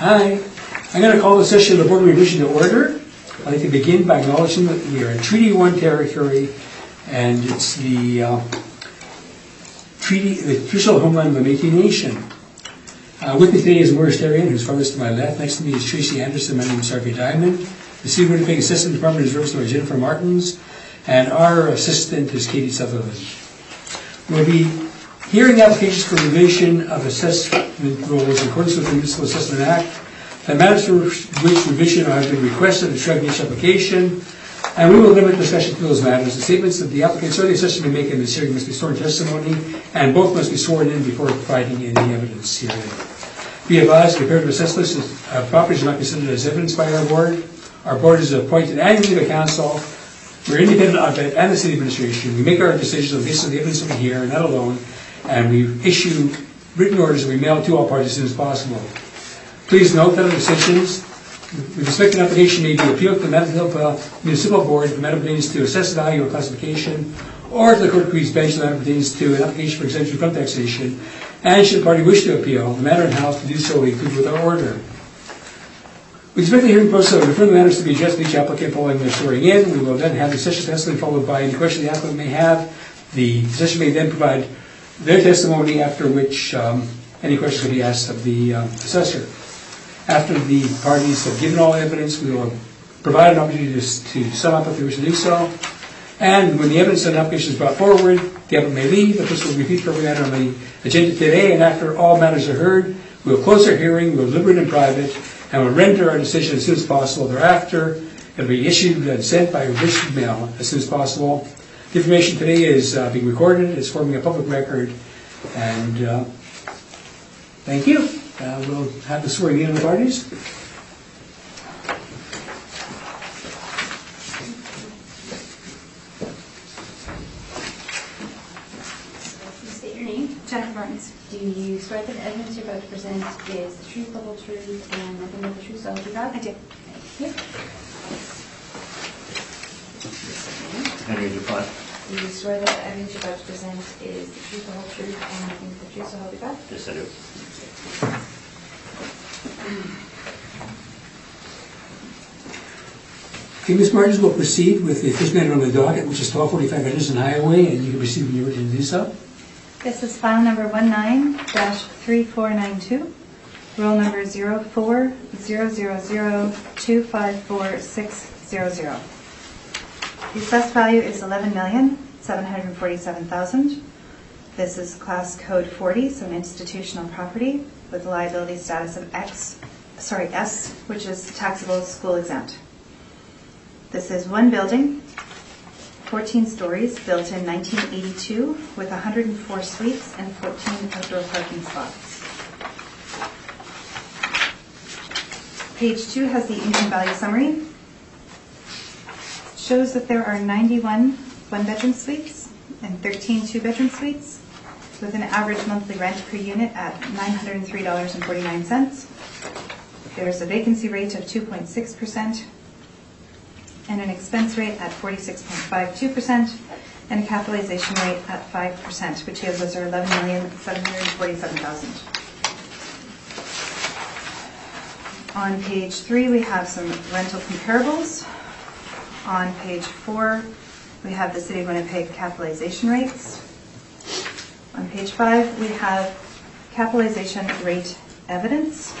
Hi. I'm going to call the session of the Board of Revision to order. I'd like to begin by acknowledging that we are in Treaty One territory, and it's the uh, treaty, the official homeland of the Métis Nation. Uh, With me today is Morris Darian, who's farthest to my left. Next to me is Tracy Anderson. My name is Harvey Diamond. The City of Winnipeg Assistant Department is represented by Jennifer Martins, and our assistant is Katie Sutherland. We'll be hearing applications for revision of assessment rules in accordance with the Municipal Assessment Act. The matters for which revision have been requested described in each application, and we will limit discussion to those matters. The statements that the applicants or the assessor may make in this hearing must be sworn testimony, and both must be sworn in before providing any evidence herein. Be advised, comparative assessed list of uh, properties are not considered as evidence by our board. Our board is appointed annually by council. We're independent of it and the city administration. We make our decisions on the evidence we hear, and that alone, and we issue written orders that we mail to all parties as soon as possible. Please note that our decisions with respect to an application may be appealed to the Manitoba uh, Municipal Board if the matter pertains to assessed value or classification, or to the Court of Queen's Bench if the matter pertains to an application for exemption from taxation, and should the party wish to appeal, the matter and how to do so will be with our order. We expect the hearing process to refer the matters to be addressed to each applicant following their swearing in. We will then have the session testimony followed by any questions the applicant may have. The session may then provide their testimony, after which um, any questions will be asked of the um, assessor. After the parties have given all evidence, we will provide an opportunity to to sum up if they wish to do so. And when the evidence and application is brought forward, the applicant may leave. The person will repeat every matter on the agenda today, and after all matters are heard, we will close our hearing, we will deliberate in private, and we will render our decision as soon as possible thereafter. It'll be issued and sent by registered mail as soon as possible. The information today is uh, being recorded, it's forming a public record, and uh, thank you. Uh, We'll have the swearing in of the parties. Please state your name. Jennifer Martins. Do you swear that the evidence you're about to present is the truth, the whole truth, and nothing but the truth, so help you God? I do. Thank you. Henry Dupont. Do you swear that the evidence you're about to present is the truth, the whole truth, and nothing but the truth, so help you God? Yes, I do. Okay, Ms. Martins will proceed with the first matter on the docket, which is 1245 Henderson Highway, and you can proceed when you're ready to do so. This is file number 19-3492, roll number 0400025460. The assessed value is 11,747,000. This is class code 40, so an institutional property with liability status of X, sorry, S, which is taxable school exempt. This is one building, 14 stories, built in 1982, with 104 suites and 14 outdoor parking spots. Page two has the income value summary. Shows that there are 91 one-bedroom suites and 13 two-bedroom suites, with an average monthly rent per unit at $903.49. There's a vacancy rate of 2.6%, and an expense rate at 46.52%, and a capitalization rate at 5%, which gives us our 11,747,000. On page three, we have some rental comparables. On page four, we have the City of Winnipeg capitalization rates. On page five, we have capitalization rate evidence.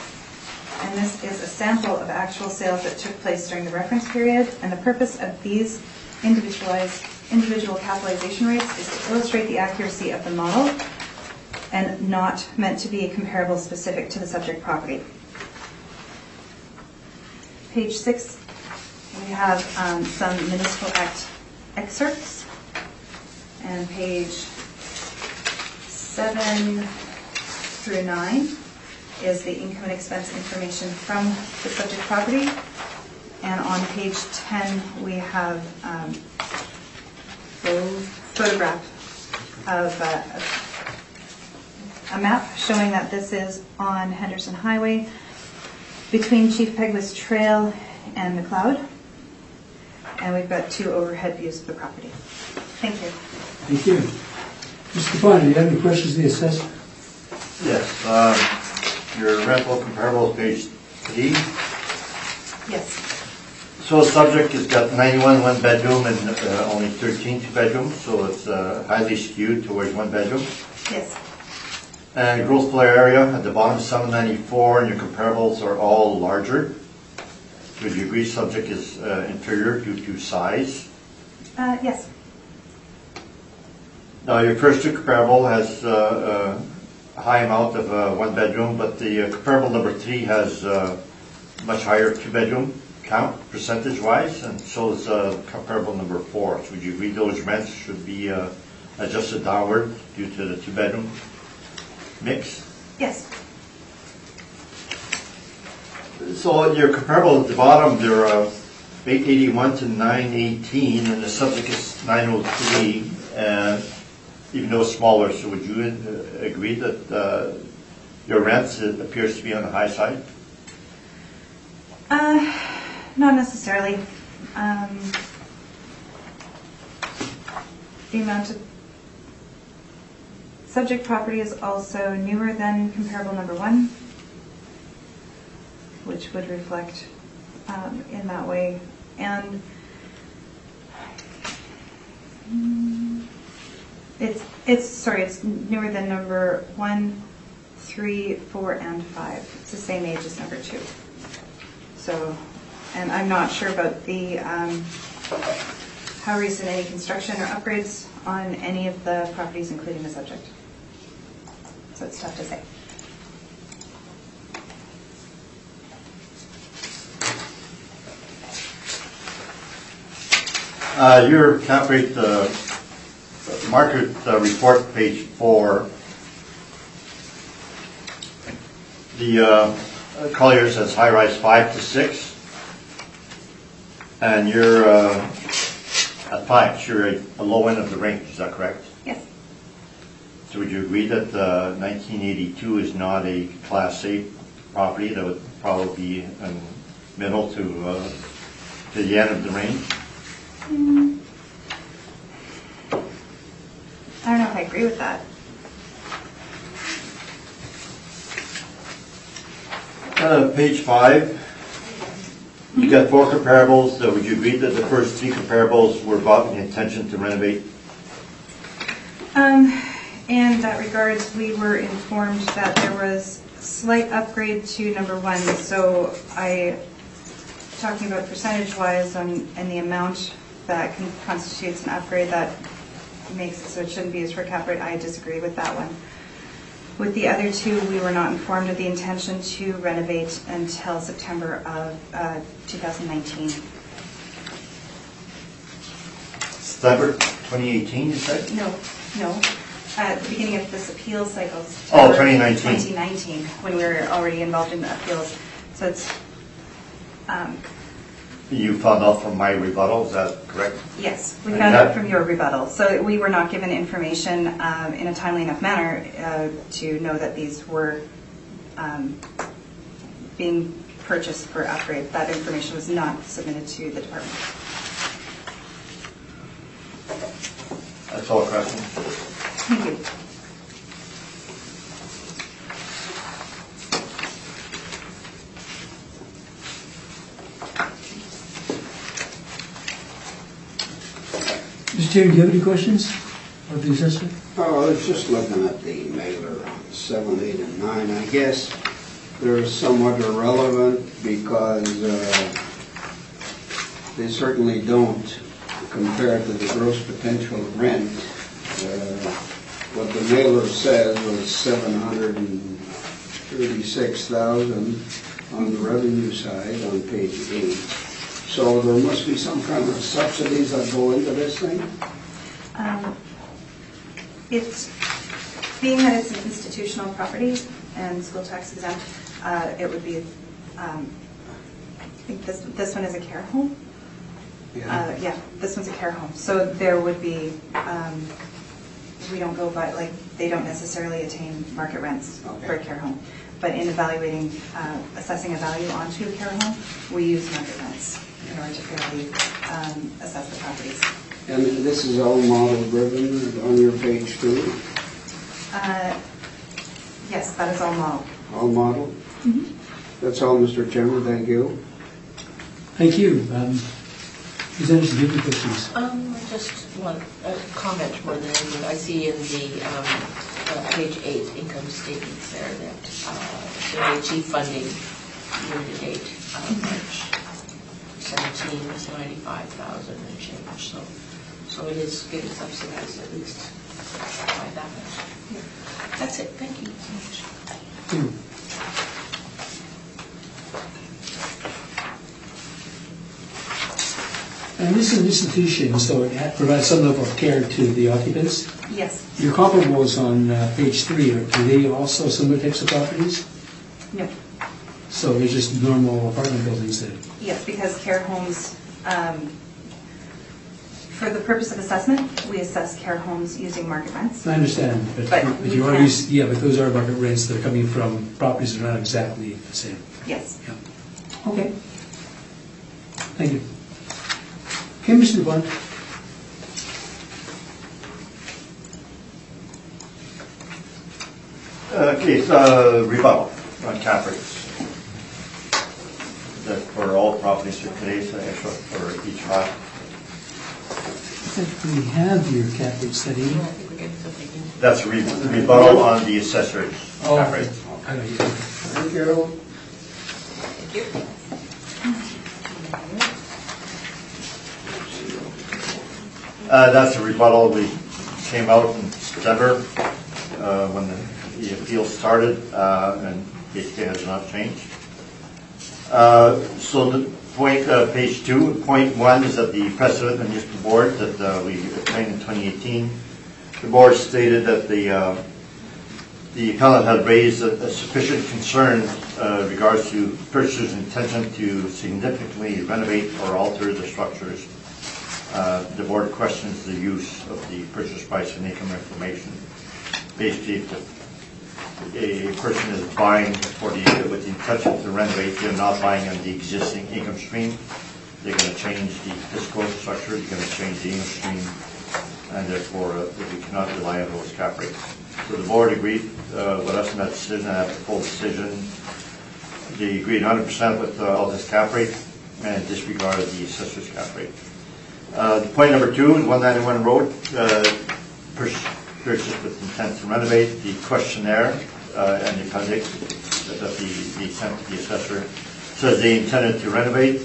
And this is a sample of actual sales that took place during the reference period. And the purpose of these individualized, individual capitalization rates is to illustrate the accuracy of the model and not meant to be comparable specific to the subject property. Page six, we have um, some municipal act excerpts. And page seven through nine is the income and expense information from the subject property. And on page 10, we have um, a photograph of uh, a map showing that this is on Henderson Highway between Chief Peguis Trail and McLeod. And we've got two overhead views of the property. Thank you. Thank you. Mr. Fine, do you have any questions of the assessor? Yes, um, your rental comparables, page D. Yes. So the subject has got 91 one-bedroom and uh, only 13 two-bedrooms, so it's uh, highly skewed towards one-bedroom. Yes. And gross floor area at the bottom, is 794, and your comparables are all larger. Would you agree subject is uh, inferior due to size? Uh, yes. Now, your first two comparable has uh, uh, a high amount of uh, one bedroom, but the uh, comparable number three has uh, much higher two-bedroom count percentage-wise, and so is uh, comparable number four. So would you agree those rents should be uh, adjusted downward due to the two-bedroom mix? Yes. So your comparable at the bottom, they're uh, 881 to 918, and the subject is 903, and even though it's smaller, so would you uh, agree that uh, your rents uh, appears to be on the high side? Uh, not necessarily. Um, the amount of subject property is also newer than comparable number one, which would reflect um, in that way. And it's it's sorry, it's newer than number one, three, four, and five. It's the same age as number two. So, and I'm not sure about the, um, how recent any construction or upgrades on any of the properties, including the subject. So it's tough to say. Uh, Your cap rate, uh, market uh, report, page four, the uh, Colliers has high-rise five to six, and you're uh, at five, you're at the low end of the range, is that correct? Yes. So would you agree that uh, 1982 is not a Class A property, that would probably be in middle to, uh, to the end of the range? I don't know if I agree with that. Uh, Page five, you got four comparables, Uh, would you agree that the first three comparables were bought with the intention to renovate? Um, in that regards, we were informed that there was slight upgrade to number one, so I, talking about percentage-wise on, and the amount that con- constitutes an upgrade that makes it so it shouldn't be as for cap rate, I disagree with that one. With the other two, we were not informed of the intention to renovate until September of uh, 2019. September 2018, you said? No, no. At the beginning of this appeal cycle. Oh, September 2019. 2019, when we were already involved in the appeals. So it's, um, You found out from my rebuttal, is that correct? yes, we And found out that- from your rebuttal. So we were not given information um, in a timely enough manner uh, to know that these were um, being purchased for upgrade. That information was not submitted to the department. That's all question. Thank you. Mr. Chairman, do you have any questions of the assessor? Oh, I was just looking at the mailer on seven, eight, and nine. I guess they're somewhat irrelevant because uh, they certainly don't compare to the gross potential rent. Uh, What the mailer says was seven hundred and thirty-six thousand on the revenue side on page eight. So there must be some kind of subsidies that go into this thing? Um, It's, being that it's an institutional property and school tax exempt, uh, it would be, um, I think this, this one is a care home? Uh, Yeah, this one's a care home. So there would be, um, we don't go by, like, they don't necessarily attain market rents for a Okay. care home. But in evaluating, uh, assessing a value onto a care home, we use market rents in order to fairly um, assess the properties. And this is all model driven on your page two, Uh, Yes, that is all model. all model? That's all, Mr. Chairman, thank you. Thank you. Um, Ms. Anderson, do you have any questions? Um, I just want a comment more than anything. I see in the, um, uh, page eight income statements there that, uh, the AG funding year-to-date, uh, March seventeen was ninety-five thousand and change, so, so it is getting subsidized at least by that much. That's it, thank you so much. And this is an institution, so it provides some level of care to the occupants. Yes. Your comparables on uh, page three, are do they also similar types of properties? No. So they're just normal apartment buildings then? Yes, because care homes, um, for the purpose of assessment, we assess care homes using market rents. I understand, but But but we you are, can't- us- yeah, but those are market rents that are coming from properties that are not exactly the same. Yes. Yeah. Okay. Thank you. Okay, Mr. Dupont. Okay, so rebuttal on cap rates. That's for all properties for today, so extra for each lot. I think we have your cap rate study. I think we're getting something in. That's a re- rebuttal on the assessor's Oh, cap rate. I know you- Thank you. Thank you. Uh, That's a rebuttal. We came out in September uh, when the the appeal started, uh, and basically has not changed. Uh, So the point, uh, page two, point one is that the precedent in the board that uh, we obtained in 2018, the board stated that the uh, the appellant had raised a a sufficient concern uh, regards to purchaser's intention to significantly renovate or alter the structures. Uh, The board questions the use of the purchase price and income information. Basically, if a person is buying for the, with the intention to renovate, they're not buying on the existing income stream. They're gonna change the fiscal structure, they're gonna change the income stream, and therefore, uh, we cannot rely on those cap rates. So the board agreed uh, with us in that decision, after full decision, they agreed hundred percent with uh, all this cap rate and disregarded the assessor's cap rate. Uh, Point number two, in 191 Road, uh, purchase with intent to renovate, the questionnaire uh, and the appendix, that the the intent of the assessor says they intended to renovate.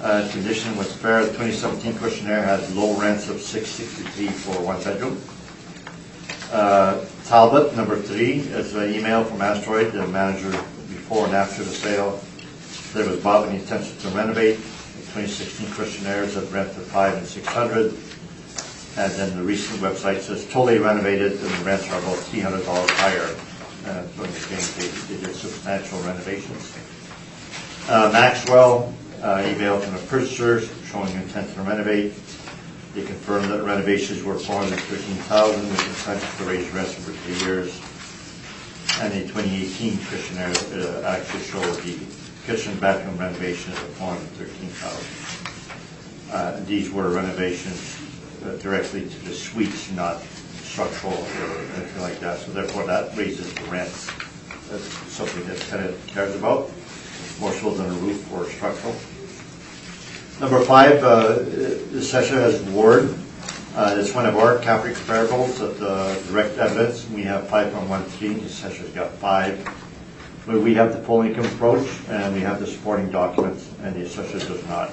Uh, Condition was fair, the 2017 questionnaire had low rents of 663 for one bedroom. Uh, Talbot, number three, is an email from Asteroid, the manager before and after the sale. There was Bob and intention to renovate. The 2016 questionnaires at rent of five and 600. And then the recent website says totally renovated and the rents are about $300 higher. Uh, this case, they did substantial renovations. Uh, Maxwell, uh, email from the purchaser showing intent to renovate. They confirmed that renovations were four hundred thirteen thousand with intention to raise rents for three years. And the twenty eighteen questionnaire uh, actually showed the kitchen bathroom hundred thirteen thousand. Uh, These were renovations directly to the suites, not structural or anything like that. So therefore, that raises the rents. That's something that tenant cares about, more so than a roof or structural. Number five, uh, the session has Ward. Uh, It's one of our cap rate comparables of the direct evidence. We have 5.13, the session's got five. But we have the full income approach, and we have the supporting documents, and the assessor does not.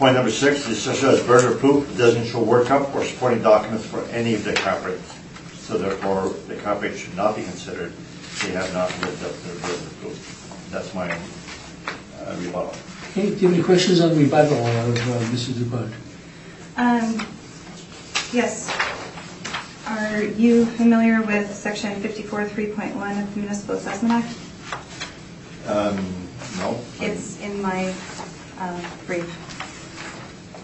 Point number six, the assessor has burden of proof, doesn't show workup or supporting documents for any of the cap. So therefore, the cap should not be considered. They have not lived up to their burden of proof. That's my uh, rebuttal. Okay, do you have any questions on the rebuttal of uh, Mr. Dupont? Um, Yes. Are you familiar with section 54.3.1 of the Municipal Assessment Act? Um, No? It's in my uh, brief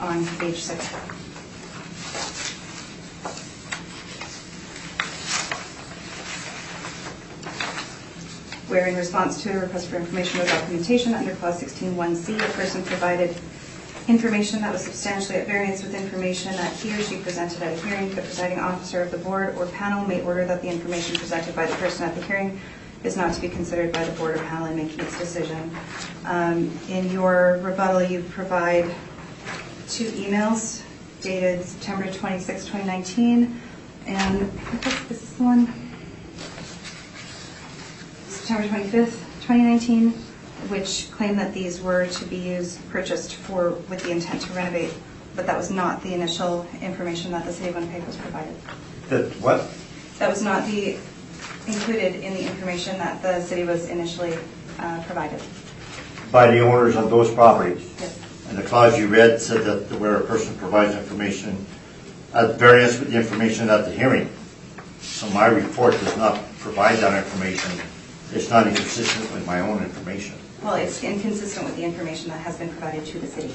on page six. Where in response to a request for information or documentation under clause 16.1C, a person provided information that was substantially at variance with information that he or she presented at a hearing, the presiding officer of the board or panel may order that the information presented by the person at the hearing is not to be considered by the Board or panel in making its decision. Um, In your rebuttal, you provide two emails dated September 26, 2019, and I think this is the one, September 25th, 2019, which claimed that these were to be used, purchased for, with the intent to renovate, but that was not the initial information that the city of Winnipeg was provided. That, what? That was not the, included in the information that the city was initially uh, provided. By the owners of those properties. Yes. And the clause you read said that where a person provides information at variance with the information at the hearing. So my report does not provide that information. It's not inconsistent with my own information. Well, it's inconsistent with the information that has been provided to the city.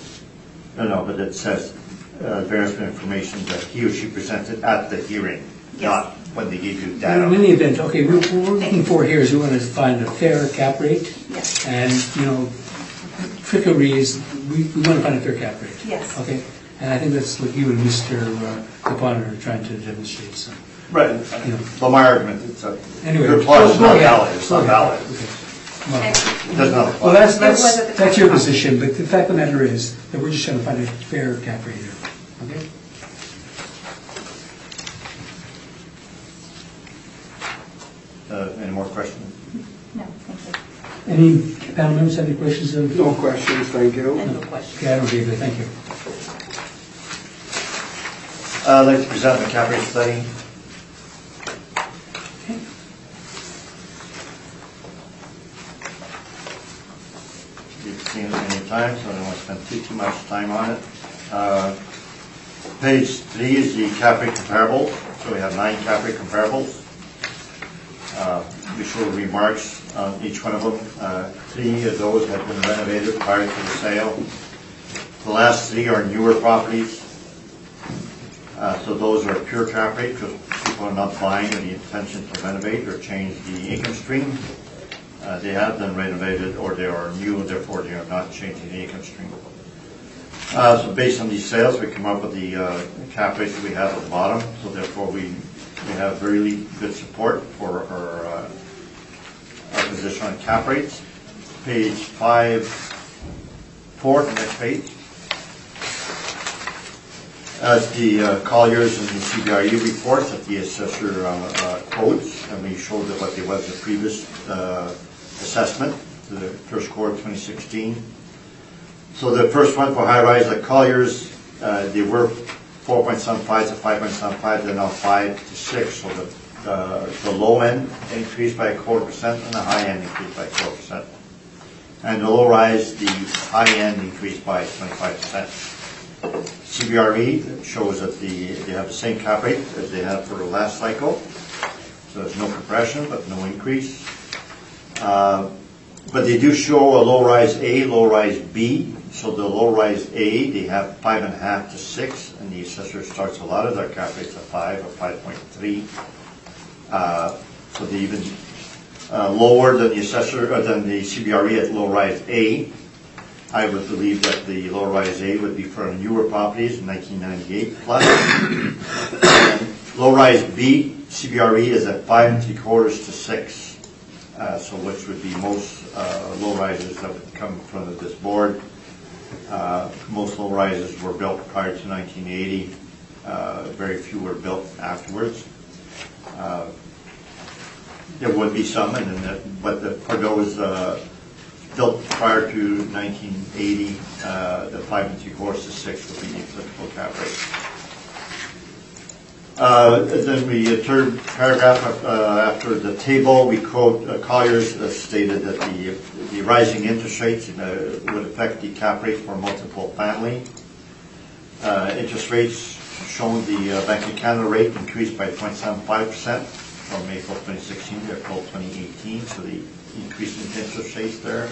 No, no, but it says uh, variance with information that he or she presented at the hearing, Yes. not when they gave you In data. any event, okay, what we're looking for here is we want to find a fair cap rate. Yes. And, you know, trickery is, we, we want to find a fair cap rate. Yes. Okay? And I think that's what you and Mr. Capone are trying to demonstrate, so. Right, You know. but my argument is that Anyway. your clause is go not ahead. valid, it's Go not ahead. valid. Okay. Well, It does not apply. Well, that's, that's, at the time that's your position, but the fact of the matter is that we're just trying to find a fair cap rate here, okay? Uh, Any more questions? No, thank you. Any panel members have any questions of? No questions, thank you. And no question. Okay, I don't believe it, thank you. Uh, I'd like to present the cap rate study. You've seen it many times, so I don't want to spend too, too much time on it. Uh, Page three is the cap rate comparables, so we have nine cap rate comparables. Uh, We show remarks on each one of them. Uh, Three of those have been renovated prior to the sale. The last three are newer properties. Uh, So those are pure cap rate, because people are not buying with the intention to renovate or change the income stream. Uh, They have been renovated, or they are new, therefore they are not changing the income stream. Uh, So based on these sales, we come up with the uh, cap rates that we have at the bottom, so therefore we, we have really good support for our, uh, position on cap rates. Page five, four, the next page. As the uh, Colliers and the CBRE reports that the assessor uh, uh, quotes, and we showed that what it was the previous uh, assessment, the first quarter of 2016. So the first one for high-rise, the Colliers, uh, they were 4.75 to 5.75, they're now 5 to 6, so the, the- the low end increased by a quarter percent and the high end increased by a quarter percent. And the low rise, the high end increased by 25%. CBRE shows that the, they have the same cap rate as they had for the last cycle, so there's no compression, but no increase. Uh, But they do show a low-rise A, low-rise B, so the low-rise A, they have five and a half to six, and the assessor starts a lot of their cap rates at five or five point three. Uh, So they even uh, lower than the assessor, uh, than the CBRE at low-rise A. I would believe that the low-rise A would be for newer properties, 1998 plus. Low-rise B, CBRE is at five and three quarters to six, uh, so which would be most uh, low-rises that would come in front of this board. Uh, Most low-rises were built prior to 1980, uh, very few were built afterwards. There would be some, and then, but the- for those uh, built prior to 1980, uh, the five and three quarters to six would be the applicable cap rate. Uh, Then we, uh, third paragraph uh, after the table, we quote uh, Colliers stated that the the rising interest rates uh, would affect the cap rate for multiple family. Interest rates shown the Bank of Canada rate increased by 0.75% from April 2016 to April 2018, so the increase in interest rates there.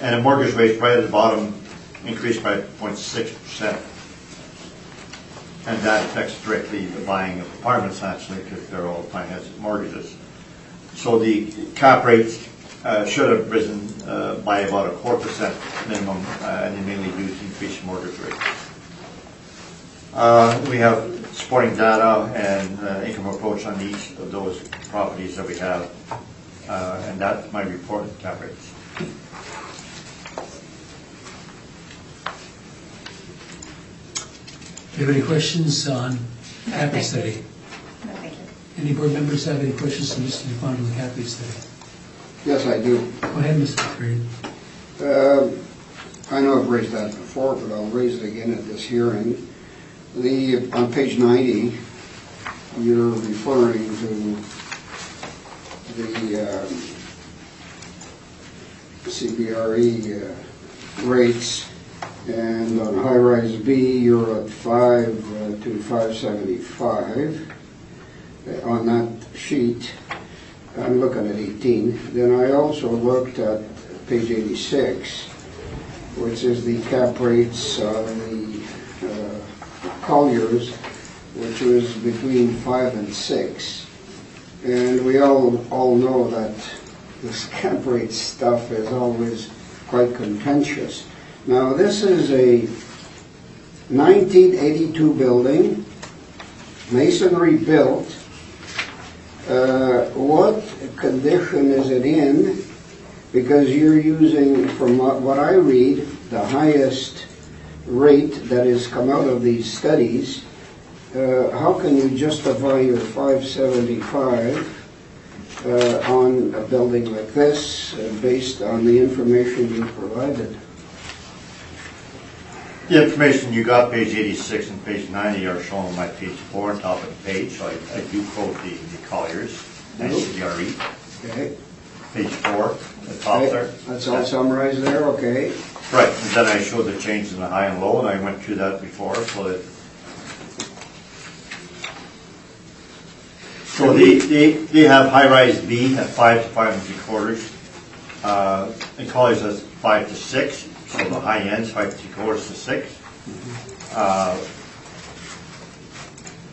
And the mortgage rate right at the bottom increased by 0.6%. And that affects directly the buying of apartments actually, because they're all financed mortgages. So the cap rates uh, should have risen uh, by about a quarter percent minimum, uh, and mainly due to increased mortgage rates. Uh, We have supporting data and uh, income approach on each of those properties that we have. Uh, And that's my report on cap rates. Do you have any questions on cap rate study? No, thank you. Any board members have any questions to Mr. DuPont on the cap rate study? Yes, I do. Go ahead, Mr. Green. Um, I know I've raised that before, but I'll raise it again at this hearing. The, on page 90, you're referring to the um, CBRE uh, rates, and on high-rise B, you're at 5 uh, to 575 uh, on that sheet. I'm looking at 18. Then I also looked at page 86, which is the cap rates Colliers, which was between 5 and 6. And we all, all know that this cap rate stuff is always quite contentious. Now, this is a 1982 building, masonry built, uh, What condition is it in? Because you're using, from what I read, the highest rate that has come out of these studies. Uh, How can you justify your 575 uh, on a building like this uh, based on the information you provided? The information you got, page 86 and page 90 are shown on my page four on top of the page, so I I do quote the the Colliers and CBRE. Okay? Page four, the top there. That's all summarized there, okay? Right, and then I showed the change in the high and low, and I went through that before, so that. So they, they, they have high-rise B at five to five and three quarters, uh, and Colliers has five to six, so the high end's five to three quarters to six. Uh,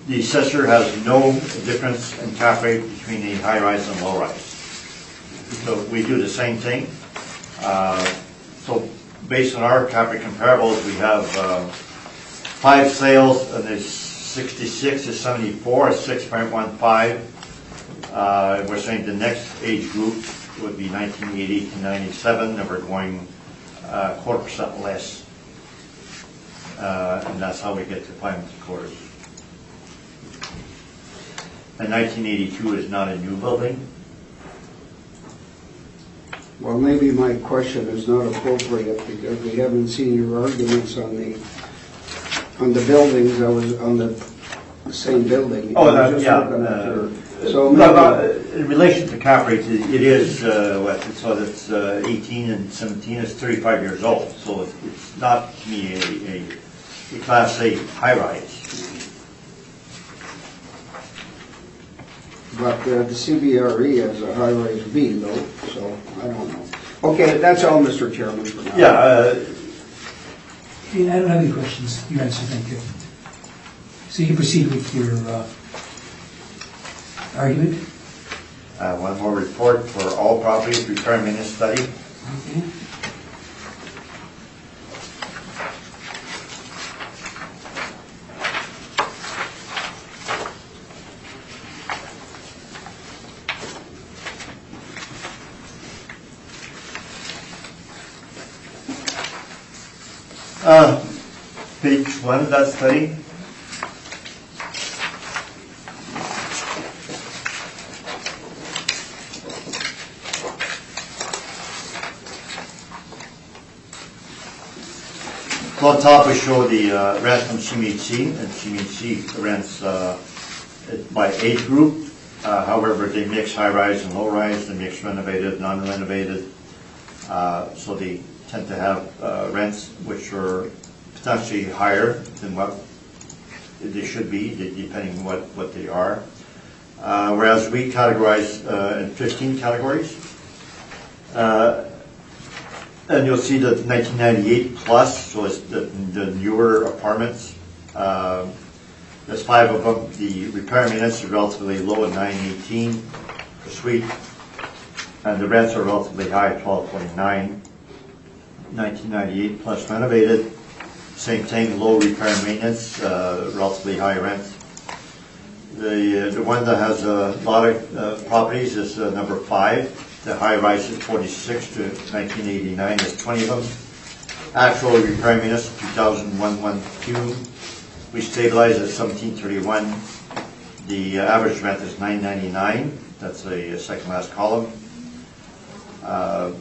The assessor has no difference in cap rate between the high-rise and low-rise. So we do the same thing. Uh, So based on our rate comparables, we have uh, five sales, and there's 66 to 74, 6.15. Uh, We're saying the next age group would be 1980 to 97, and we're going uh, quarter percent less. Uh, And that's how we get to five and quarters. And 1982 is not a new building. Well, maybe my question is not appropriate because we haven't seen your arguments on the, on the buildings, I was on the same building. Oh, I was that- just yeah, looking at uh, your- So No, no, maybe, In relation to cap rates, it it is, uh, what, so that's uh, 18 and 17 is 35 years old, so it- it's not to me a, a, a class A high-rise. But uh, the CBRE has a high-rise B though, so I don't know. Okay, that's all, Mr. Chairman, for now. Yeah, uh, Okay, I don't have any questions. You answered, thank you. So you proceed with your uh, argument. uh, one more report for all properties, repair and maintenance study. Okay. Uh, One that study. On top, show the uh, rent from CMHC, and CMHC rents uh, by age group. Uh, However, they mix high-rise and low-rise, they mix renovated, non-renovated. Uh, So they tend to have uh, rents which are potentially higher than what they should be, depending on what, what they are. Uh, Whereas we categorize uh, in 15 categories. Uh, And you'll see that 1998 plus, so it's the the newer apartments. Uh, There's five of them. The repair maintenance is relatively low at 918 per suite. And the rents are relatively high at 1249. 1998 plus renovated, same thing, low repair maintenance, uh, relatively high rents. The, uh, the one that has a lot of uh, properties is uh, number five, the high rise is 46 to 1989, there's 20 of them. Actual repairing units, 2012. We stabilized at 1731. The average rent is 999, that's the second last column. Uh,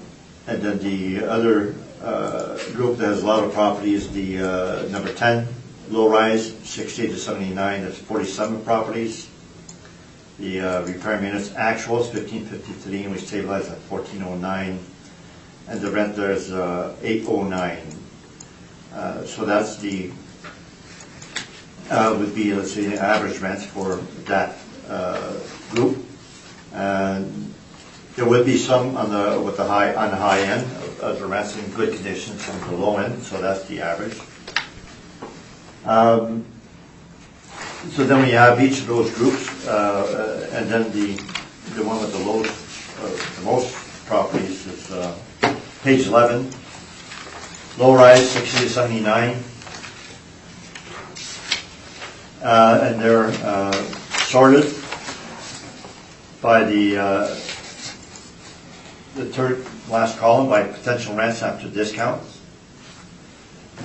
And then the other group that has a lot of property is the uh, number 10, low rise, 60 to 79, that's 47 properties. The uh, repair minutes actual is 1553, and we stabilized at 1409. And the rent there is uh, 809. Uh, So that's the, uh, would be, let's say, the average rent for that uh, group. And there would be some on the, with the high, on the high end of the rents in good condition, from the low end, so that's the average. Um, So then we have each of those groups, uh, uh, and then the, the one with the lowest, uh, the most properties is uh, page 11. Low rise, 60 to 79. Uh, And they're uh, sorted by the, uh, the third last column by potential rents after discounts.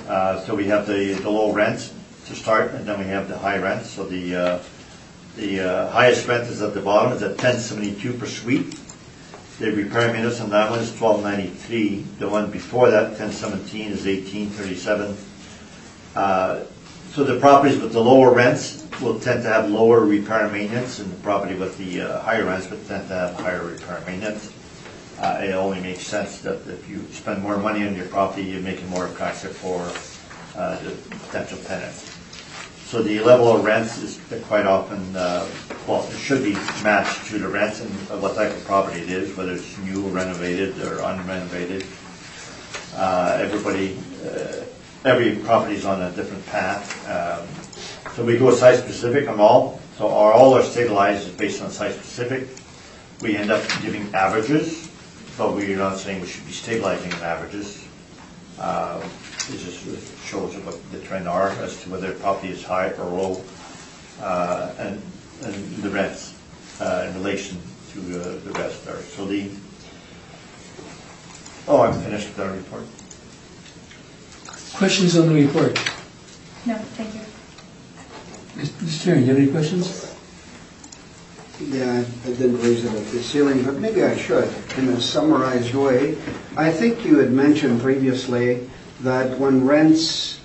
Uh, So we have the, the low rents to start, and then we have the high rents. So the, uh, the uh, highest rent is at the bottom, is at ten seventy-two per suite. The repair minutes on that one is twelve ninety-three. The one before that, ten seventeen, is eighteen thirty-seven. Uh, So the properties with the lower rents will tend to have lower repair maintenance, and the property with the uh, higher rents would tend to have higher repair maintenance. Uh, It only makes sense that if you spend more money on your property, you make it more attractive for uh, the potential tenants. So the level of rents is quite often, uh, well, it should be matched to the rents and what type of property it is, whether it's new, renovated, or unrenovated. Uh, Everybody, uh, every is on a different path. Um, So we go site-specific on all, so our, all our stabilized is based on site-specific. We end up giving averages, but we're not saying we should be stabilizing in averages. Uh, It just shows what the trend are as to whether property is high or low, uh, and, and the rents uh, in relation to uh, the rest there. So the, oh, I'm finished with our report. Questions on the report? No, thank you. Mr. Chairman, do you have any questions? Yeah, I didn't raise it at this hearing, but maybe I should, in a summarized way. I think you had mentioned previously that when rents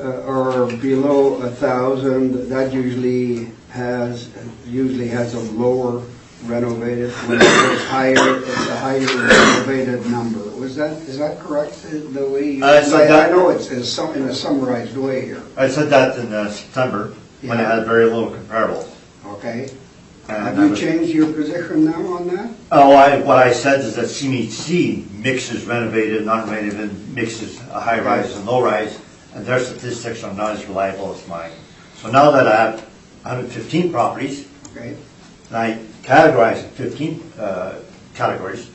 uh, are below a thousand, that usually has, usually has a lower renovated. When it goes higher, it's a higher renovated number. Was that, is that correct, uh, the way you? I that- I know it's in some- in a summarized way here, I said that in uh, September, when I Yeah. had very little comparables. okay? And Have you changed your position now on that? Oh, I, what I said is that CMHC mixes renovated, non-renovated, and mixes high rise and low rise, and their statistics are not as reliable as mine. So now that I have 115 properties, and I categorize in 15 uh, categories,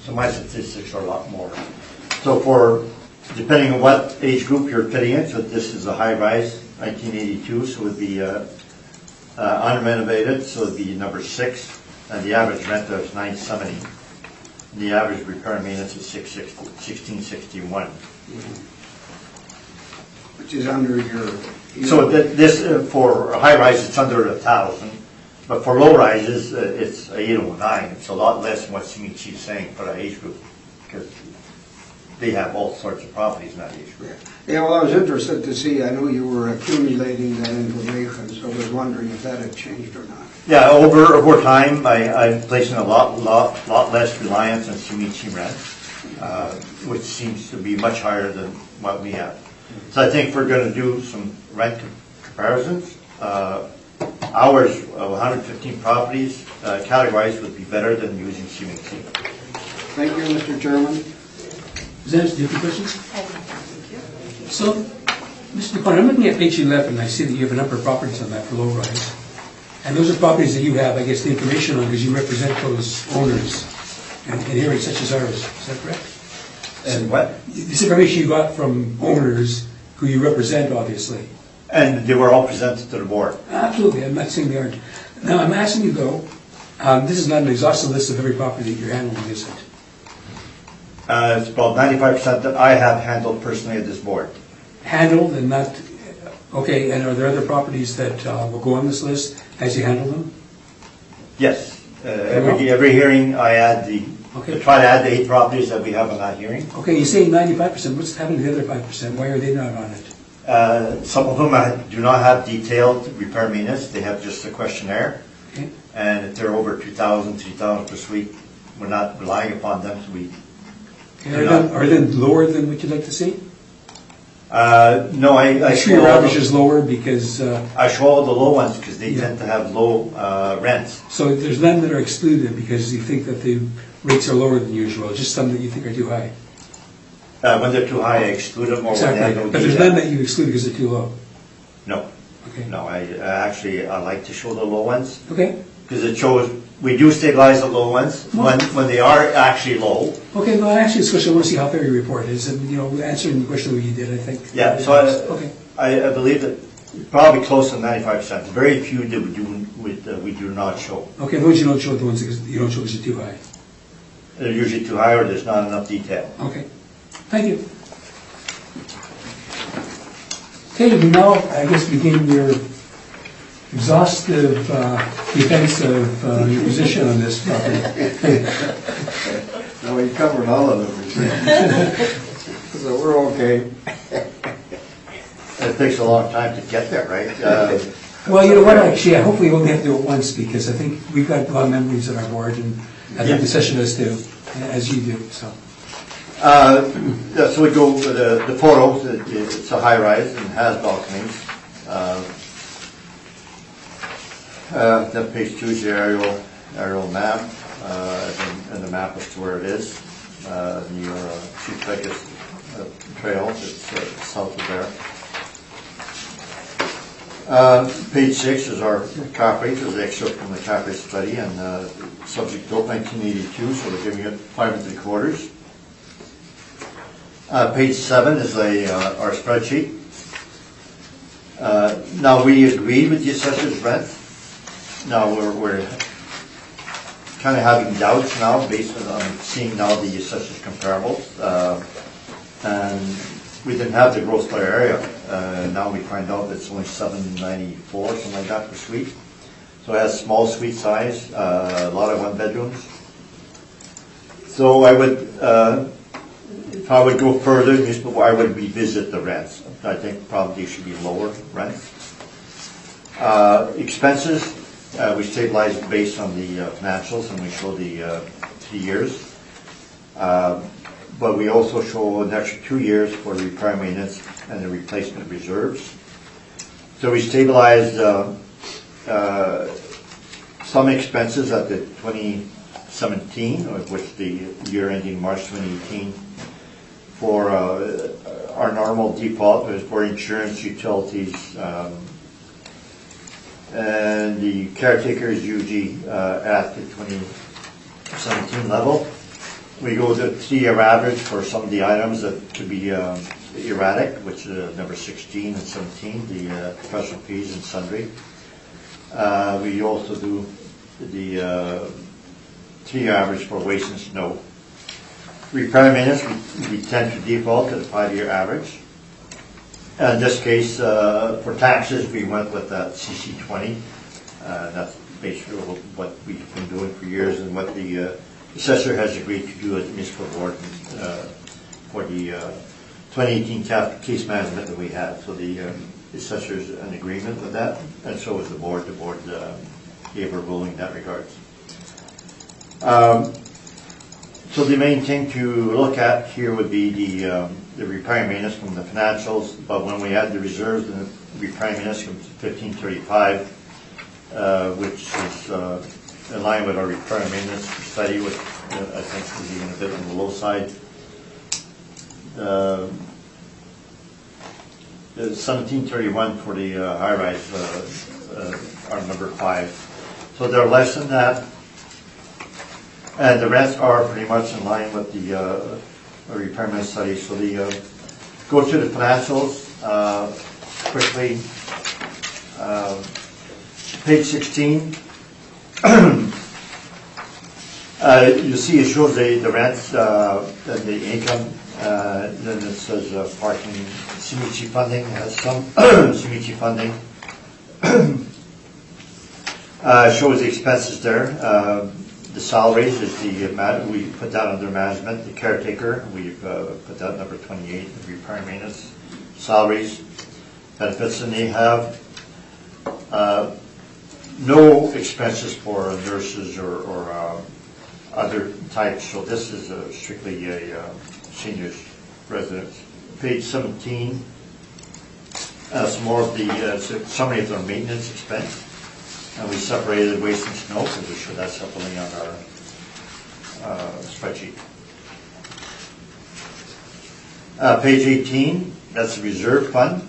so my statistics are a lot more. So for, depending on what age group you're fitting in, so this is a high rise, 1982, so it would be uh, unrenovated, so it'd be number six, and the average rent is 970. The average repair and maintenance is 660 1661. Which is under your. So th- this, uh, for high rise, it's under a thousand, but for low rises, uh, it's eight oh nine. It's a lot less than what CMHC is saying for the age group, because they have all sorts of properties in that age group. Yeah, well, I was interested to see, I know you were accumulating that information, so I was wondering if that had changed or not. Yeah, over, over time, I, I'm placing a lot, lot, lot less reliance on CMHC rent, uh, which seems to be much higher than what we have. So I think we're gonna do some rent com- comparisons, uh, ours, of 115 properties, uh, categorized would be better than using CMHC. Thank you, Mr. Chairman. Does that answer your questions? So, Mr. McConnell, I'm looking at page 11, I see that you have a number of properties on that for low rise. And those are properties that you have, I guess, the information on, because you represent those owners and in areas such as ours, is that correct? And what? This information you got from owners who you represent, obviously. And they were all presented to the board. Absolutely, I'm not saying they aren't. Now, I'm asking you though, Um, This is not an exhaustive list of every property that you're handling, is it? Uh, It's about 95% that I have handled personally at this board. Handled and not, okay, and are there other properties that uh, will go on this list as you handle them? Yes. Uh, Every every hearing, I add the, Okay. I try to add the eight properties that we have on that hearing. Okay, you say ninety-five percent, what's happening to the other five percent? Why are they not on it? Uh, Some of them I do not have detailed repair maintenance, they have just a questionnaire. Okay. And if they're over 2,000, 3,000 per suite, we're not relying upon them, so we, Are they, lower than what you'd like to see? uh, no, I, I I'm sure show your average the, is lower because, uh, I show all the low ones because they tend to have low uh, rents. so there's none that are excluded because you think that the rates are lower than usual, just some that you think are too high. Uh, When they're too high, I exclude them, or when they have Exactly, but there's none that you exclude because they're too low. No, Okay. no, I I actually, I like to show the low ones. Okay, Because it shows, we do stabilize the low ones, when, when they are actually low. okay, well, actually, question, I want to see how fair your report is, and, you know, answering the question the way you did, I think. Yeah, so I, Okay, I I believe that probably close to ninety-five percent, very few that we do, with, uh, we do not show. okay, the ones you don't show, the ones that you don't show because you're too high. They're usually too high or there's not enough detail. Okay, thank you. Okay, we now, I guess, begin your exhaustive uh, defense of uh, your position on this topic. No, we covered all of them. So we're okay. It takes a long time to get there, right? Uh, Well, you know what, actually, I hopefully we'll have to do it once, because I think we've got a lot of memories on our board, and I think the session does too, as you do, so. Uh, yeah, So we go with the the photos, it- it's a high-rise and has balconies. Uh, uh, Then page two is the aerial, aerial map, uh, and- and the map as to where it is. Uh, Near uh, Chief Peguis uh, Trail, it's uh, south of there. Uh, Page six is our copy, rate, is excerpt from the rate study, and uh, subject built 1982, so we're giving it five and three quarters. Uh, Page seven is a, uh, our spreadsheet. Uh, Now, we agreed with the assessor's rent. Now, we're, we're kind of having doubts now based on seeing now the assessor's comparables. Uh, And we didn't have the gross floor area. Uh, Now we find out it's only seven ninety-four, something like that per suite. So it has small suite size, uh, a lot of one bedrooms. So I would, uh, if I would go further, I would revisit the rents. I think probably should be lower rents. Uh, Expenses, uh, we stabilize based on the uh, financials, and we show the uh, three years. Uh, But we also show an extra two years for the repair maintenance and the replacement reserves. So we stabilized uh, uh, some expenses at the 2017, of which the year ending March 2018, for our normal default, for insurance, utilities, um, and the caretaker is usually uh, at the 2017 level. We go to three-year average for some of the items that could be um, erratic, which is number 16 and 17, the uh, professional fees and sundry. Uh, We also do the uh, three-year average for waste and snow. Repair maintenance, we- we tend to default to the five-year average. In this case, uh, for taxes, we went with that CC 20. Uh, That's basically what we've been doing for years and what the uh, assessor has agreed to do at the municipal board uh, for the uh, 2018 cap- case management that we have. So the uh, assessor's in agreement with that, and so is the board. The board uh, gave a ruling in that regard. Um, So the main thing to look at here would be the, um, the repair and maintenance from the financials, but when we add the reserves, then the and maintenance to fifteen thirty-five, uh, which is, uh, in line with our repair and maintenance study, which uh, I think is even a bit on the low side. The seventeen thirty-one for the uh, high-rise, uh, uh, are number five. So they're less than that, and the rest are pretty much in line with the uh, repairman study. So the, uh, go to the financials uh, quickly. Um, Page 16. Uh, You see, it shows the, the rents, uh, and the income, uh, then it says uh, parking, CMHC funding has some, CMHC funding. Uh, Shows the expenses there, Uh, the salaries is the, we put that under management, the caretaker, we've uh, put that number 28, the repair maintenance, salaries, benefits, and they have uh, no expenses for nurses or, or uh, other types, so this is strictly a uh, seniors residence. Page 17, uh, some more of the, uh, summary of their maintenance expense. And we separated waste and snow, because we show that separately on our uh, spreadsheet. Uh, Page 18, that's the reserve fund.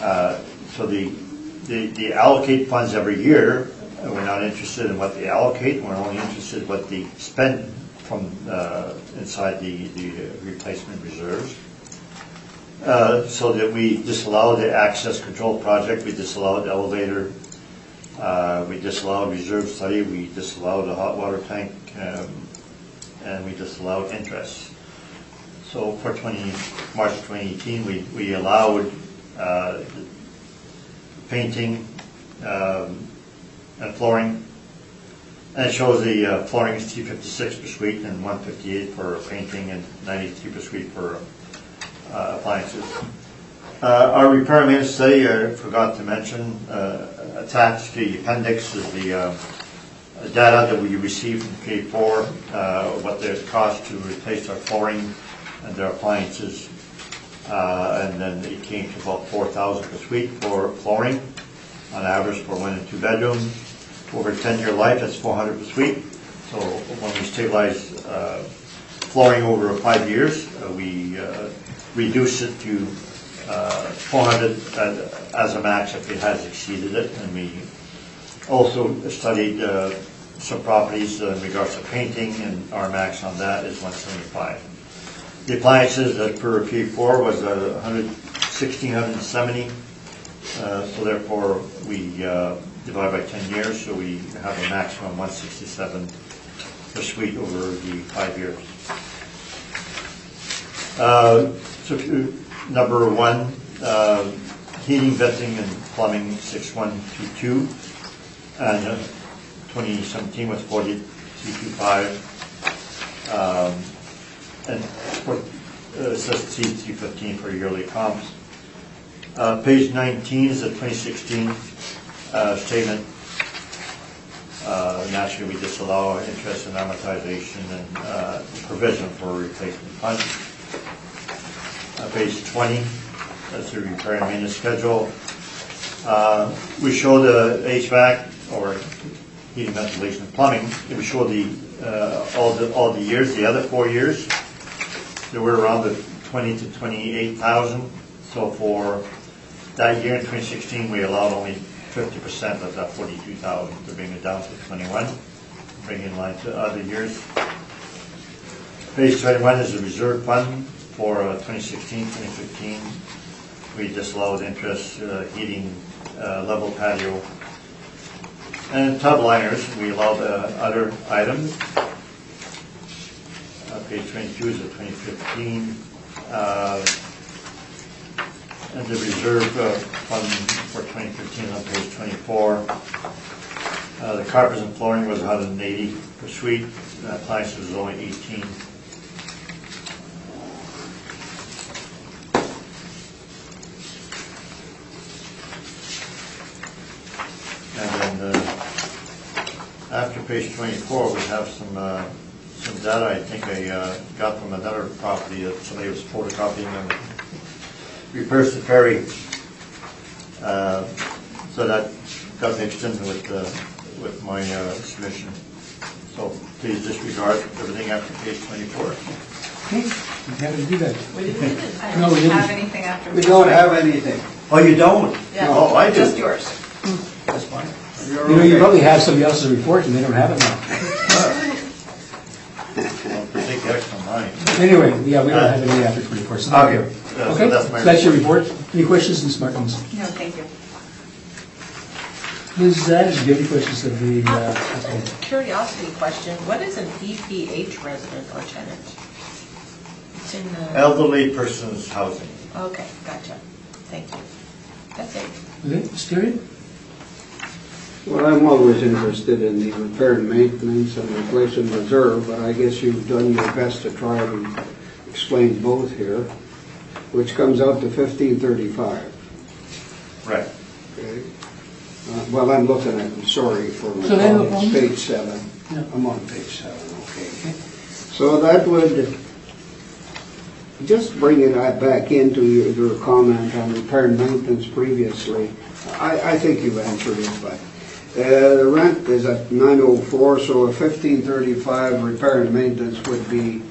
Uh, So the, the the allocate funds every year, uh, we're not interested in what they allocate, we're only interested in what they spend from uh, inside the, the replacement reserves. Uh, So that we disallow the access control project, we disallow the elevator, uh, we disallowed reserve study, we disallowed the hot water tank, um, and we disallowed interest. So for 20, March 2018, we, we allowed uh, painting um, and flooring. And it shows the uh, flooring is 356 per suite and 158 for painting and 93 per suite for uh, appliances. Uh, Our repair maintenance study, I forgot to mention, uh, attached to the appendix is the uh, data that we received from K4, uh, what the cost to replace our flooring and their appliances. Uh, And then it came to about 4,000 per suite for flooring, on average for one and two bedroom. Over 10-year life, that's 400 per suite. So when we stabilize uh, flooring over five years, uh, we uh, reduce it to uh, 400 as- as a max if it has exceeded it. And we also studied uh, some properties in regards to painting, and our max on that is 175. The appliances that per P4 was uh, 116, 170, uh, so therefore we uh, divide by 10 years, so we have a maximum 167 per suite over the five years. Uh, So number one, uh, heating, venting, and plumbing 6122, and uh, 2017 was 4225. Um, And for, uh, it says C 315 for yearly comps. Uh, Page 19 is the 2016 uh, statement. Uh, Naturally, we disallow interest and amortization and uh, provision for replacement funds. Uh, Page 20, that's the repair and maintenance schedule. Uh, We show the HVAC, or heating, ventilation, and plumbing. And We show the, uh, all the, all the years, the other four years. They were around the 20 to 28,000. So for that year in 2016, we allowed only 50% of that 42,000 to bring it down to 21, bring in line to other years. Page 21 is the reserve fund for uh, 2016, 2015. We disallowed interest, uh, heating, uh, level patio, and tub liners. We allowed uh, other items. Uh, Page 22 is the 2015. uh, And the reserve fund for 2015 on page 24. Uh, The carpets and flooring was 180 per suite, appliances was only 18. And then, uh, after page 24, we have some, uh, some data I think I uh, got from another property that somebody was photocopying and repairs the ferry. Uh, So that got mixed in with, uh, with my uh, submission. So please disregard everything after page 24. Okay, we had to do that. We didn't, I No, we don't have didn't. anything after. We don't have anything. Oh, you don't? yeah, Oh, I do. just yours. That's fine. You're You know, you okay. probably have somebody else's report and they don't have it now. Well, Take the extra mine. Anyway, yeah, we don't have any after 24, so. Okay, uh, so Okay, that's my so that's your report. Any questions, Ms. Martins? No, thank you. Ms. Adams, do you have any questions of the uh, applicant? Curiosity question, what is an EPH resident or tenant? It's in the, Elderly person's housing. okay, gotcha. Thank you. That's it. Okay, Mr. Terry? Well, I'm always interested in the repair and maintenance and replacement reserve, but I guess you've done your best to try to explain both here, which comes out to fifteen thirty-five. Right. Okay. Uh, Well, I'm looking at, I'm sorry for my So then, comments, um, page seven. Yeah. I'm on page seven, okay. So that would, just bring it back into your your comment on repair and maintenance previously. I, I think you've answered it, but uh, the rent is at 904, so a 1535 repair and maintenance would be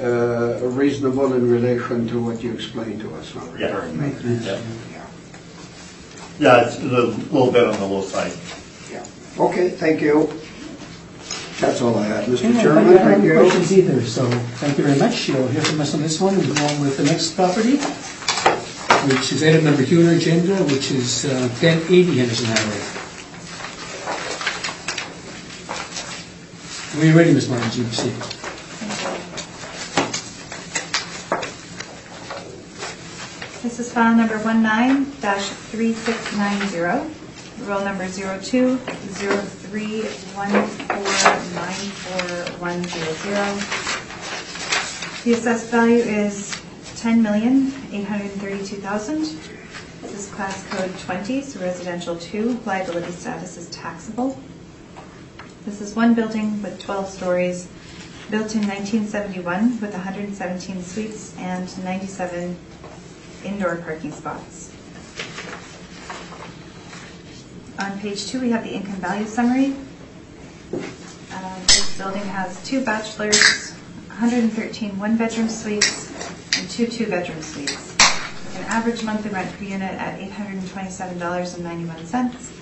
uh, reasonable in relation to what you explained to us on repair and maintenance. Yeah. Yeah. Yeah, it's a little little bit on the low side. Yeah. Okay, thank you. That's all I had, Mr. I Chairman, don't have thank any you. questions either, so thank you very much. You'll hear from us on this one, and go on with the next property, which is item number two on our agenda, which is uh, 1080 Henderson Highway. When you're ready, Ms. Martin, you proceed. This is file number 19-3690, roll number 02-0314941100. The assessed value is 10,832,000. This is class code 20, so residential 2, liability status is taxable. This is one building with 12 stories, built in 1971 with 117 suites and 97 indoor parking spots. On page two, we have the income value summary. Uh, This building has two bachelors, 113 one-bedroom suites, and two two-bedroom suites, an average monthly rent per unit at $827.91.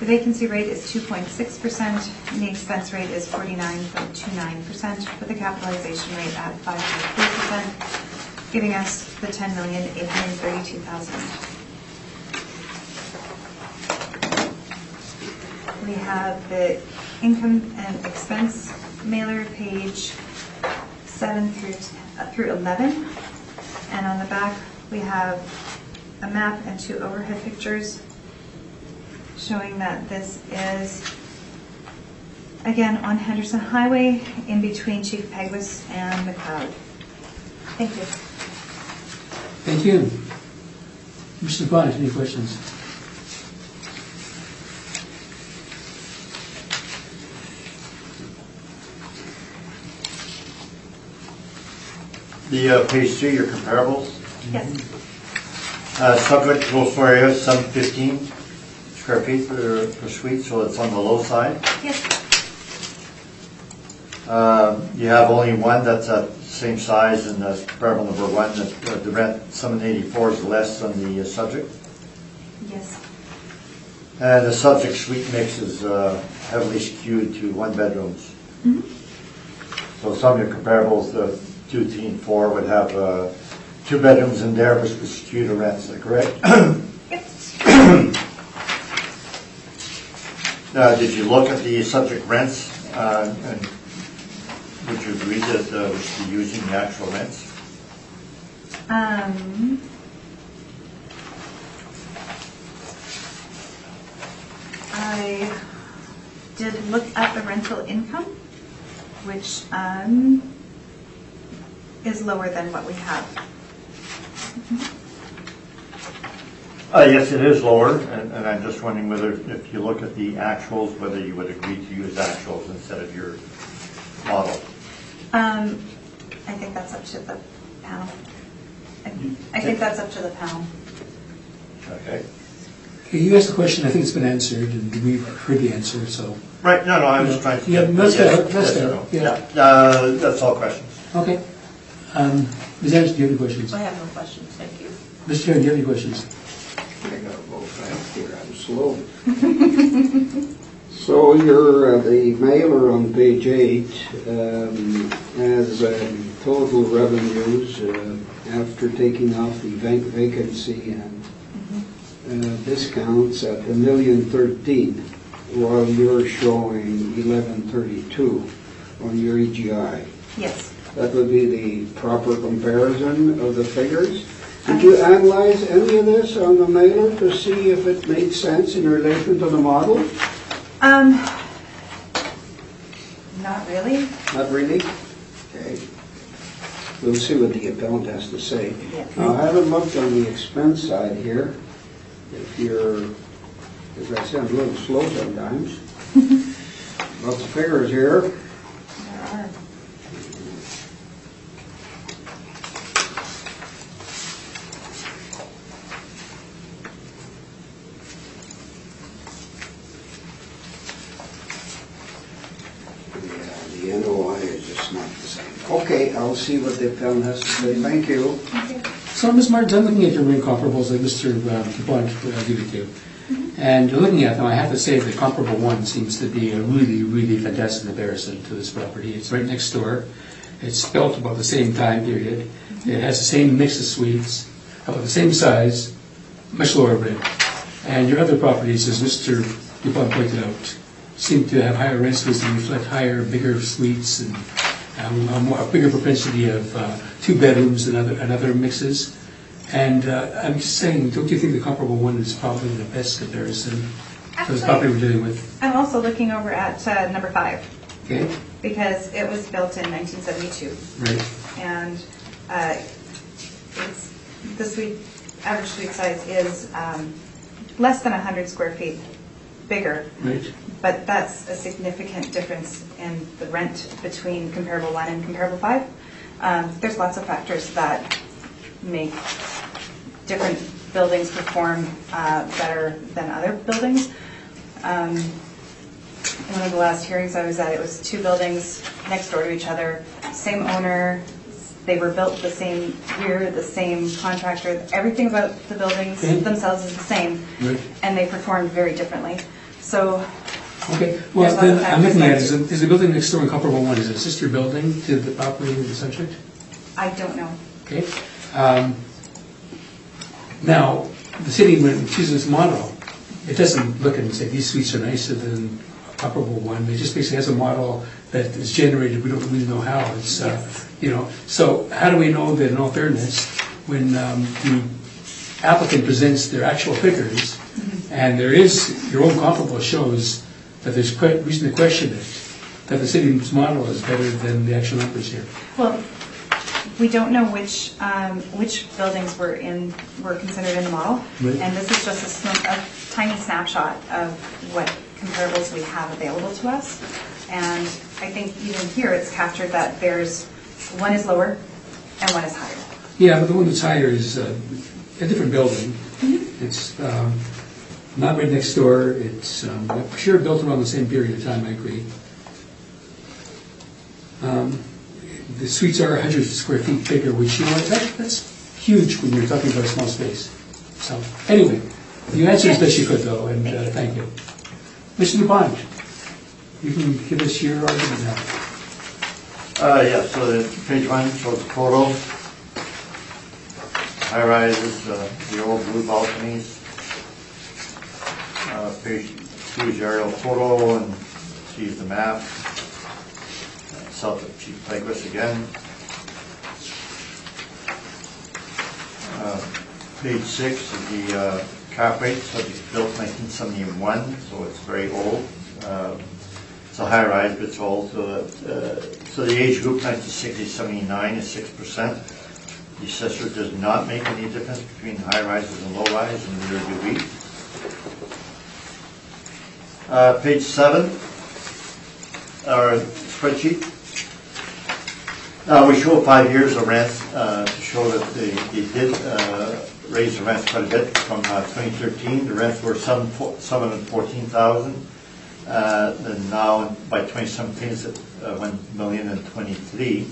The vacancy rate is 2.6%, and the expense rate is 49.29%, with a capitalization rate at 5.3%, giving us the 10,832,000. We have the income and expense mailer, page seven through, uh, through 11. And on the back, we have a map and two overhead pictures showing that this is, again, on Henderson Highway, in between Chief Peguis and McLeod. Thank you. Thank you. Mr. Bonnet, any questions? The uh, page three, your comparables. Yes. Uh, Subject gross area, seven fifteen square feet per per suite, so it's on the low side. Yes. Uh, You have only one that's at same size and that's comparable number one, that uh, the rent, seven eighty-four is less than the uh, subject. Yes. And the subject suite mix is uh, heavily skewed to one bedrooms. So some of your comparables, the two, three, and four would have uh, two bedrooms in there, which would skew the rents, is that correct? Yep. Uh, Did you look at the subject rents, uh, and would you agree that uh, we should be using the actual rents? Um, I did look at the rental income, which um, is lower than what we have. Uh, Yes, it is lower, and and I'm just wondering whether, if you look at the actuals, whether you would agree to use actuals instead of your model. Um, I think that's up to the panel. I I think that's up to the panel. Okay? Okay, you asked the question, I think it's been answered, and we've heard the answer, so, Right, no, no, I was trying to. Yeah, get- that's yes, fair, that's yes or fair, no. yeah. Yeah, uh, that's all questions. okay. Um, Ms. Adams, do you have any questions? I have no questions, thank you. Mr. Chairman, do you have any questions? I gotta go fast here, I'm slow. So your, uh, the mailer on page eight um, has um, total revenues uh, after taking off the vac- vacancy and discounts at a million thirteen, while you're showing eleven thirty-two on your EGI. Yes. That would be the proper comparison of the figures. Did you analyze any of this on the mailer to see if it made sense in relation to the model? Um, not really. Not really? Okay. We'll see what the appellant has to say. Yeah. Now, I haven't looked on the expense side here. If you're, as I said, I'm a little slow sometimes. Lots of figures here. There are. Yeah, the NOI is just not the same. Okay, I'll see what the appellant has to say. Thank you. So, Ms. Martins, I'm looking at your main comparables that Mr. Dupont alluded to. You. Mm-hmm. And looking at them, I have to say the comparable one seems to be a really, really fantastic comparison to this property. It's right next door. It's built about the same time period. Mm-hmm. It has the same mix of suites, about the same size, much lower rent. And your other properties, as Mr. Dupont pointed out, seem to have higher rent suites and reflect higher, bigger suites and um, a more- a bigger propensity of uh, two bedrooms and other, and other mixes. And uh, I'm just saying, don't you think the comparable one is probably the best comparison for the property we're dealing with? I'm also looking over at uh, number five, Okay, because it was built in 1972. right, And uh, it's, the suite, average suite size is um, less than 100 square feet bigger, right. but that's a significant difference in the rent between comparable one and comparable five. Um, There's lots of factors that make different buildings perform uh, better than other buildings. Um, in one of the last hearings I was at, it was two buildings next door to each other, same owner, they were built the same year, the same contractor, everything about the buildings Okay. themselves is the same, Right. and they performed very differently. So, Okay, well, There's then, of I'm looking at, it. factors is the- is the building next door in comparable one, is it a sister building to the property in the subject? I don't know. Okay. Um, Now, the city, when it chooses this model, it doesn't look and say, these suites are nicer than a comparable one. It just basically has a model that is generated, we don't really know how. It's, uh, you know, so how do we know that in all fairness, when um, the applicant presents their actual figures, and there is, your own comparable shows that there's quite reason to question it, that the city's model is better than the actual numbers here. Well, we don't know which, um, which buildings were in, were considered in the model. Right. And this is just a sn- a tiny snapshot of what comparables we have available to us. And I think even here, it's captured that there's, one is lower and one is higher. Yeah, but the one that's higher is uh, a different building. It's um, not right next door, it's um, sure built around the same period of time, I agree. Um, The suites are 100 square feet bigger, which, you know, that- that's huge when you're talking about a small space. So, anyway, you answered as best you could, though, and uh, thank you. Mr. Dupont, you can give us your argument now. Uh, yeah, so the page one shows the photo. High rises, uh, the old blue balconies. Uh, page two is the aerial photo and sees the map. South of Chief Douglas again. Uh, Page six is the uh, cap rate, so it's built 1971, so it's very old. Uh, it's a high rise, but it's so, uh, so the age group 1960 79 is 6%. The assessor does not make any difference between high rises and low rise, and neither do we. Uh, Page seven, our spreadsheet. Uh, We show five years of rent uh, to show that they they did uh, raise the rents quite a bit from uh, 2013. The rents were some 714,000. Uh, Then now, by 2017, it's at uh, 1 million and 23.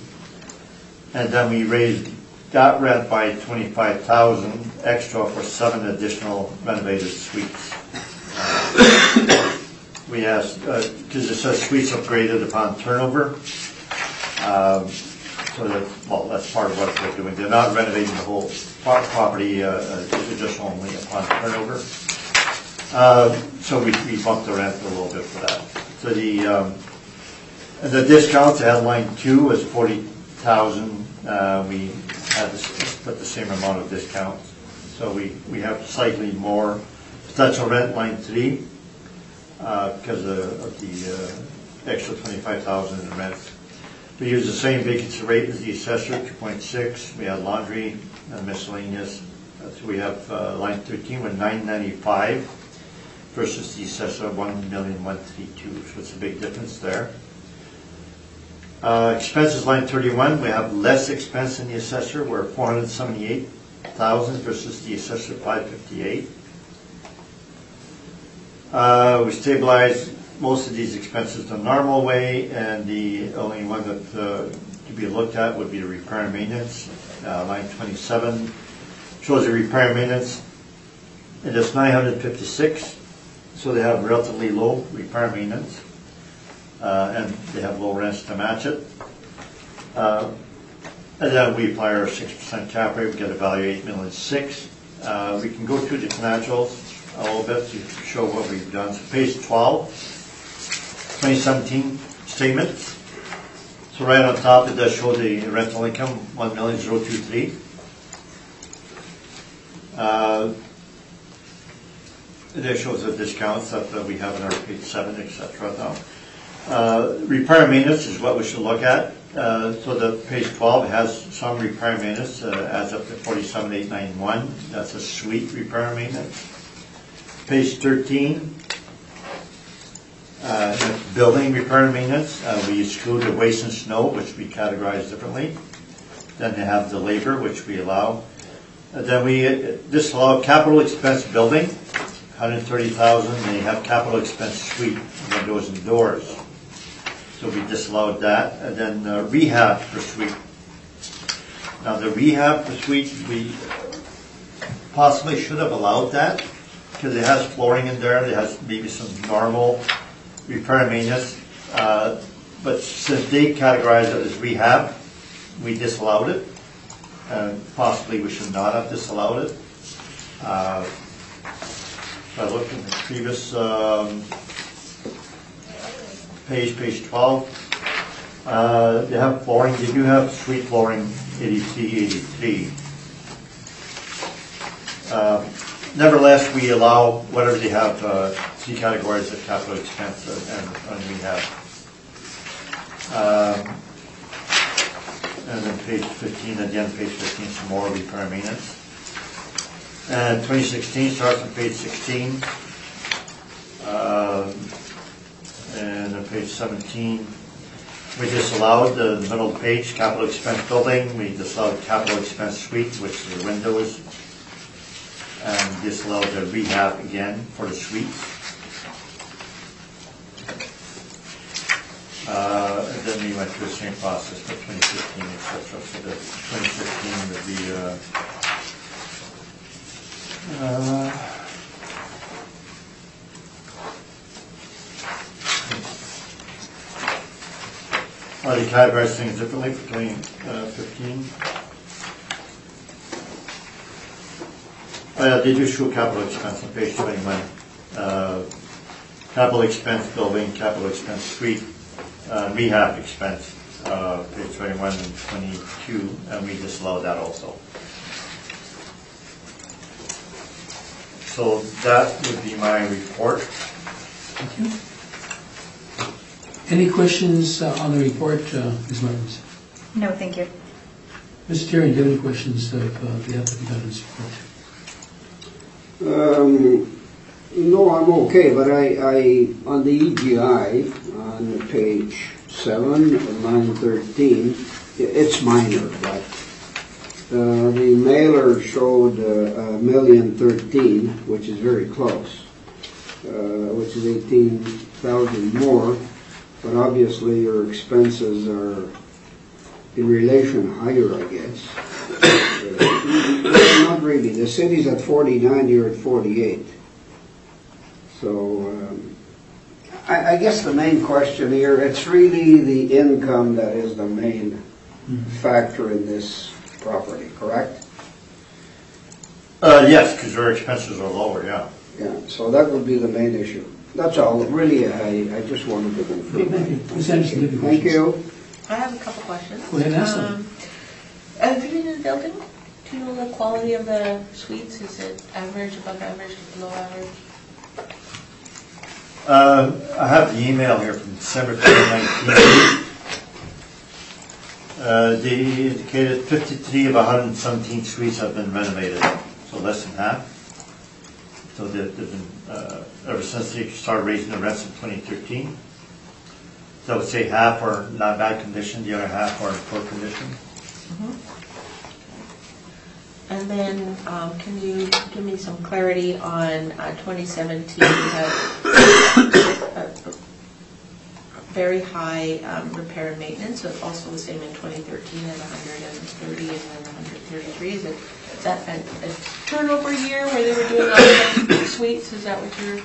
And then we raised that rent by 25,000 extra for seven additional renovated suites. Uh, We asked, because it says suites upgraded upon turnover. Um, So that's, well, that's part of what they're doing. They're not renovating the whole property, uh, uh, just only upon turnover. Uh, So we we bumped the rent a little bit for that. So the, um, the discounts, the headline two was forty thousand. Uh, We had to the same amount of discounts. So we, we have slightly more potential rent line three uh, because of of the uh, extra twenty-five thousand in rent. We use the same vacancy rate as the assessor, two point six. We have laundry and miscellaneous. Uh, So we have uh, line thirteen with nine ninety-five versus the assessor, one million one thirty-two. So it's a big difference there. Uh, Expenses, line thirty-one, we have less expense in the assessor. We're four hundred seventy-eight thousand versus the assessor, five fifty-eight. Uh, We stabilize most of these expenses the normal way, and the only one that uh, to be looked at would be the repair and maintenance. Uh, Line 27 shows the repair and maintenance, it is 956, so they have relatively low repair maintenance, uh, and they have low rents to match it. Uh, And then we apply our 6% cap rate, we get a value of 8 million six. Uh, We can go through the financials a little bit to show what we've done. So page 12, 2017 statement. So right on top, it does show the rental income, 1,023. Uh, Does shows the discounts that we have in our page seven, et cetera, now. Uh, Repair maintenance is what we should look at. Uh, So the page 12 has some repair maintenance, uh, adds up to 47,891. That's a suite repair maintenance. Page 13, uh, building repair maintenance. Uh, We exclude the waste and snow, which we categorize differently. Then they have the labor, which we allow. And Then we uh, disallow capital expense building, 130,000. They have capital expense suite, windows and doors. So we disallowed that. And then uh, rehab per suite. Now, the rehab per suite, we possibly should have allowed that because it has flooring in there, it has maybe some normal repair and maintenance. Uh, But since they categorized it as rehab, we disallowed it. And possibly we should not have disallowed it. Uh, I looked at the previous um, page, page 12, uh, they have flooring, they do have suite flooring 83, 83. Uh, Nevertheless, we allow whatever they have, uh, categories of capital expense and and we have. Um, And then page 15, at the end of page 15, some more repair maintenance. And 2016 starts on page 16. Um, And on page 17, we disallowed the middle page, capital expense building. We disallowed capital expense suite, which is the windows and disallowed the rehab again for the suites. Uh, and then we went through the same process for 2015, et cetera, so the 2015 would be, uh, uh, are they categorized things differently for 2015? Oh, yeah, they do show capital expense on page 21. Uh, Capital expense building, capital expense suite, uh, rehab expense, uh, page 21 and 22, and we disallow that also. So that would be my report. Thank you. Any questions uh, on the report, uh, Ms. Martins? No, thank you. Mr. Terry, do you have any questions of uh, the applicant on this report? Um, No, I'm okay, but I, I, on the EGI, on page seven, line thirteen, it's minor, but uh, the mailer showed uh, a million thirteen, which is very close, uh, which is eighteen thousand more, but obviously your expenses are in relation higher, I guess. Uh, Not really, the city's at forty-nine, you're at forty-eight. So, um, I, I guess the main question here, it's really the income that is the main factor in this property, correct? Uh, yes, because their expenses are lower, yeah. Yeah, so that would be the main issue. That's all, really, I, I just wanted to confirm. Thank you. Ms. Anderson, do you Thank questions? I have a couple questions. Go ahead and ask them. Um, Have you been in the building? Do you know the quality of the suites? Is it average, above average, below average? Uh, I have the email here from December 2019. Uh, They indicated 53 of 117 suites have been renovated, so less than half. So they've they've been, uh, ever since they started raising the rents in 2013. So I would say half are not bad condition, the other half are in poor condition. And then, um, can you give me some clarity on uh, 2017? We have a very high um, repair and maintenance, so it's also the same in 2013 at 130 and then 133. Is it, is that a a turnover year where they were doing all the suites? Is that what you're?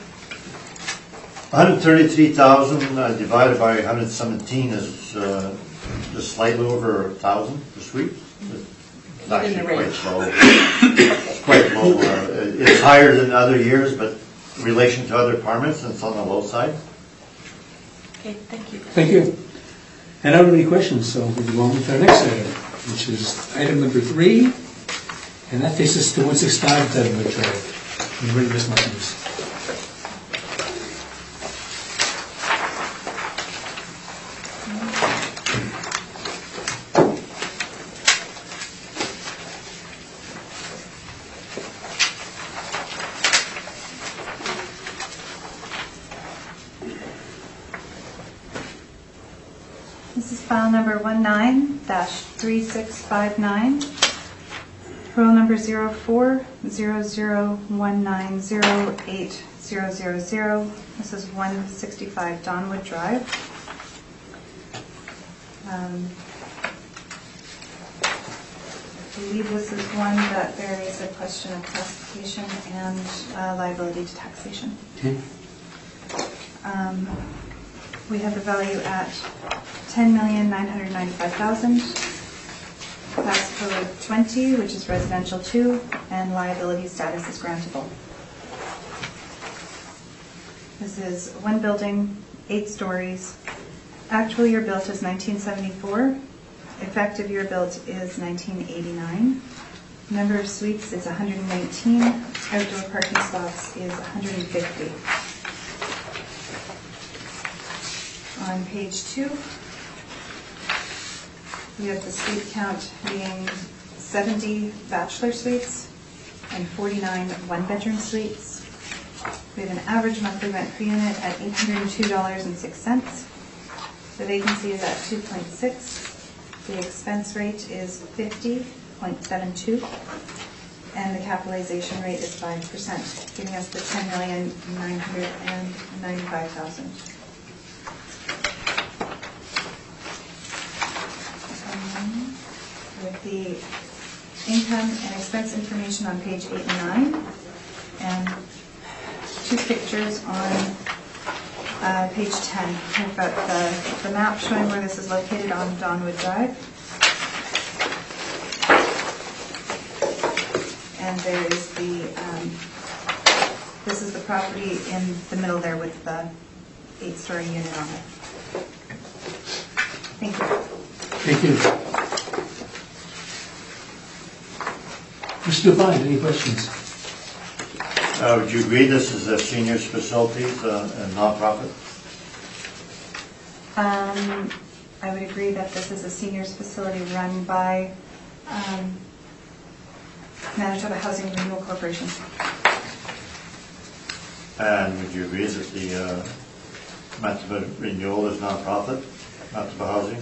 133,000 uh, divided by 117 is uh, just slightly over 1,000 per suite. It's actually quite low. It's quite low. uh, It's higher than other years, but in relation to other apartments, it's on the low side. Okay, thank you. Thank you. And I don't have any questions, so we'll move on with our next item, which is item number three, and that takes us to 165 Donwood Drive. You ready, Ms. Martinez? 9-3659, Rule Number 0400190800. This is 165 Donwood Drive. Um, I believe this is one that there is a question of classification and uh, liability to taxation. Um, we have a value at $10,995,000. Class code 20, which is residential 2, and liability status is grantable. This is one building, eight stories. Actual year built is 1974. Effective year built is 1989. Number of suites is 119. Outdoor parking spots is 150. On page two, we have the suite count being 70 bachelor suites and 49 one-bedroom suites. We have an average monthly rent per unit at $802.06. The vacancy is at 2.6. The expense rate is 50.72. And the capitalization rate is 5%, giving us the $10,995,000. Um, with the income and expense information on page eight and nine, and two pictures on uh, page 10. We've got the, the map showing where this is located on Donwood Drive. And there is the, um, this is the property in the middle there with the eight-story unit on it. Thank you. Thank you. Mr. Devine, any questions? Uh, Would you agree this is a seniors facilities uh, and nonprofit? Um, I would agree that this is a seniors facility run by um, Manitoba Housing Renewal Corporation. And would you agree that the uh, Manitoba Renewal is nonprofit, Manitoba Housing?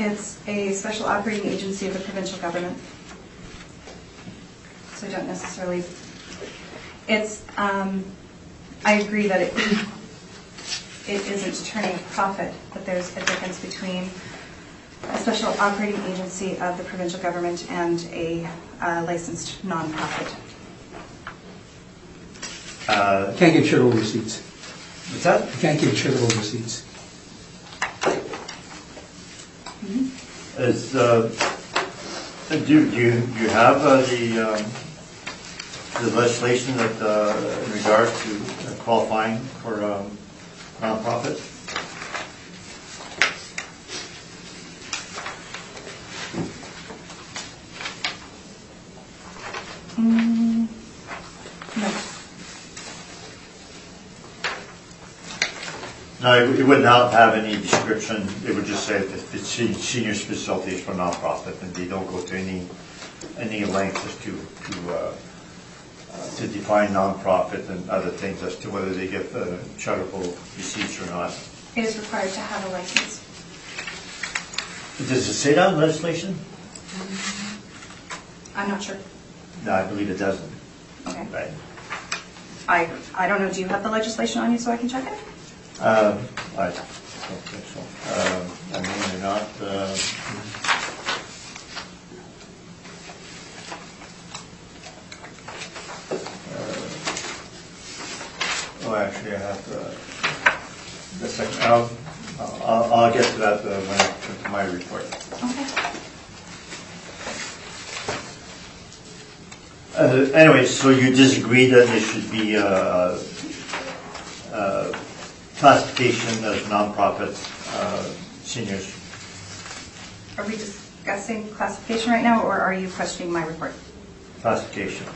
It's a special operating agency of the provincial government. So I don't necessarily, it's, um, I agree that it, it isn't turning a profit, but there's a difference between a special operating agency of the provincial government and a uh, licensed nonprofit. Uh, Can't give shareholder receipts. What's that? You can't give shareholder receipts. Is, uh, do you, do you you have uh, the, um, the legislation that, uh, in regard to qualifying for um, nonprofit? Mm, No. No, it it would not have any description, it would just say that it's se- seniors facilities for nonprofit, and they don't go to any, any length as to, to, uh, to define nonprofit and other things as to whether they get uh, charitable receipts or not. It is required to have a license. Does it say that in legislation? I'm not sure. No, I believe it doesn't, Okay. right? I, I don't know, do you have the legislation on you so I can check it? Um, I don't think so. Um, I mean, they're not, uh, oh, actually, I have to, the second, I'll, I'll, I'll get to that uh, when I come to my report. Okay. Uh, Anyway, so you disagree that there should be uh, uh, classification as nonprofit uh, seniors? Are we discussing classification right now, or are you questioning my report? Classification.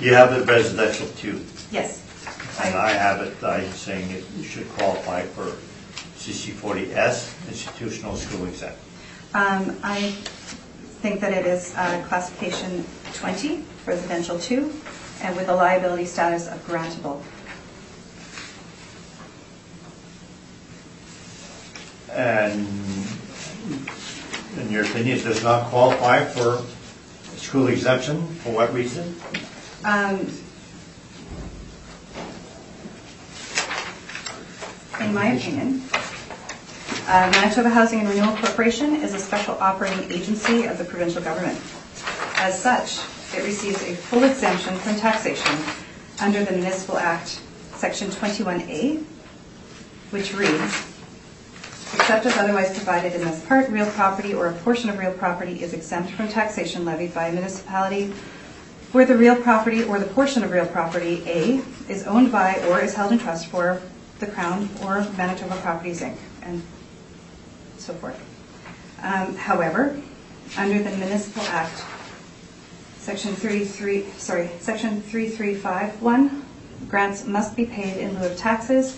You have the residential too, Yes. And I have it, I'm saying it should qualify for CC 40S, institutional school exempt. Um, I think that it is uh, classification 20, residential 2, and with a liability status of grantable. And in your opinion, it does not qualify for school exemption, for what reason? Um, In my opinion, uh, Manitoba Housing and Renewal Corporation is a special operating agency of the provincial government. As such, it receives a full exemption from taxation under the Municipal Act, Section 21A, which reads, Except as otherwise provided in this part, real property or a portion of real property is exempt from taxation levied by a municipality where the real property or the portion of real property, A, is owned by or is held in trust for the Crown or Manitoba Properties, Inc., and so forth. Um, However, under the Municipal Act, Section 33, sorry, Section 3351, grants must be paid in lieu of taxes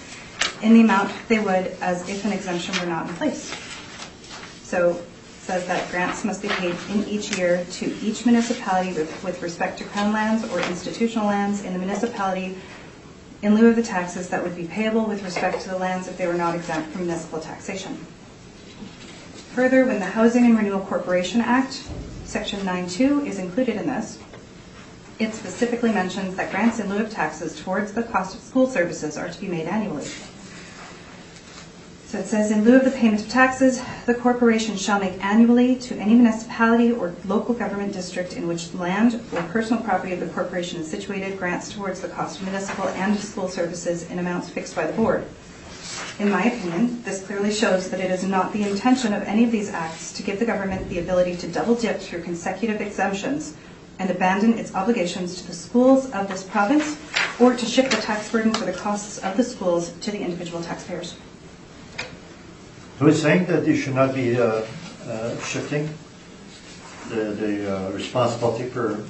in the amount they would as if an exemption were not in place. So it says that grants must be paid in each year to each municipality with with respect to crown lands or institutional lands in the municipality in lieu of the taxes that would be payable with respect to the lands if they were not exempt from municipal taxation. Further, when the Housing and Renewal Corporation Act, Section 9.2, is included in this, it specifically mentions that grants in lieu of taxes towards the cost of school services are to be made annually. So it says, in lieu of the payment of taxes, the corporation shall make annually to any municipality or local government district in which land or personal property of the corporation is situated grants towards the cost of municipal and school services in amounts fixed by the board. In my opinion, this clearly shows that it is not the intention of any of these acts to give the government the ability to double dip through consecutive exemptions and abandon its obligations to the schools of this province or to shift the tax burden for the costs of the schools to the individual taxpayers. Who is saying that you should not be uh, uh, shifting the, the uh, responsibility for,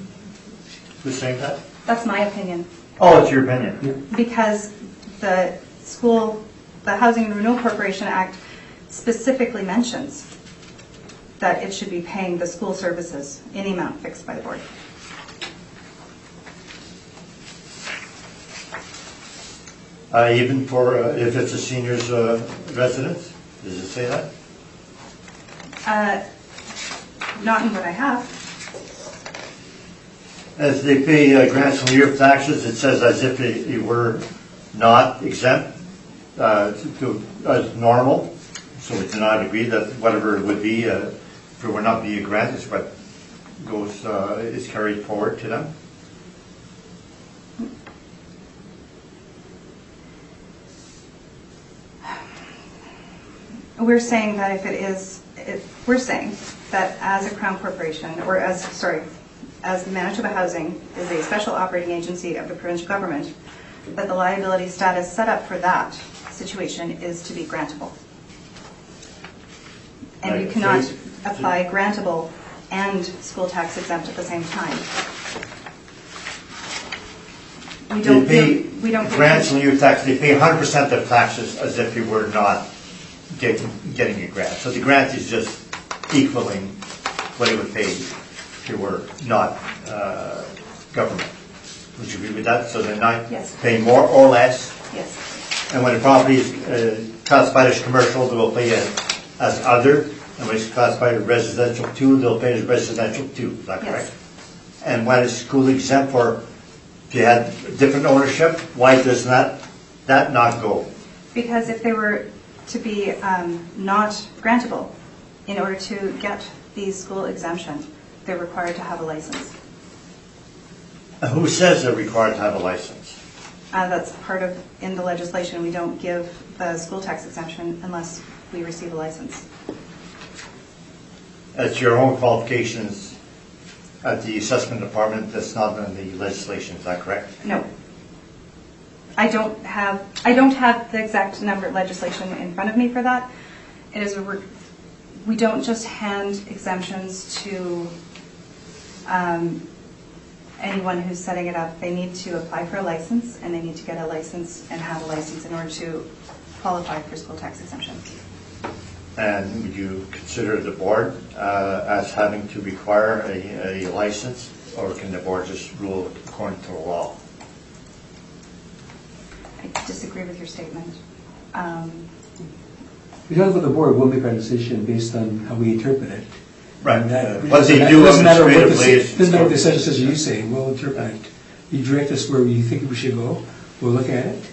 who's saying that? That's my opinion. Oh, it's your opinion. because the school, the Housing and Renewal Corporation Act specifically mentions that it should be paying the school services in the amount fixed by the board. Uh, Even for, uh, if it's a senior's uh, residence? Does it say that? Uh, Not in what I have. As they pay uh, grants from of taxes, it says as if they they were not exempt uh, to- to, as normal. So we do not agree that whatever it would be, uh, if it were not be a grant, is what goes, uh, is carried forward to them. We're saying that if it is, if we're saying that as a Crown Corporation, or as, sorry, as Manitoba Housing is a special operating agency of the provincial government, that the liability status set up for that situation is to be grantable. And you cannot apply grantable and school tax exempt at the same time. We They don't, pay give- we don't. give- grants and your tax, they pay hundred percent of taxes as if you were not getting, getting a grant. So the grant is just equaling what it would pay if you were not, uh, government. Would you agree with that? So they're not Yes. paying more or less? Yes, And when the property is uh, classified as commercial, they will pay as, as other, and when it's classified as residential two, they'll pay as residential two, is that Yes. correct? And when is school exempt for, if you had different ownership, why does that, that not go? because if they were to be um, not grantable, in order to get the school exemption, they're required to have a license. And Who says they're required to have a license? Uh, That's part of, in the legislation, we don't give the school tax exemption unless we receive a license. It's your own qualifications at the assessment department, that's not in the legislation, is that correct? No. I don't have, I don't have the exact number of legislation in front of me for that. It is, a re- we don't just hand exemptions to um, anyone who's setting it up. They need to apply for a license, and they need to get a license and have a license in order to qualify for school tax exemption. And would you consider the board uh, as having to require a, a license, or can the board just rule according to the law? I disagree with your statement. Um, We talk about the board, we'll make our decision based on how we interpret it. Right, And that- uh, what they do doesn't matter what the- administratively is- Doesn't matter what the session says or you say, we'll interpret it. You direct us where you think we should go, we'll look at it.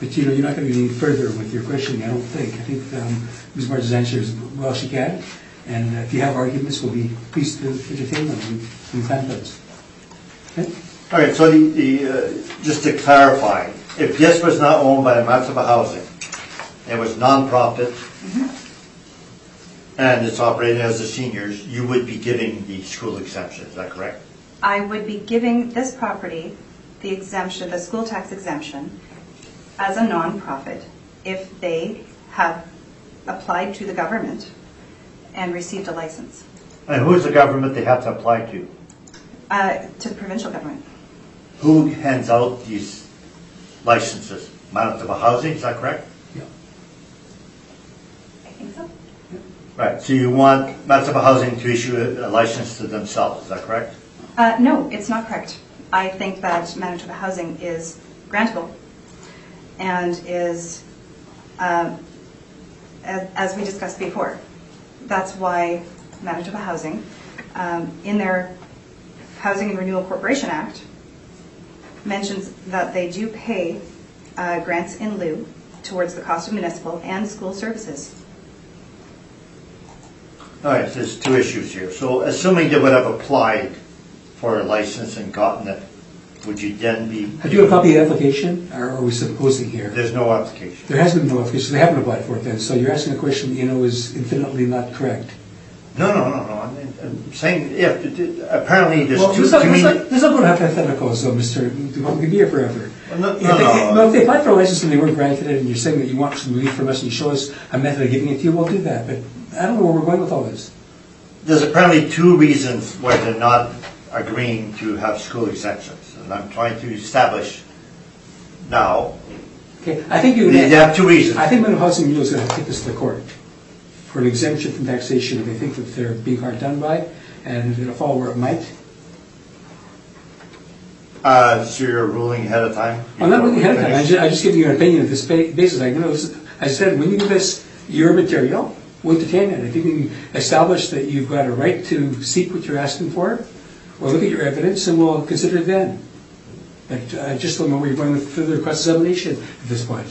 But you know, you're not going to get any further with your questioning, I don't think. I think um, Ms. Martin's answer is well she can. And if you have arguments, we'll be pleased to entertain them when when the time. Okay? All right, so the, the, uh, just to clarify, if this was not owned by Manitoba Housing, it was nonprofit, and it's operating as the seniors, you would be giving the school exemption, is that correct? I would be giving this property the exemption, the school tax exemption, as a nonprofit if they have applied to the government and received a license, And who's the government they have to apply to? uh, to the provincial government. Who hands out these licenses? Manitoba Housing, is that correct? Yeah. I think so. Right, so you want Manitoba Housing to issue a a license to themselves, is that correct? Uh, No, it's not correct. I think that Manitoba Housing is grantable and is, um, as as we discussed before, that's why Manitoba Housing, um, in their Housing and Renewal Corporation Act, mentions that they do pay uh, grants in lieu towards the cost of municipal and school services. All right, there's two issues here. So assuming they would have applied for a license and gotten it, would you then be, Have you a copy of the application, or are we supposing here? there's no application? There has been no application, they haven't applied for it then, so you're asking a question, you know, is infinitely not correct. No, no, no, no, I'm- I'm saying, if, apparently there's Well, two let's not, let's community. not, let's not go to hypotheticals, though, Mr. Dupont, we can be here forever. Well, no, If no, they- no. Well, if they applied for a license and they weren't granted it, and you're saying that you want some relief from us, and you show us a method of giving it to you, we'll do that, but I don't know where we're going with all this. There's apparently two reasons why they're not agreeing to have school exemptions, and I'm trying to establish now. Okay, I think you. They they have two reasons. I think Manitoba Housing Renewal is going to have to take this to the court for an exemption from taxation if they think that they're being hard done by, and it'll fall where it might. Uh, so you're ruling ahead of time? I'm not ruling ahead of time, I'm just, I'm just giving you an opinion of this ba- basis, I know, this- I said, when you give us your material, we'll entertain it. If you can establish that you've got a right to seek what you're asking for, we'll look at your evidence and we'll consider it then. But I just don't know where you're going with further cross-examination at this point.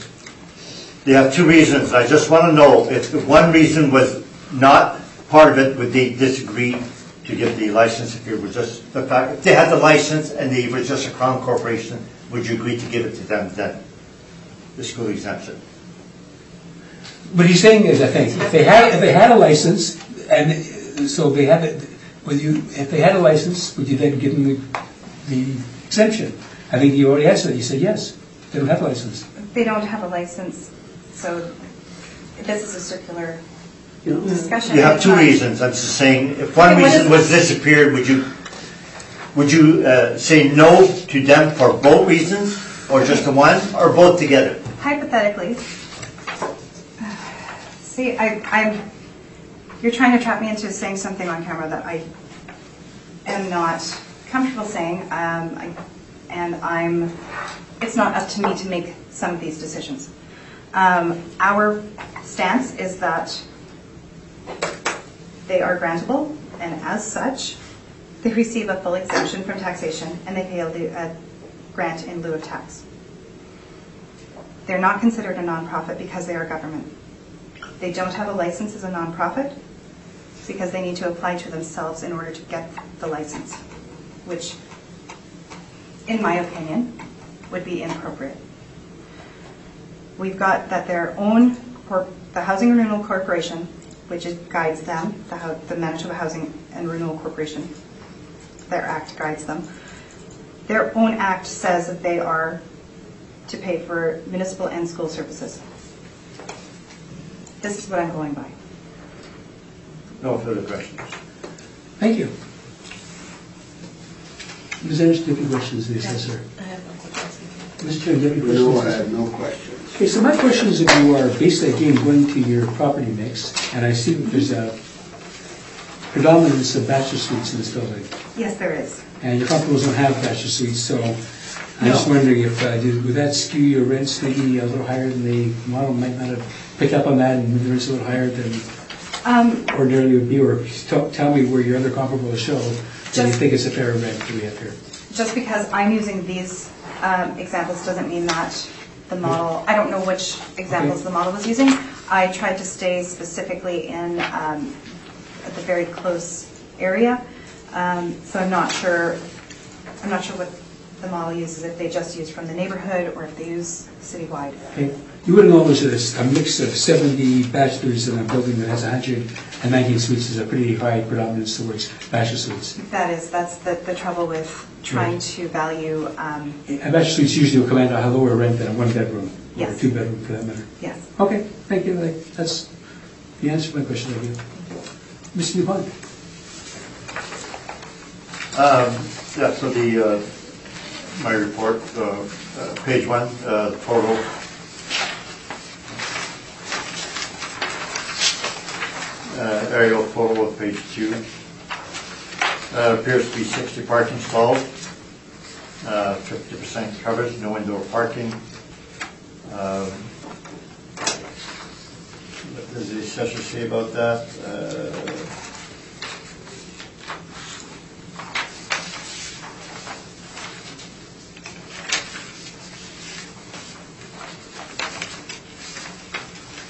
They have two reasons. I just want to know if one reason was not part of it, would they disagree to give the license if it was just the fact, if they had the license and they were just a crown corporation, would you agree to give it to them then? The school exemption? What he's saying is, I think, if they had, if they had a license, And uh, so they have it, would you, if they had a license, would you then give them the, the exemption? I think you already answered that, you said yes, they don't have a license. They don't have a license, so this is a circular discussion. You have two reasons, I'm just saying, if one Okay, what reason is- was disappeared, would you, would you uh, say no to them for both reasons, or just the one, or both together? Hypothetically, see, I, I'm, you're trying to trap me into saying something on camera that I am not comfortable saying, um, I- and I'm, it's not up to me to make some of these decisions. Um, Our stance is that they are grantable, and as such, they receive a full exemption from taxation, and they pay a a grant in lieu of tax. They're not considered a nonprofit because they are government. They don't have a license as a nonprofit because they need to apply to themselves in order to get the license, which, in my opinion, would be inappropriate. We've got that their own, the Housing Renewal Corporation, which is- guides them, the the Manitoba Housing and Renewal Corporation, their act guides them. Their own act says that they are to pay for municipal and school services. This is what I'm going by. No further questions. Thank you. Ms. Anderson, do you have any questions, the assessor? I have no questions. Mr. Chair, do you have any questions? No, I have no questions. Okay, so my question is if you are basically again going to your property mix, and I see that there's a predominance of bachelor suites in this building, Yes, there is. and your comparables don't have bachelor suites, so I'm just wondering if, uh, did- would that skew your rents maybe a little higher than the model might not have picked up on that, and the rents a little higher than Um, ordinarily would be, or tell tell me where your other comparables show, that you Just- think it's a fair rent that we have here. Just because I'm using these um, examples doesn't mean that the model, I don't know which examples the model was using. I tried to stay specifically in um, at the very close area, Um, so I'm not sure, I'm not sure what the model uses, if they just use from the neighborhood or if they use citywide. Okay, you wouldn't know there's a a mix of 70 bachelors in a building that has 119 suites is a pretty high predominance towards bachelor suites. That is, that's the the trouble with trying to value, um, A bachelor suites usually will command a lower rent than a one-bedroom, or a Yes. two-bedroom for that matter. yes. Okay, thank you, Like, that's the answer to my question, thank you. Mr. Dupont? Um, Yeah, so the, uh, my report, uh, uh, page one, uh, total. Uh, Aerial photo of page two. Uh, Appears to be 60 parking stalls, uh, 50% coverage, no indoor parking. Um, What does the assessor say about that?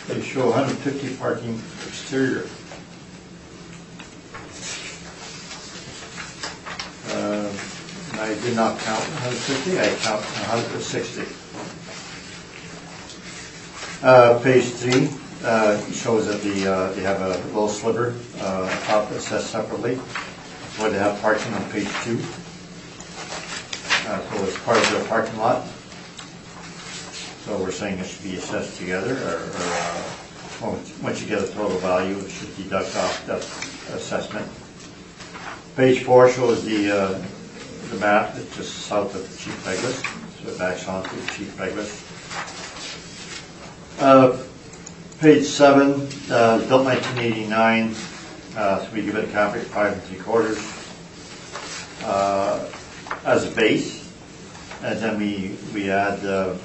They show 150 parking exterior. And I did not count 150, I count 160. Uh, Page three uh, shows that the, uh, they have a little sliver uh, top that says separately, where they have parking on page two. Uh, So it's part of their parking lot. So we're saying it should be assessed together, or, or, uh, once- you get a total value, it should deduct off that assessment. Page four shows the, uh, the map that's just south of Chief Douglas, so it backs onto Chief Douglas. Uh, Page seven, uh, built nineteen eighty-nine, uh, so we give it a cap rate five and three quarters, uh, as a base. And then we, we add uh,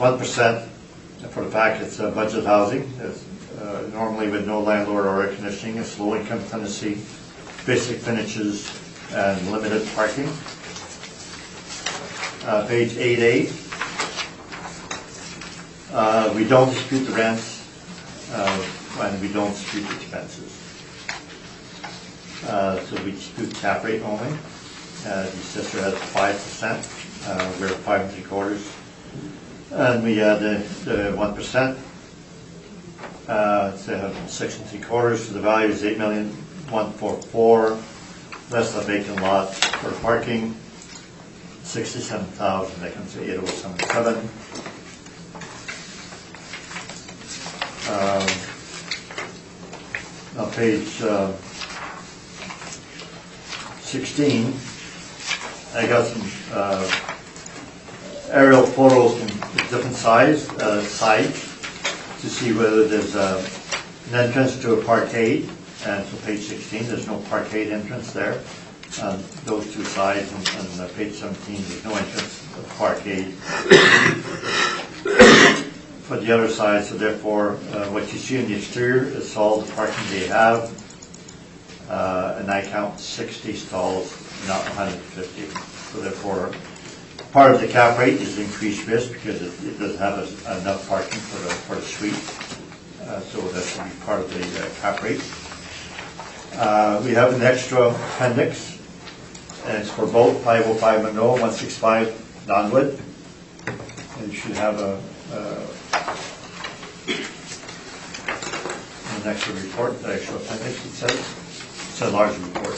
one percent for the fact it's budget housing. Uh, Normally with no landlord or air conditioning, it's low income tenancy, basic finishes, and limited parking. Uh, Page eight A. Uh, We don't dispute the rents, uh, and we don't dispute the expenses. Uh, So we dispute cap rate only. Uh, The assessor has five percent, we're five and three quarters. And we add the, the one percent. Uh, They have six and three quarters, so the value is eight million, one four four, less the vacant lot for parking, sixty-seven thousand, that comes to eight oh seven seven. Um, On page uh, sixteen, I got some uh, aerial photos in different size, uh, sites, to see whether there's an entrance to a parkade, and so page 16, there's no parkade entrance there. On Those two sides, and and, uh, page 17, there's no entrance to parkade. For the other side, so therefore, uh, what you see in the exterior is all the parking they have, uh, and I count 60 stalls, not 150. So therefore, part of the cap rate is increased risk because it it doesn't have as- enough parking for the, for the suite. Uh, So that should be part of the uh, cap rate. Uh, We have an extra appendix, and it's for both 505 Monroe, 165 Donwood. And you should have a, uh, an extra report, the extra appendix, it says. It's a large report.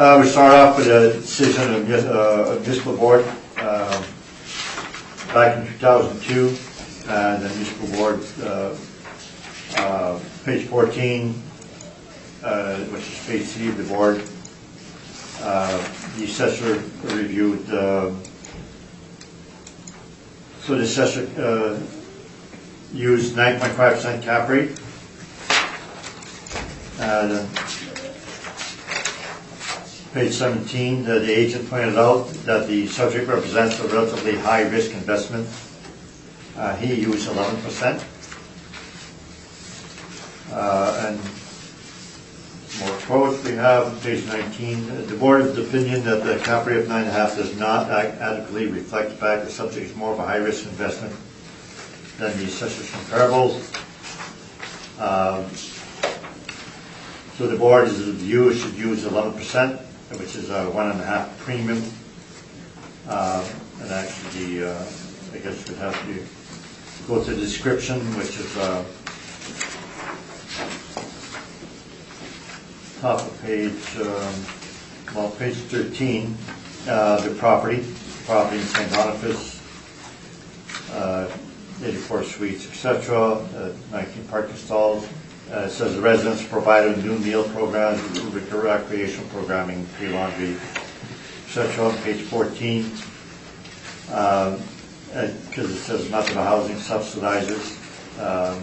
We start off with a decision of mis- uh, municipal board um, back in 2002, and the municipal board, uh, uh, page 14, uh, which is page C of the board, uh, the assessor reviewed, uh, so the assessor uh, used 9.5% cap rate. Uh, Page 17, the agent pointed out that the subject represents a relatively high-risk investment. Uh, He used 11%. Uh, And more quotes we have, page 19, the board is the opinion that the cap rate of 9.5 does not adequately reflect the fact the subject is more of a high-risk investment than the assessor's comparables. Um, So the board is of the view should use eleven percent, which is a one and a half premium. Uh, And actually, uh, I guess we'd have to go to the description, which is uh, top of page, um, well, page thirteen, uh, the property, property in St. Boniface, uh, 84 suites, etc., uh, 19 parking stalls. Uh, It says the residents provided a new meal program, recreation programming, free laundry, et cetera, on page 14. Because it says method of housing subsidizes um,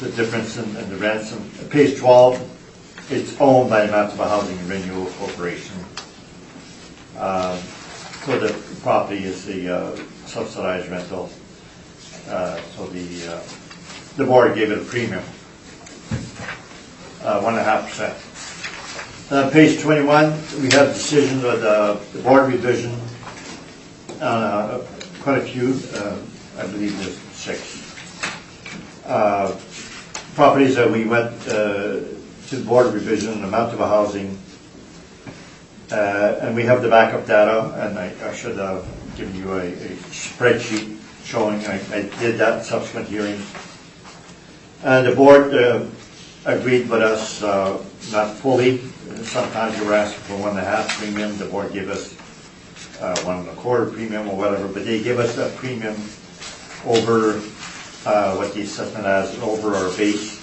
the difference in in the rents. On page 12, it's owned by the Housing Renewal Corporation. Um, So the property is the uh, subsidized rental. Uh, So the, uh, the board gave it a premium, uh, one and a half percent. On page 21, we have decisions of the the board revision, uh, quite a few, uh, I believe there's six. Uh, Properties that we went uh, to the board revision, amount of housing, uh, And we have the backup data, and I I should have given you a a spreadsheet showing, I I did that subsequent hearings. And the board uh, agreed with us, uh, not fully, sometimes you were asking for one and a half premium, the board gave us uh, one and a quarter premium or whatever, but they give us a premium over uh, what the assessment has, over our base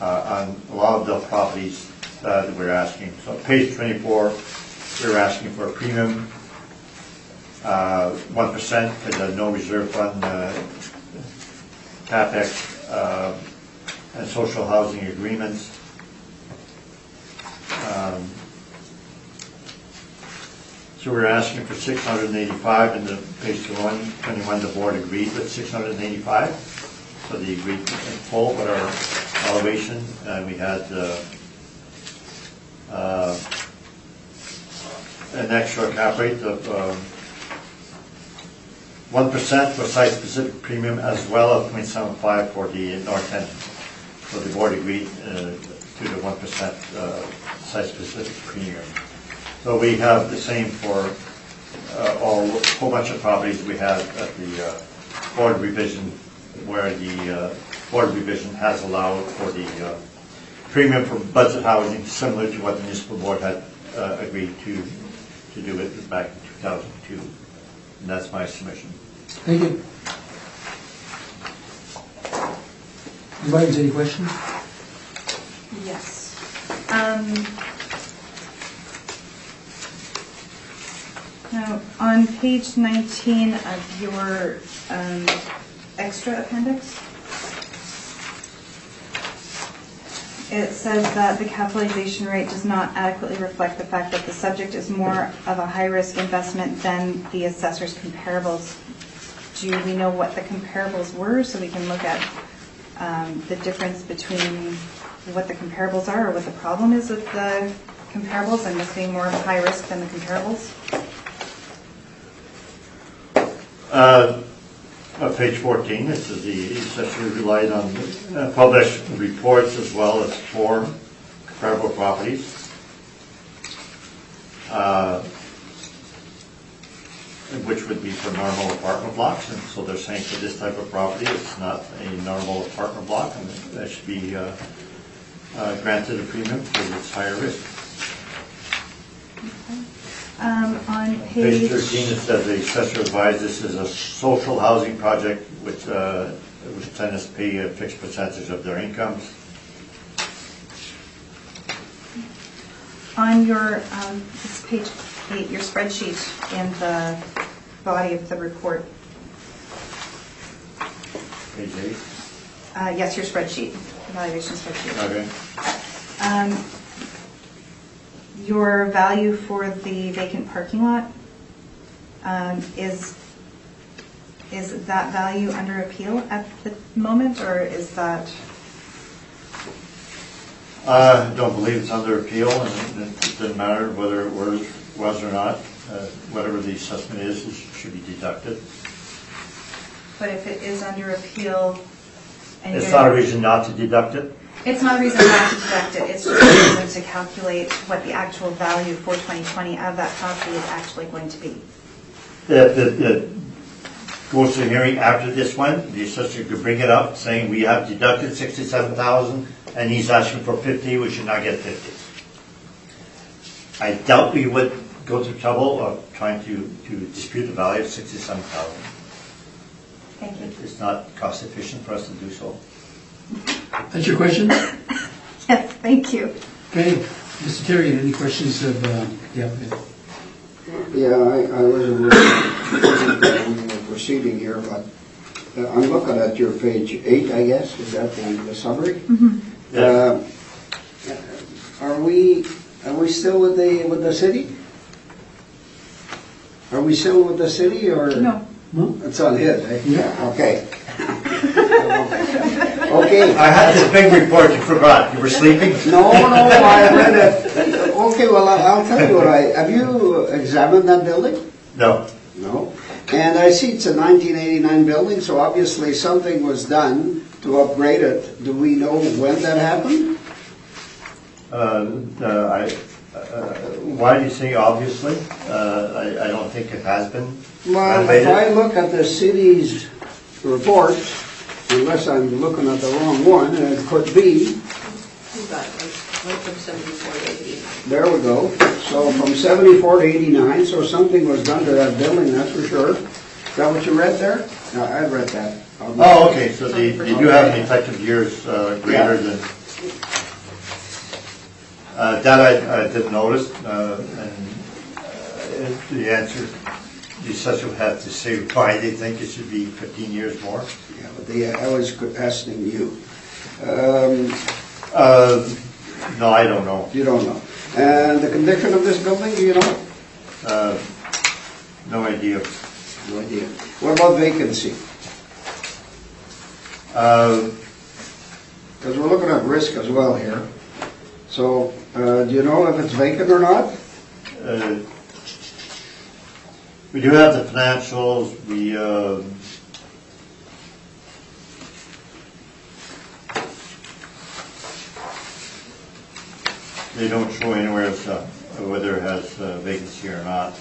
uh, on a lot of the properties uh, that we're asking. So page 24, we're asking for a premium, uh, 1% for the no reserve fund, uh, CapEx, uh, and social housing agreements. Um, So we're asking for 685, and the page 21, 21, the board agreed with 685. So they agreed in full with our elevation, and we had uh, uh, an extra cap rate of um, 1% for site-specific premium as well as 0.75 for the north end. So the board agreed uh, to the 1% uh, site-specific premium. So we have the same for uh, all, a whole bunch of properties we have at the uh, Board Revision, where the Board Revision has allowed for the premium for budget housing, similar to what the municipal board had uh, agreed to, to do it back in 2002. And that's my submission. Thank you. Any questions? Yes. Um, Now, on page 19 of your um, extra appendix, it says that the capitalization rate does not adequately reflect the fact that the subject is more of a high-risk investment than the assessor's comparables. Do we know what the comparables were, so we can look at the difference between what the comparables are, or what the problem is with the comparables, and this being more of a high risk than the comparables? Uh, On page 14, this is the assessor relied on uh, published reports as well as four comparable properties, uh, which would be for normal apartment blocks, and so they're saying for this type of property, it's not a normal apartment block, and that should be uh, uh, granted a premium because it's higher risk. Um, On Page page... 13, it says the assessor advised this is a social housing project which, uh, which tenants pay a fixed percentage of their incomes. On your, um, it's page eight, your spreadsheet in the body of the report. Page eight. Uh, Yes, your spreadsheet, evaluation spreadsheet. Okay. Um, Your value for the vacant parking lot, um, is, is that value under appeal at the moment, or is that, Uh, Don't believe it's under appeal, and it doesn't matter whether it was, was or not. Uh, Whatever the assessment is, it should be deducted. but if it is under appeal? and It's not a reason not to deduct it. It's not a reason not to deduct it, it's just a reason to calculate what the actual value for 2020 of that property is actually going to be. If it it goes to hearing after this one, the assessor could bring it up, saying we have deducted 67,000, and he's asking for 50, we should not get 50. I doubt we would go to trouble of trying to to dispute the value of 67,000. Thank you. It's not cost efficient for us to do so. That's your question? Yes, thank you. Okay, Mr. Terry, any questions of, uh, the applicant? Yeah, I, I wasn't looking when we were proceeding here, but uh, I'm looking at your page eight, I guess, is that the the summary? Mm-hmm. Yeah. Uh, Are we, are we still with the, with the city? Are we still with the city, or? No. No? It's on his, eh? Yeah. Okay. Okay. I had this big report, you forgot, you were sleeping? No, no, I read it. Okay, well, I- I'll tell you what I, have you examined that building? No. No. And I see it's a 1989 building, so obviously something was done to upgrade it. Do we know when that happened? Uh, uh, I, uh, why do you say obviously? Uh, I I don't think it has been Well, if renovated. I look at the city's report, unless I'm looking at the wrong one, and it could be, You got it, right from 74 to 80. there we go. So from 74 to 89, so something was done to that building, that's for sure. Is that what you read there? No, I read that. Oh, okay, so they they do have an effective years uh, greater than, Uh, that I I did notice, uh, and uh, the answer, the assessor would have to say why they think it should be 15 years more. Yeah, but they, I was asking you. Um, Uh, No, I don't know. You don't know. And the condition of this building, do you know? Uh, No idea. No idea. What about vacancy? Uh, Because we're looking at risk as well here. So, uh, do you know if it's vacant or not? Uh, We do have the financials, uh, they don't show anywhere uh, whether it has uh, vacancy or not.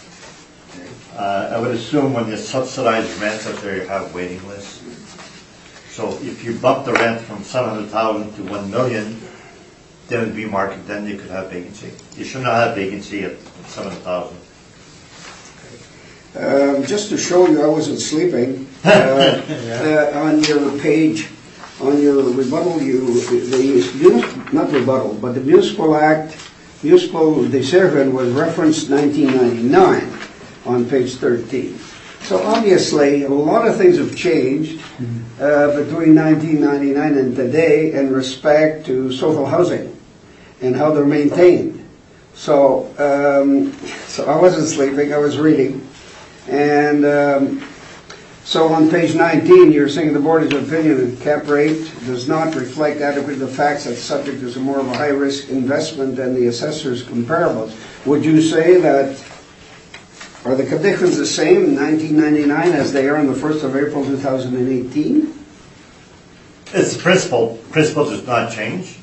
Uh, I would assume when you subsidize rent that they have waiting lists. So if you bump the rent from seven hundred thousand to one million, then be market, then you could have vacancy. You should not have vacancy at seven thousand. Um, Just to show you I wasn't sleeping, uh, uh, on your page, on your rebuttal, you, the, not rebuttal, but the municipal act, municipal decision was referenced 1999 on page 13. So obviously, a lot of things have changed uh, between 1999 and today in respect to social housing and how they're maintained. So, um, so I wasn't sleeping, I was reading. And um, so on page 19, you're saying the board is of opinion that cap rate does not reflect adequately the facts that the subject is more of a high-risk investment than the assessor's comparables. Would you say that, are the conditions the same in 1999 as they are on the 1st of April 2018? It's the principle, principle does not change.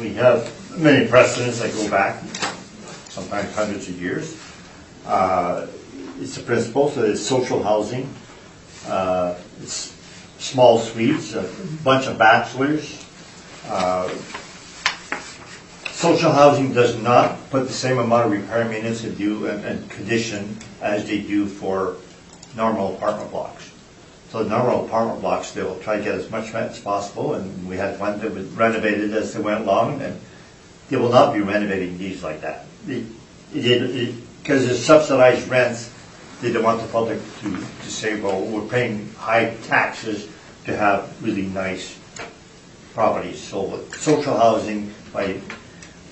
We have many precedents that go back sometimes hundreds of years. Uh, It's a principle, so it's social housing, uh, it's small suites, a bunch of bachelors. Uh, Social housing does not put the same amount of repair maintenance to do and, and condition as they do for normal apartment blocks. So normal apartment blocks, they will try to get as much rent as possible, and we had one that was renovated as they went along, and they will not be renovating these like that. It, it, because it's subsidized rents, they don't want the public to, to say, well, we're paying high taxes to have really nice properties. So social housing, by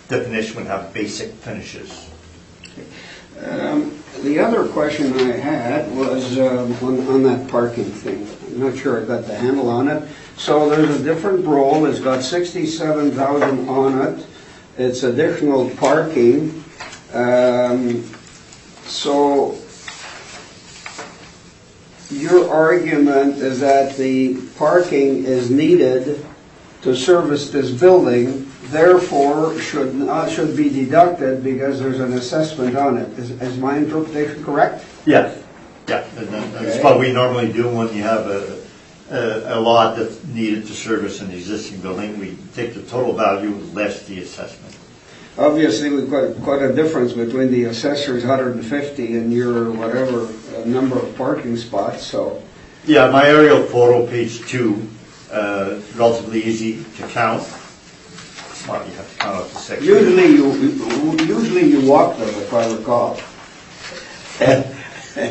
definition, would have basic finishes. Um, The other question I had was um, on on that parking thing. I'm not sure I got the handle on it. So there's a different role, it's got 67,000 on it, it's additional parking. Um, So your argument is that the parking is needed to service this building, therefore should not, should be deducted because there's an assessment on it. Is, is my interpretation correct? Yes. Yeah, and that- that's what we normally do when you have a, a, a lot that's needed to service an existing building. We take the total value less the assessment. Obviously, we've got quite a difference between the assessor's 150 and your whatever uh, number of parking spots, so. Yeah, my aerial photo, page two, uh, relatively easy to count. Well, you have to count up to six. Usually you, usually you walk them, if I recall.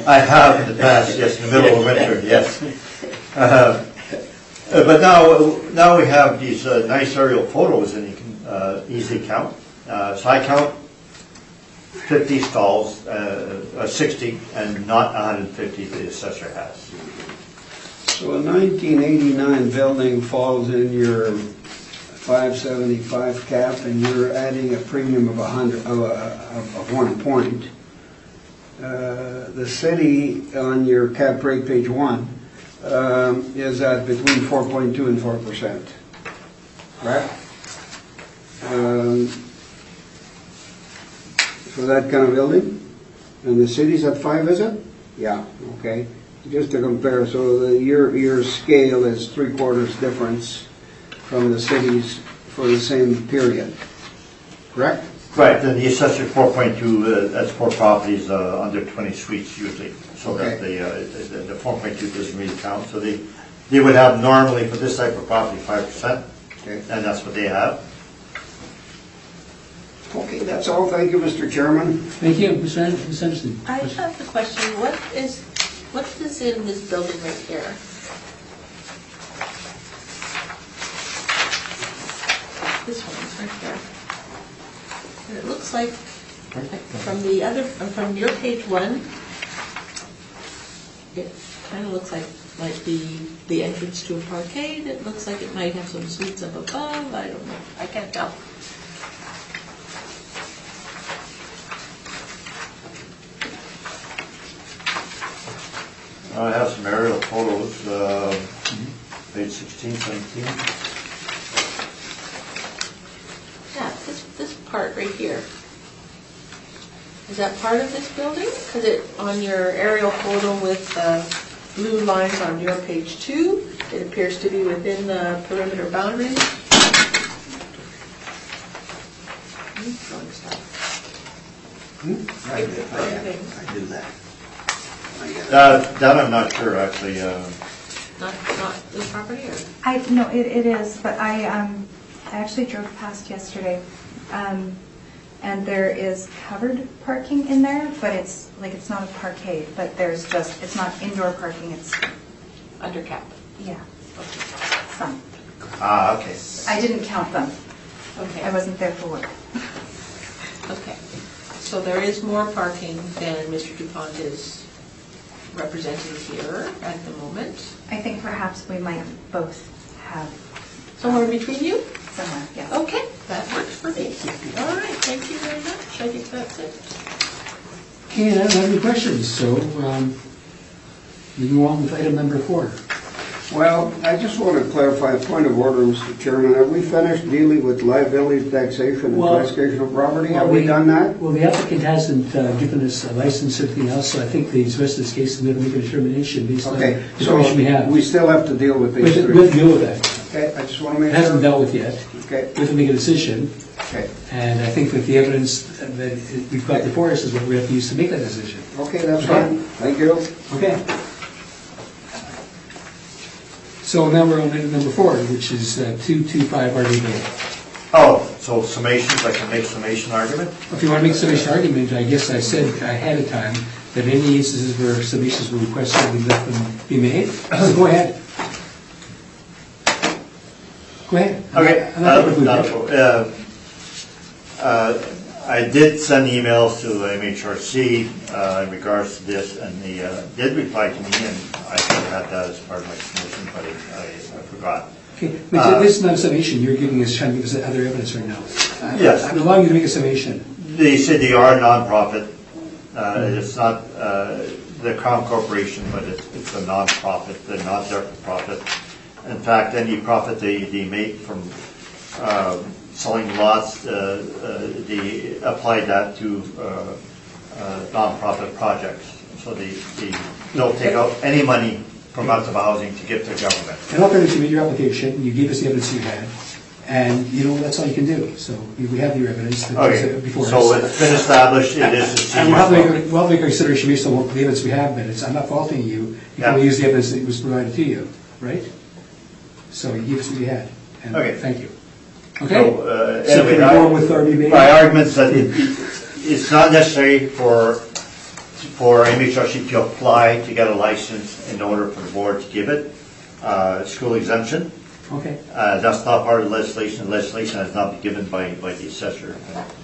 I have in the past, yes, in the middle of winter, yes. Uh, But now, now we have these uh, nice aerial photos and you can uh, easily count. Uh, So I count 50 stalls, uh, uh, 60, and not 150 the assessor has. So a 1989 building falls in your 575 cap, and you're adding a premium of 100, of, of one point. The city, on your cap rate, page one, um, is at between 4.2 and 4 percent, correct? Um, For that kind of building? And the city's at 5, is it? Yeah, okay. Just to compare, so the, your, your scale is three quarters difference from the cities for the same period, correct? Right, and the assessor 4.2, uh, that's for properties uh, under 20 suites usually. So that the, uh, the the 4.2 doesn't really count. So they, they would have normally for this type of property 5%, Okay. and that's what they have. Okay, that's all, thank you, Mr. Chairman. Thank you, Mr. Anderson. Ms. Anderson. I have a question, what is, what is in this building right here? This one, right there. And it looks like, from the other, uh, from your page one, it kind of looks like, might be the entrance to a parkade. It looks like it might have some suites up above, I don't know, I can't tell. I have some aerial photos, uh, page 16, 17. Yeah, this, this part right here. Is that part of this building? Because it, on your aerial photo with uh, blue lines on your page two, it appears to be within the perimeter boundaries. Hmm, drawing stuff. I did, I did that. I get it. Uh, That I'm not sure, actually. uh, Not, not this property, or? I, no, it, it is, but I, um, I actually drove past yesterday, um, and there is covered parking in there, but it's, like, it's not a parkade, but there's just, it's not indoor parking, it's, Under cap. yeah, some. Ah, okay. I didn't count them. Okay. I Okay, wasn't there for work. okay. So there is more parking than Mr. Dupont is representing here at the moment. I think perhaps we might both have Somewhere between you? somewhere, yes. Okay, that works for me. All right, thank you very much. I think that's it. Okay, I don't have any questions, so um, we go on with item number four. Well, I just want to clarify a point of order, Mr. Chairman. Have we finished dealing with liability taxation and Well- classification of property? Have we we- done that? Well, the applicant hasn't uh, given us a license or anything else, so I think the rest of this case, we have to make a determination based on the Okay, so information we have. we still have to deal with We these have we have to three. deal with that. Okay, I just want to It make hasn't dealt with yet. Okay, We have to make a decision, okay, and I think that the evidence that we've got before us is what we have to use to make that decision. okay, that's fine. Thank you. Okay. So now we're on item number four, which is uh, 225 RDB. Oh, so summations, I can make summation argument? If you want to make summation argument, I guess I said ahead of time that any instances where submissions were requested, we let them be made. So Go ahead. Go ahead. Okay, I'm not gonna uh, uh, uh, I did send emails to the MHRC uh, in regards to this, and they uh, did reply to me, and I should have had that as part of my submission, but I I forgot. Okay, but this is not a summation, you're giving us, trying to give us other evidence right now. I- Yes. I'm allowing you to make a summation. They said they are a nonprofit. Uh, It's not uh, the Crown Corporation, but it's it's a nonprofit, they're not there for profit. In fact, any profit they they make from uh, selling lots, uh, uh, they apply that to uh, uh, nonprofit projects. So they they don't take out any money from out of the housing to give to government. And finish, you made your application, you gave us the evidence you had, and, you know, that's all you can do. So we have your evidence that was Okay, before us. so it's been established, it is a And we'll have to make, we'll have to make a consideration based on what the evidence we have, but it's, I'm not faulting you. You can only use the evidence that was provided to you, right? So you gave us what you had, and Okay. thank you. Okay? So, uh, So anyway, can we I- go on with RB My argument is that it- it- it's not necessary for, for MHRC to apply to get a license in order for the board to give it, uh, school exemption. Okay, Uh, That's not part of the legislation. The Legislation has not been given by, by the assessor,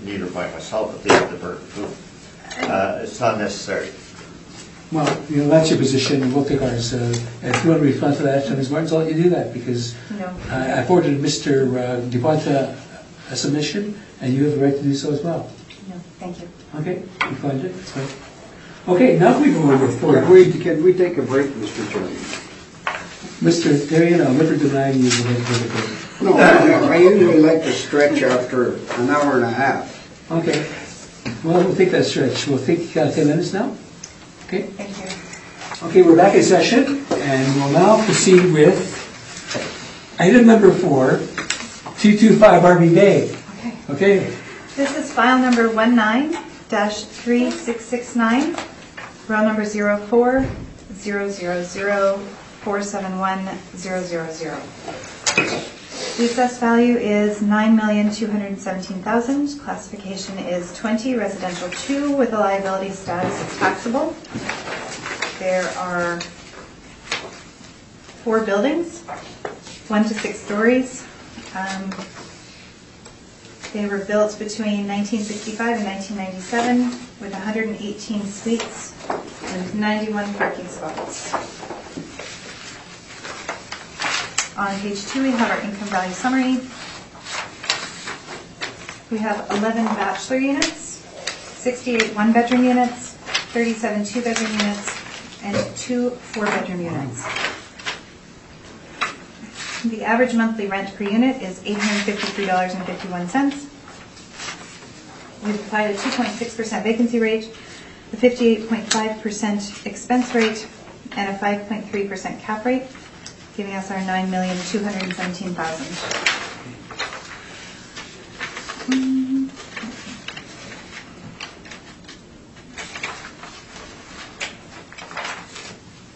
neither by myself, but they have the burden too. Uh, It's not necessary. Well, you know, that's your position, and we'll take ours. Uh, If you want to respond to that, Ms. Martins, I'll let you do that, because No. I I forwarded Mr. uh, Dupont a a submission, and you have the right to do so as well. No, thank you. Okay, you find it, it's fine. Okay, now we go on with four. Can we, can we take a break, Mr. Chairman? Mr. Darian, I'll never deny you the right to the break. No, I I usually like to stretch after an hour and a half. Okay, well, we'll take that stretch. We'll take uh, 10 minutes now. Okay? Thank you. Okay, we're back in session, and we'll now proceed with item number four, 225 RB Bay. Okay. Okay, This is file number 19-3669, row number 04-000-471-000. The assessed value is 9,217,000. Classification is 20, residential 2, with a liability status of taxable. There are four buildings, one to six stories. Um, they were built between 1965 and 1997 with 118 suites and 91 parking spots. On page two, we have our income value summary. We have 11 bachelor units, 68 one-bedroom units, 37 two-bedroom units, and two four-bedroom units. The average monthly rent per unit is $853.51. we've applied a 2.6% vacancy rate, a 58.5% expense rate, and a 5.3% cap rate, giving us our 9217000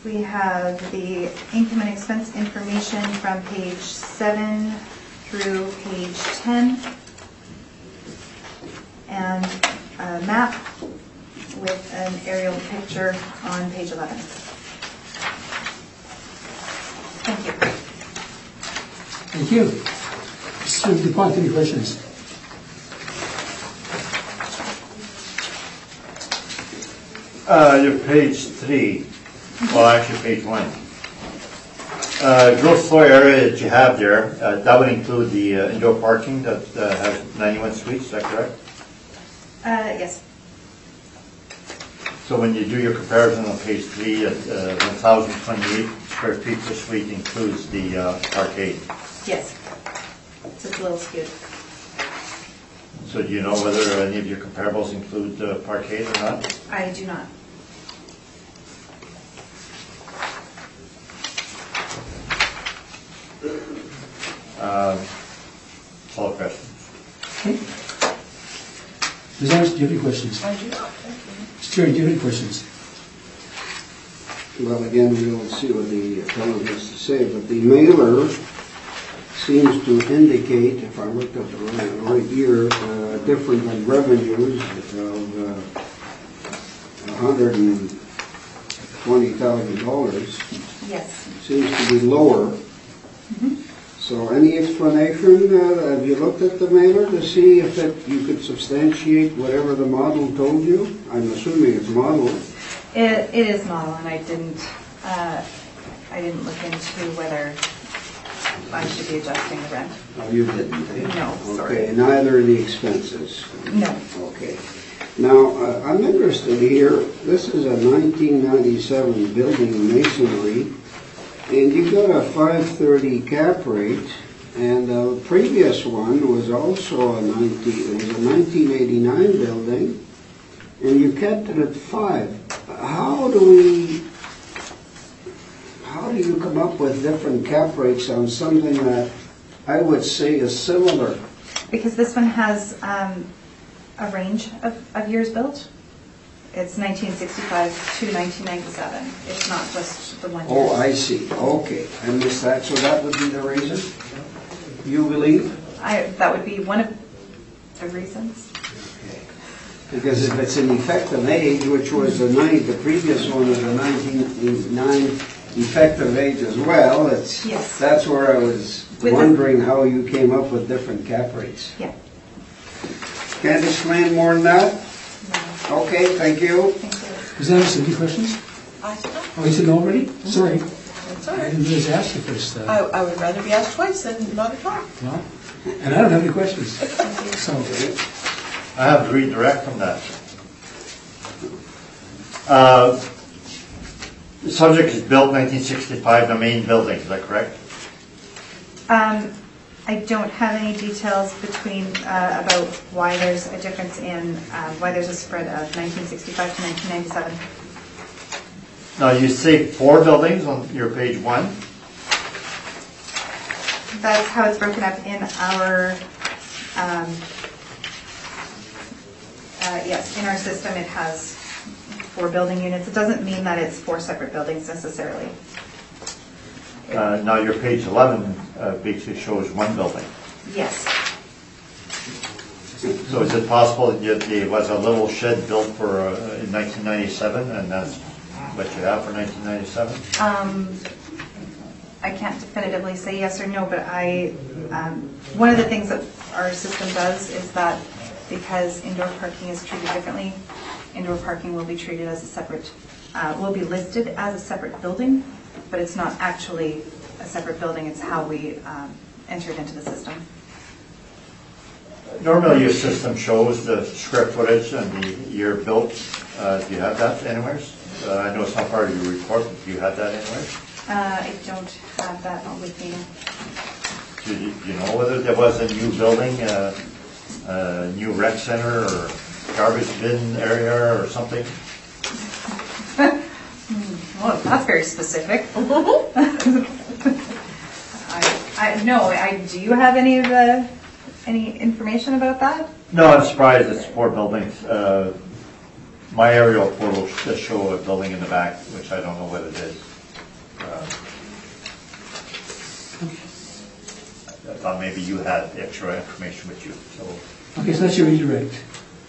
We have the income and expense information from page seven through page 10. And a map with an aerial picture on page 11. Thank you. Thank you. Mr. Dupont, any questions? Uh, your page three, well, actually, page one. Uh, gross floor area that you have there, uh, that would include the uh, indoor parking that uh, has 91 suites, is that correct? Uh, yes, So when you do your comparison on page three, at uh, 1,028 square feet per suite includes the uh, parkade. yes. Just a little skewed. So do you know whether any of your comparables include uh, parkade or not? I do not. Um, All questions. Okay. Ms. Anderson, do you have any questions? I do not, thank you. Mr. Chair, do you have any questions? Well, again, we'll see what the appellant has to say, but the mailer seems to indicate, if I looked at the right, right year, uh, different than revenues of uh, hundred and twenty thousand dollars. Yes. Seems to be lower. So any explanation, uh, have you looked at the mailer to see if it, you could substantiate whatever the model told you? I'm assuming it's model. It, it is model, and I didn't, uh, I didn't look into whether I should be adjusting the rent. Oh, you didn't, eh? No, sorry. Okay, neither the expenses. No. Okay. Now, uh, I'm interested here, this is a 1997 building masonry, and you got a 530 cap rate, and the previous one was also a 19, it was a 1989 building, and you kept it at 5. How do we, how do you come up with different cap rates on something that I would say is similar? Because this one has um, a range of, of years built. It's 1965 to 1997. It's not just the one oh, year. Oh, I see, okay, I missed that, so that would be the reason, you believe? I, that would be one of the reasons. Because if it's an effective age, which was the nine, the previous one was a nineteen nine effective age as well, it's, Yes. that's where I was With the- wondering how you came up with different cap rates. Yeah. Can't explain more than that? Okay, thank you. Thank you. Ms. Anderson, any questions? I do not, Oh, you said no already? Sorry. that's all I right. didn't realize I asked you first. uh, I, I would rather be asked twice than not at all. well, And I don't have any questions. So, I have to redirect from that. Uh, The subject is built 1965, the main building, is that correct? Um, I don't have any details between, uh, about why there's a difference in, um, why there's a spread of 1965 to 1997. Now, you see four buildings on your page one. That's how it's broken up in our, um, uh, yes, in our system, it has four building units. It doesn't mean that it's four separate buildings necessarily. Uh, Now, your page 11 uh, basically shows one building. Yes, So is it possible that you- there was a little shed built for, uh, in 1997, and that's what you have for 1997? Um, I can't definitively say yes or no, but I, um, one of the things that our system does is that because indoor parking is treated differently, indoor parking will be treated as a separate, uh, will be listed as a separate building, but it's not actually a separate building, it's how we um, enter it into the system. Normally, your system shows the square footage and the year built. Uh, Do you have that anywhere? Uh, I know it's not part of your report, but do you have that anywhere? Uh, I don't have that with me. Do you do you know whether there was a new building uh, a new rec center or garbage bin area or something. Well, that's very specific. I, I, no, I, do you have any of the, any information about that? No, I'm surprised it's four buildings. Uh, My aerial photos just show a building in the back, which I don't know what it is. Uh, I thought maybe you had extra information with you, so, Okay, so that's your redirect.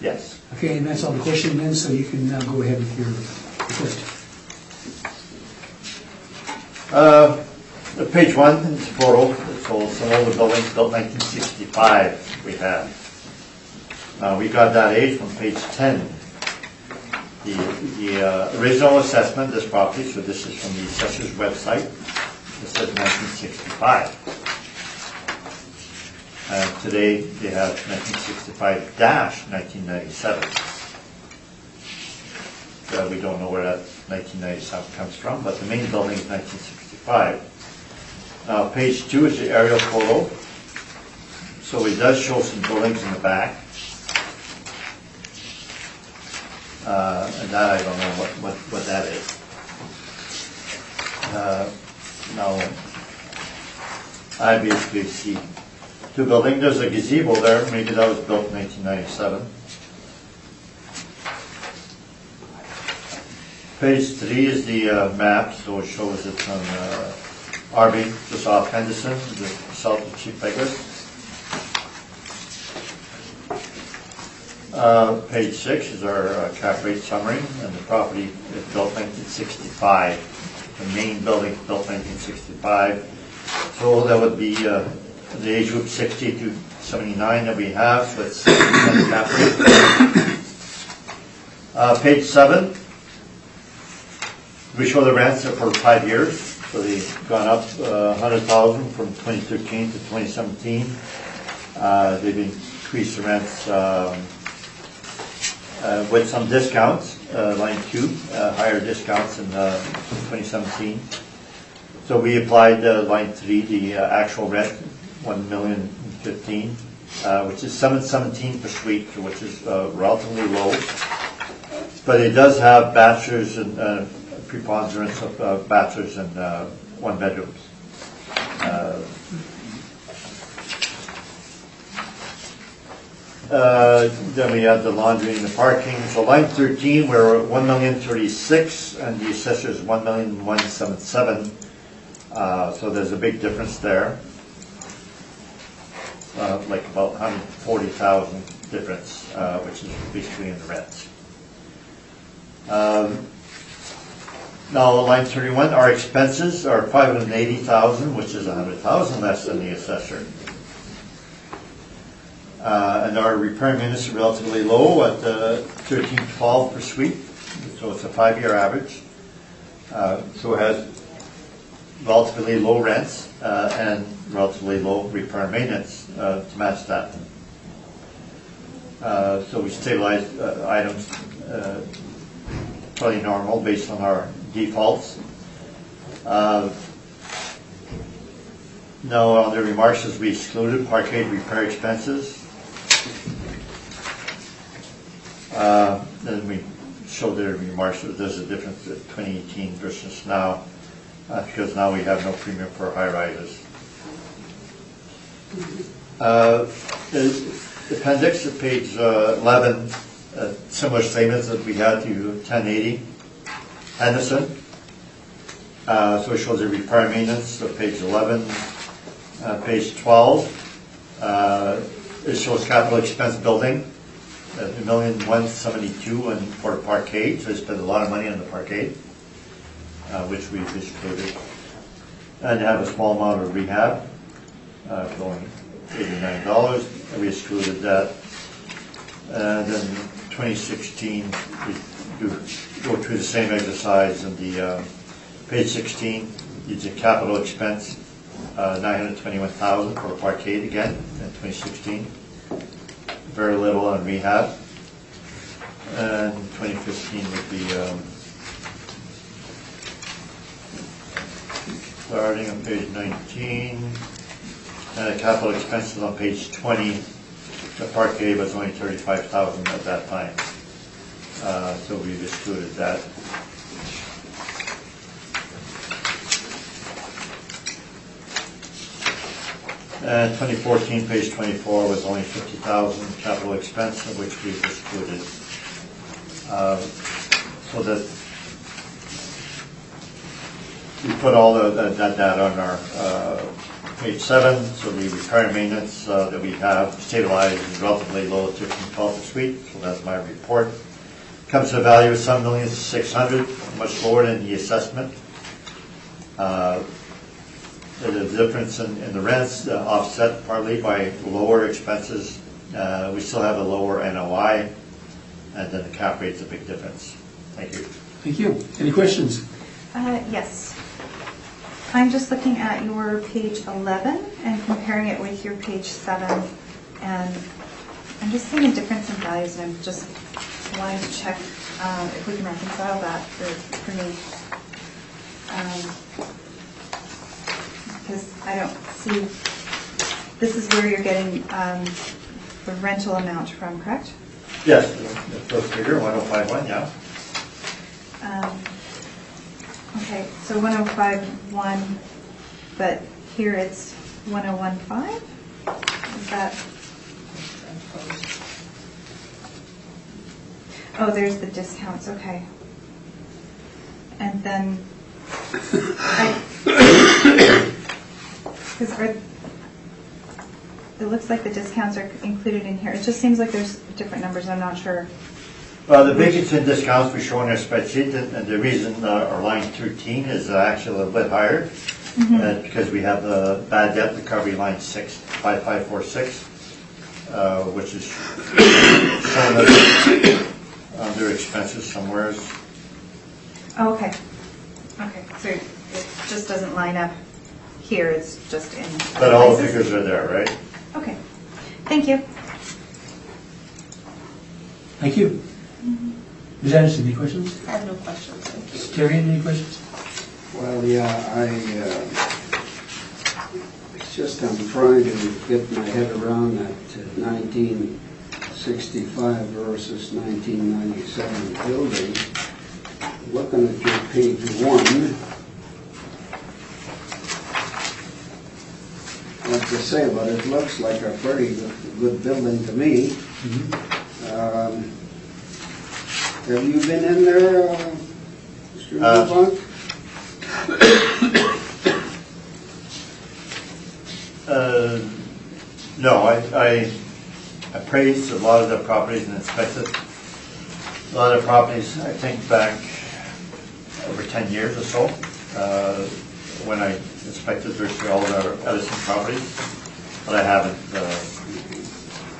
yes. Okay, and that's all the question then, so you can now go ahead with your report. Uh, Page one, is a photo, all some older buildings built 1965 we have. Uh, We got that age from page 10. The the uh, original assessment, this property, so this is from the assessor's website, it says 1965. Uh, Today, they have 1965-1997. Uh, We don't know where that 1997 comes from, but the main building is 1965. Uh, Page two is the aerial photo. So it does show some buildings in the back. Uh, And that, I don't know what, what, what that is. Uh, Now, I basically see two buildings, there's a gazebo there, maybe that was built in 1997. Page three is the uh, map, so it shows it's on uh, Arby, just off Henderson, the south of Chief Peguis. Uh, Page six is our uh, cap rate summary, and the property is built 1965. The main building built 1965. So that would be uh, the age group 60 to 79 that we have, so it's cap rate. Uh, Page seven, we show the rents for five years, so they've gone up uh, 100,000 from 2013 to 2017. Uh, They've increased the rents um, uh, with some discounts, uh, line two, uh, higher discounts in uh, 2017. So we applied uh, line three, the uh, actual rent, 1 million 15, uh, which is 717 per suite, which is uh, relatively low. But it does have bachelors and uh, preponderance of uh, bachelors and uh, one bedrooms. Uh, uh, Then we have the laundry and the parking. So line 13, we're at 1 million 36, and the assessor is 1 million 177. Uh, So there's a big difference there. Uh, Like about 140,000 difference, uh, which is basically in the rents. Um, Now, line 31, our expenses are 580,000, which is 100,000 less than the assessor. Uh, And our repair minutes are relatively low at uh, 1312 per suite, so it's a five-year average. Uh, So it has relatively low rents uh, and relatively low repair maintenance uh, to match that. Uh, So we stabilize items fairly normal based on our defaults. Uh, No, other remarks, as we excluded parkade repair expenses. Uh, Then we showed the remarks, that there's a difference at 2018 versus now, uh, because now we have no premium for high rises. Uh, appendix at page uh, 11, uh, similar statements that we had to 1080 Henderson. Uh, So it shows the repair maintenance, so page 11. Uh, Page 12, uh, it shows capital expense building, a million one seventy-two and for the parkade, so they spent a lot of money on the parkade, uh, which we've excluded. And have a small amount of rehab, uh, for eighty-nine dollars, we excluded that. And then 2016, we do, go through the same exercise in the, uh, page 16, it's a capital expense, uh, 921,000 for the parkade again in 2016. Very little on rehab. And 2015 would be, um, starting on page 19, uh, capital expenses on page 20, the parkade was only thirty-five thousand at that time. Uh, so we've excluded that. And 2014, page 24 was only 50,000 capital expense, of which we've excluded. Uh, So that, we put all the- that that data on our uh, page seven, so the repair maintenance uh, that we have stabilized is relatively low at 1312 suite, so that's my report. Comes to a value of seven million six hundred, much lower than the assessment. Uh, the difference in, in the rents uh, offset partly by lower expenses. Uh, we still have a lower NOI, and then the cap rate's a big difference. Thank you. Thank you. Any questions? Uh, Yes. I'm just looking at your page 11 and comparing it with your page 7, and I'm just seeing a difference in values, and I'm just wanting to check um, if we can reconcile that for for me. Um, Because I don't see, this is where you're getting um, the rental amount from, correct? Yes, the first figure, 1051, yeah. Um, Okay, so 1051, but here it's 1015? Is that, oh, there's the discounts, okay. And then, I, because it looks like the discounts are included in here. It just seems like there's different numbers, I'm not sure. Well, the biggest and discounts we show in our spreadsheet, and and the reason uh, our line 13 is actually a little bit higher, uh, because we have the bad debt recovery line 6, 5546, uh, which is shown as under expenses somewhere. Oh, okay. Okay, so it just doesn't line up here, it's just in. But all the places? figures are there, right? Okay, thank you. Thank you. Ms. Anderson, any questions? I have no questions, thank you. Ms. Terry, any questions? Well, yeah, I, uh, it's just I'm trying to get my head around that uh, 1965 versus 1997 building. Looking at your page one, like to say, but it looks like a pretty good- good building to me. Um, Have you been in there, uh, Mr. Uh? Uh, No, I, I appraised a lot of the properties and inspected a lot of properties, I think back over 10 years or so, uh, when I inspected virtually all of our Edison properties, but I haven't uh,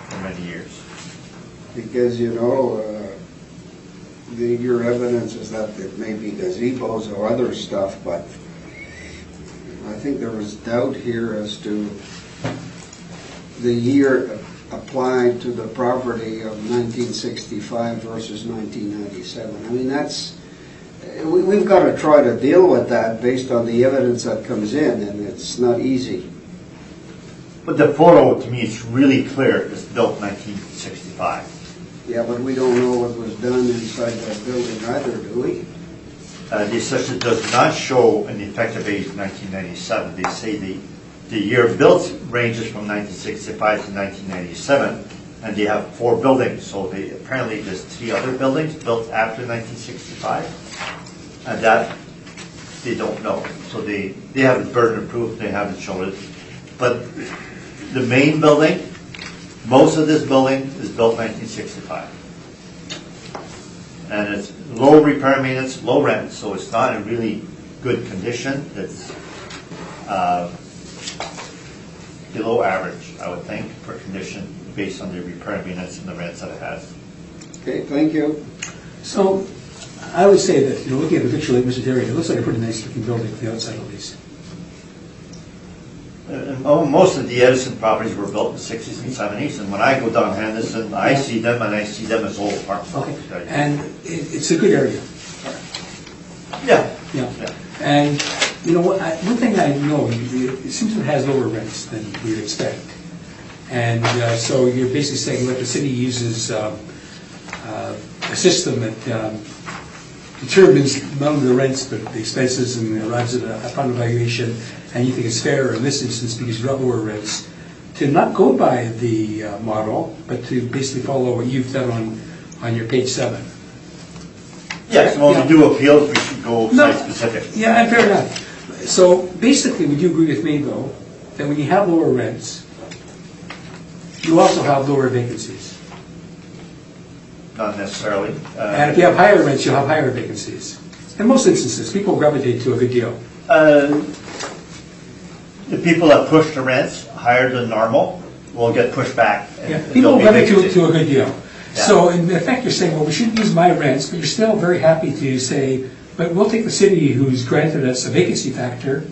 for many years. Because, you know, uh, the, your evidence is that there may be gazebos or other stuff, but I think there was doubt here as to the year applied to the property of 1965 versus 1997. I mean, that's, we, we've got to try to deal with that based on the evidence that comes in, and it's not easy. But the photo, to me, is really clear, it's built 1965. Yeah, but we don't know what was done inside that building either, do we? Uh, The assessment does not show an effective age of 1997. They say the, the year built ranges from 1965 to 1997, and they have four buildings, so they, apparently there's three other buildings built after 1965, and that, they don't know. So they, they haven't burden of proof, they haven't shown it. But the main building, most of this building is built 1965. And it's low repair maintenance, low rent, so it's not in really good condition. It's uh, below average, I would think, for condition, based on the repair units and the rents that it has. Okay, thank you. So I would say that, you know, looking at the picture like Mr. Terry, it looks like a pretty nice looking building from the outside at least. Uh, mo- Most of the Edison properties were built in the 60s and 70s, and when I go down Henderson, I Yeah. see them, and I see them as old apartments. Okay, and it, it's a good area. Yeah, Yeah. yeah. And, you know, I- one thing I know, it seems it has lower rents than we'd expect. And uh, so you're basically saying, look, the city uses um, uh, a system that um, determines not only the rents, but the expenses and arrives at a a final valuation, and you think it's fair in this instance because you've got lower rents, to not go by the uh, model, but to basically follow what you've done on, on your page seven. Yes, when we do appeals, we should go No. site-specific. Yeah, and fair enough. So basically, would you agree with me, though, that when you have lower rents, you also have lower vacancies? Not necessarily. Uh, And if you have higher rents, you'll have higher vacancies. In most instances, people gravitate to a good deal. Uh, The people that push the rents higher than normal will get pushed back. and- Yeah, and People they'll be gravitate to a good deal. So in effect, you're saying, well, we shouldn't use my rents, but you're still very happy to say, but we'll take the city who's granted us a vacancy factor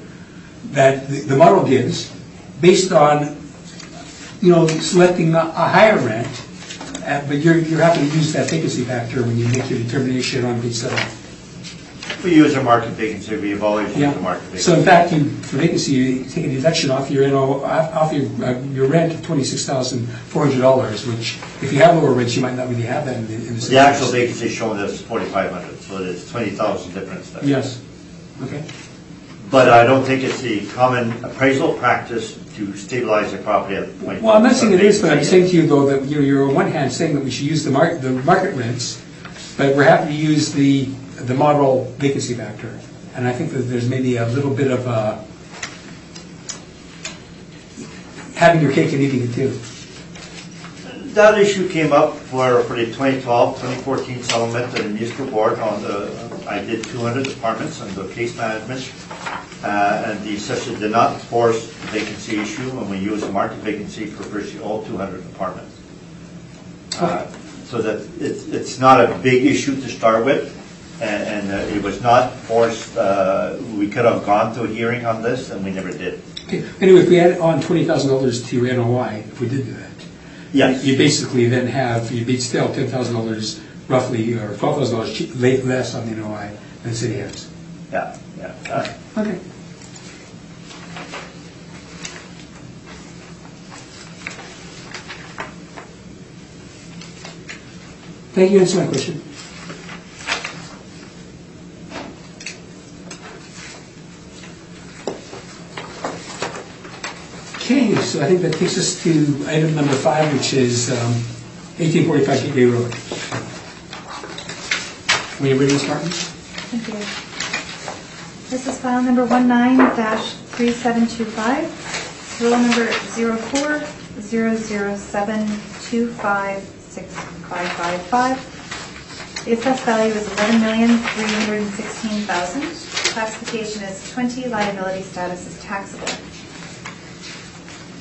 that the model gives, based on, you know, selecting a higher rent, uh, but you're, you're happy to use that vacancy factor when you make your determination on page seven. We use a market vacancy, we have always used a market So in fact, you, for vacancy, you take a deduction off your, NO off your, uh, your rent of twenty-six thousand four hundred dollars, which if you have lower rents, you might not really have that in the, in the. The actual vacancy shown is 4,500, so there's 20,000 difference there. Yes, okay. But I don't think it's the common appraisal practice to stabilize a property at 20. Well, I'm not saying it is, but I'm saying to you though that you're, you're on one hand saying that we should use the market, the market rents, but we're happy to use the, the model vacancy factor. And I think that there's maybe a little bit of, uh, having your cake and eating it too. That issue came up for, for the 2012, 2014 settlement at the municipal board on the, I did 200 departments and the case management. Uh, And the session did not force the vacancy issue and we used market vacancy for virtually all 200 apartments. Uh, So that it's, it's not a big issue to start with and, and uh, it was not forced, uh, we could have gone to a hearing on this and we never did. Okay, anyway, if we add on twenty thousand dollars to your NOI, if we did do that, Yes. you basically then have, you'd be still ten thousand dollars roughly, or twelve thousand dollars less on the NOI than the city has. Yeah, yeah. Uh, Okay. Thank you, answer my question. Okay, so I think that takes us to item number five, which is um, 1845 Gateway Road. Will you read this, Martin? Thank you. This is file number 19-3725, roll number 04-007256555. The assessed value is 11,316,000. Classification is 20, liability status is taxable.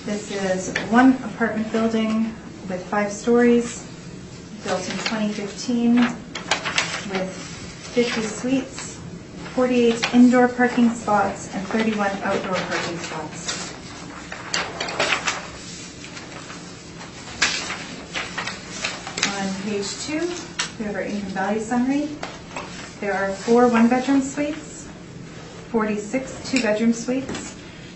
This is one apartment building with five stories, built in 2015 with 50 suites, 48 indoor parking spots, and 31 outdoor parking spots. On page two, we have our income value summary. There are four one-bedroom suites, 46 two-bedroom suites,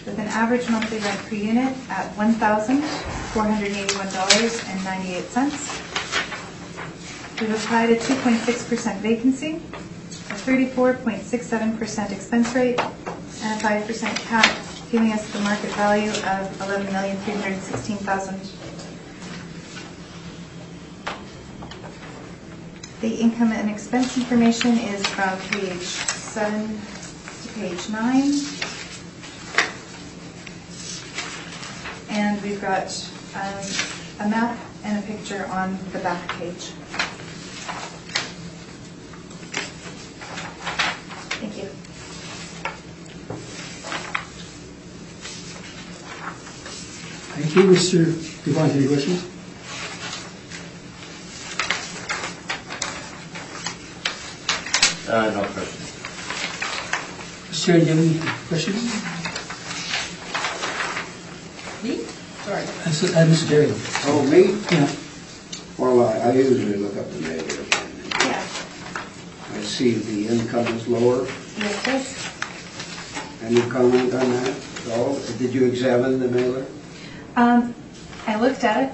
with an average monthly rent per unit at $1,481.98. We've applied a 2.6% vacancy, a 34.67% expense rate, and a 5% cap, giving us the market value of 11,316,000. The income and expense information is from page seven to page nine. And we've got um, a map and a picture on the back page. Thank you. Thank you, Mr. Devon, any questions? Uh, no questions. Mr. Chair, do you have any questions? Me? Sorry. Uh, so- uh, Mr. Terry? Oh, me? Yeah. Well, I I usually look up the negative. Yeah. I see the income is lower. Yes, yes. Any comment on that at all? Did you examine the mailer? Um, I looked at it,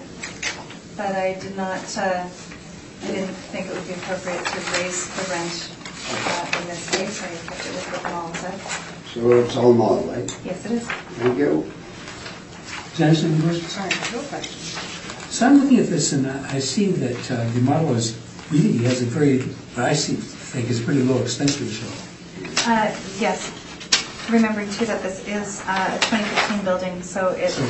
but I did not, uh, I didn't think it would be appropriate to raise the rent uh, in this case. I kept it with what the mall said. So it's all mall, right? Yes, it is. Thank you. Does that answer the question? Sorry, no question. So I'm looking at this and I see that uh, the model is, really has a very, what I see, think is pretty low expense ratio. Uh, Yes, remembering too that this is uh, a 2015 building, so it, So-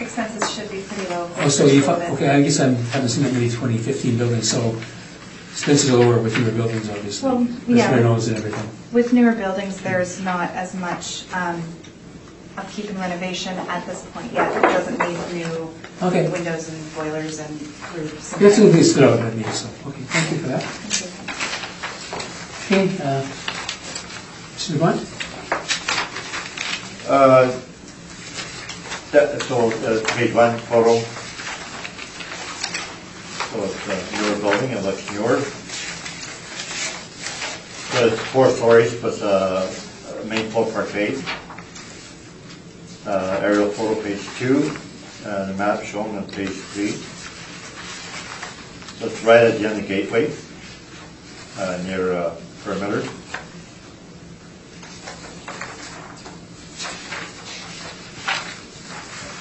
expenses should be pretty low. Oh, so if, I- okay, I guess I haven't seen that many 2015 buildings, so expenses are lower with newer buildings, obviously. Well, yeah. rentals and everything. With newer buildings, there's not as much um, upkeep and renovation at this point yet. It doesn't need new Okay. windows and boilers and roofs. and That's what they things. stood out at so, okay, thank you for that. Thank you. Okay, uh, Mr. Devant? Uh, that- So, uh, page one, photo. So it's a newer building, it looks newer. So it's four stories plus a a main floor parkade. Uh, Aerial photo, page two, uh, the map shown on page three. So it's right at the end of the gateway, uh, near uh, perimeter.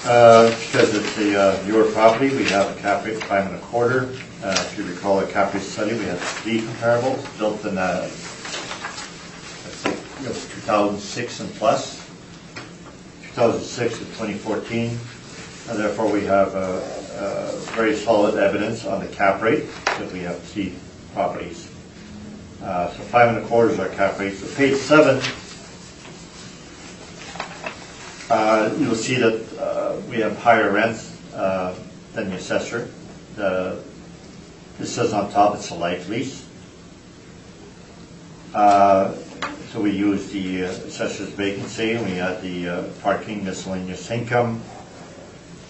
Uh, Because it's the uh, newer property, we have a cap rate five and a quarter. Uh, If you recall a cap rate study, we had three comparables built in, uh, I think it was 2006 and plus, 2006 to 2014. And therefore, we have uh, uh, very solid evidence on the cap rate, because we have three properties. Uh, So five and a quarter is our cap rate. So page seven, uh, You'll see that we have higher rents than the assessor. The- This says on top, it's a life lease. So we use the uh, assessor's vacancy, and we add the uh, parking miscellaneous income.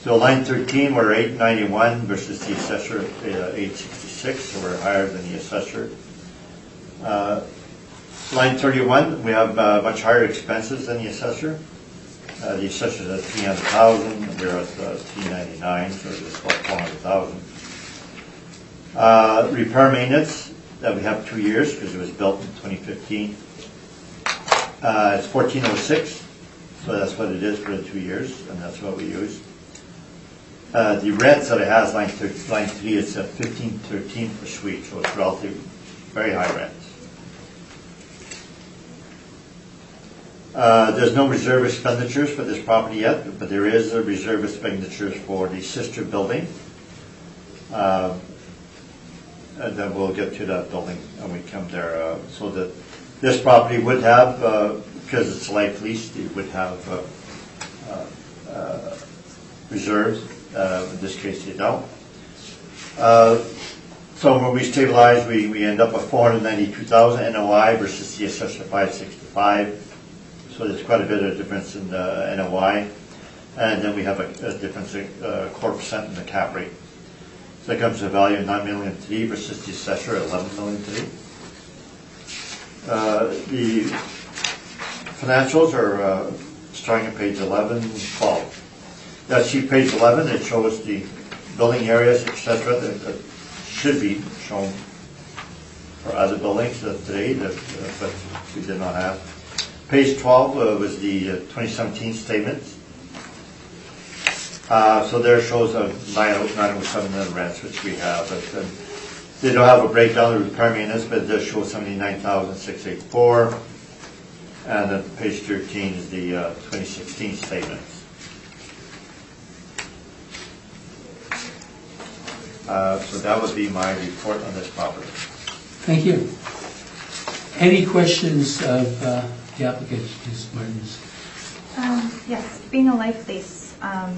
So line 13, we're 891 versus the assessor uh, 866, so we're higher than the assessor. Line 31, we have much higher expenses than the assessor. Uh, The assessor's at 300,000, we're at uh, 399, so it's about 400,000. Uh, Repair maintenance, that we have two years, because it was built in 2015. Uh, It's 1406, so that's what it is for the two years, and that's what we use. Uh, The rents that it has, line thir- line three, it's at 1513 per suite, so it's relatively, very high rents. Uh, There's no reserve expenditures for this property yet, but there is a reserve expenditures for the sister building. Uh, And then we'll get to that building when we come there. uh, So that this property would have, uh, because it's life leased, it would have uh, uh, uh, reserves. Uh, In this case, you don't. Uh, So when we stabilize, we we end up at 492,000 NOI versus the assessor 565. So there's quite a bit of difference in the NOI. And then we have a a difference, quarter percent in the cap rate. So that comes to a value of nine million three versus the assessor at eleven million three. Uh, The financials are uh, starting at page 11, 12. That sheet, page 11, it shows the building areas, etc. that that should be shown for other buildings that today, that, uh, but we did not have. Page 12 uh, was the uh, 2017 statements. Uh, So there shows a 907 in rents, which we have, but they don't have a breakdown of repair maintenance, but it does show 79,684. And then page 13 is the uh, 2016 statements. Uh, So that would be my report on this property. Thank you. Any questions of uh, the applicant, Ms. Martins? Um, Yes, being a life lease, um,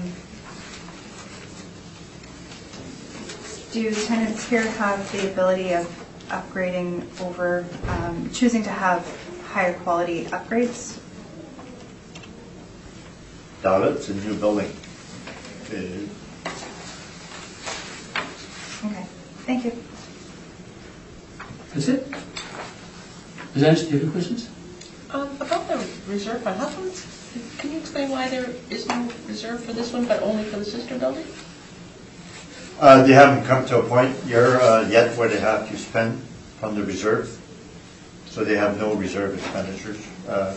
do tenants here have the ability of upgrading over, um, choosing to have higher quality upgrades? Doubt it, it's a new building. Uh, Okay, thank you. That's it? Does that answer, do you have any questions? Um, About the reserve fund, how come it's, can you explain explain why there is no reserve for this one, but only for the sister building? Uh, They haven't come to a point here uh, yet where they have to spend from the reserve, so they have no reserve expenditures. Uh,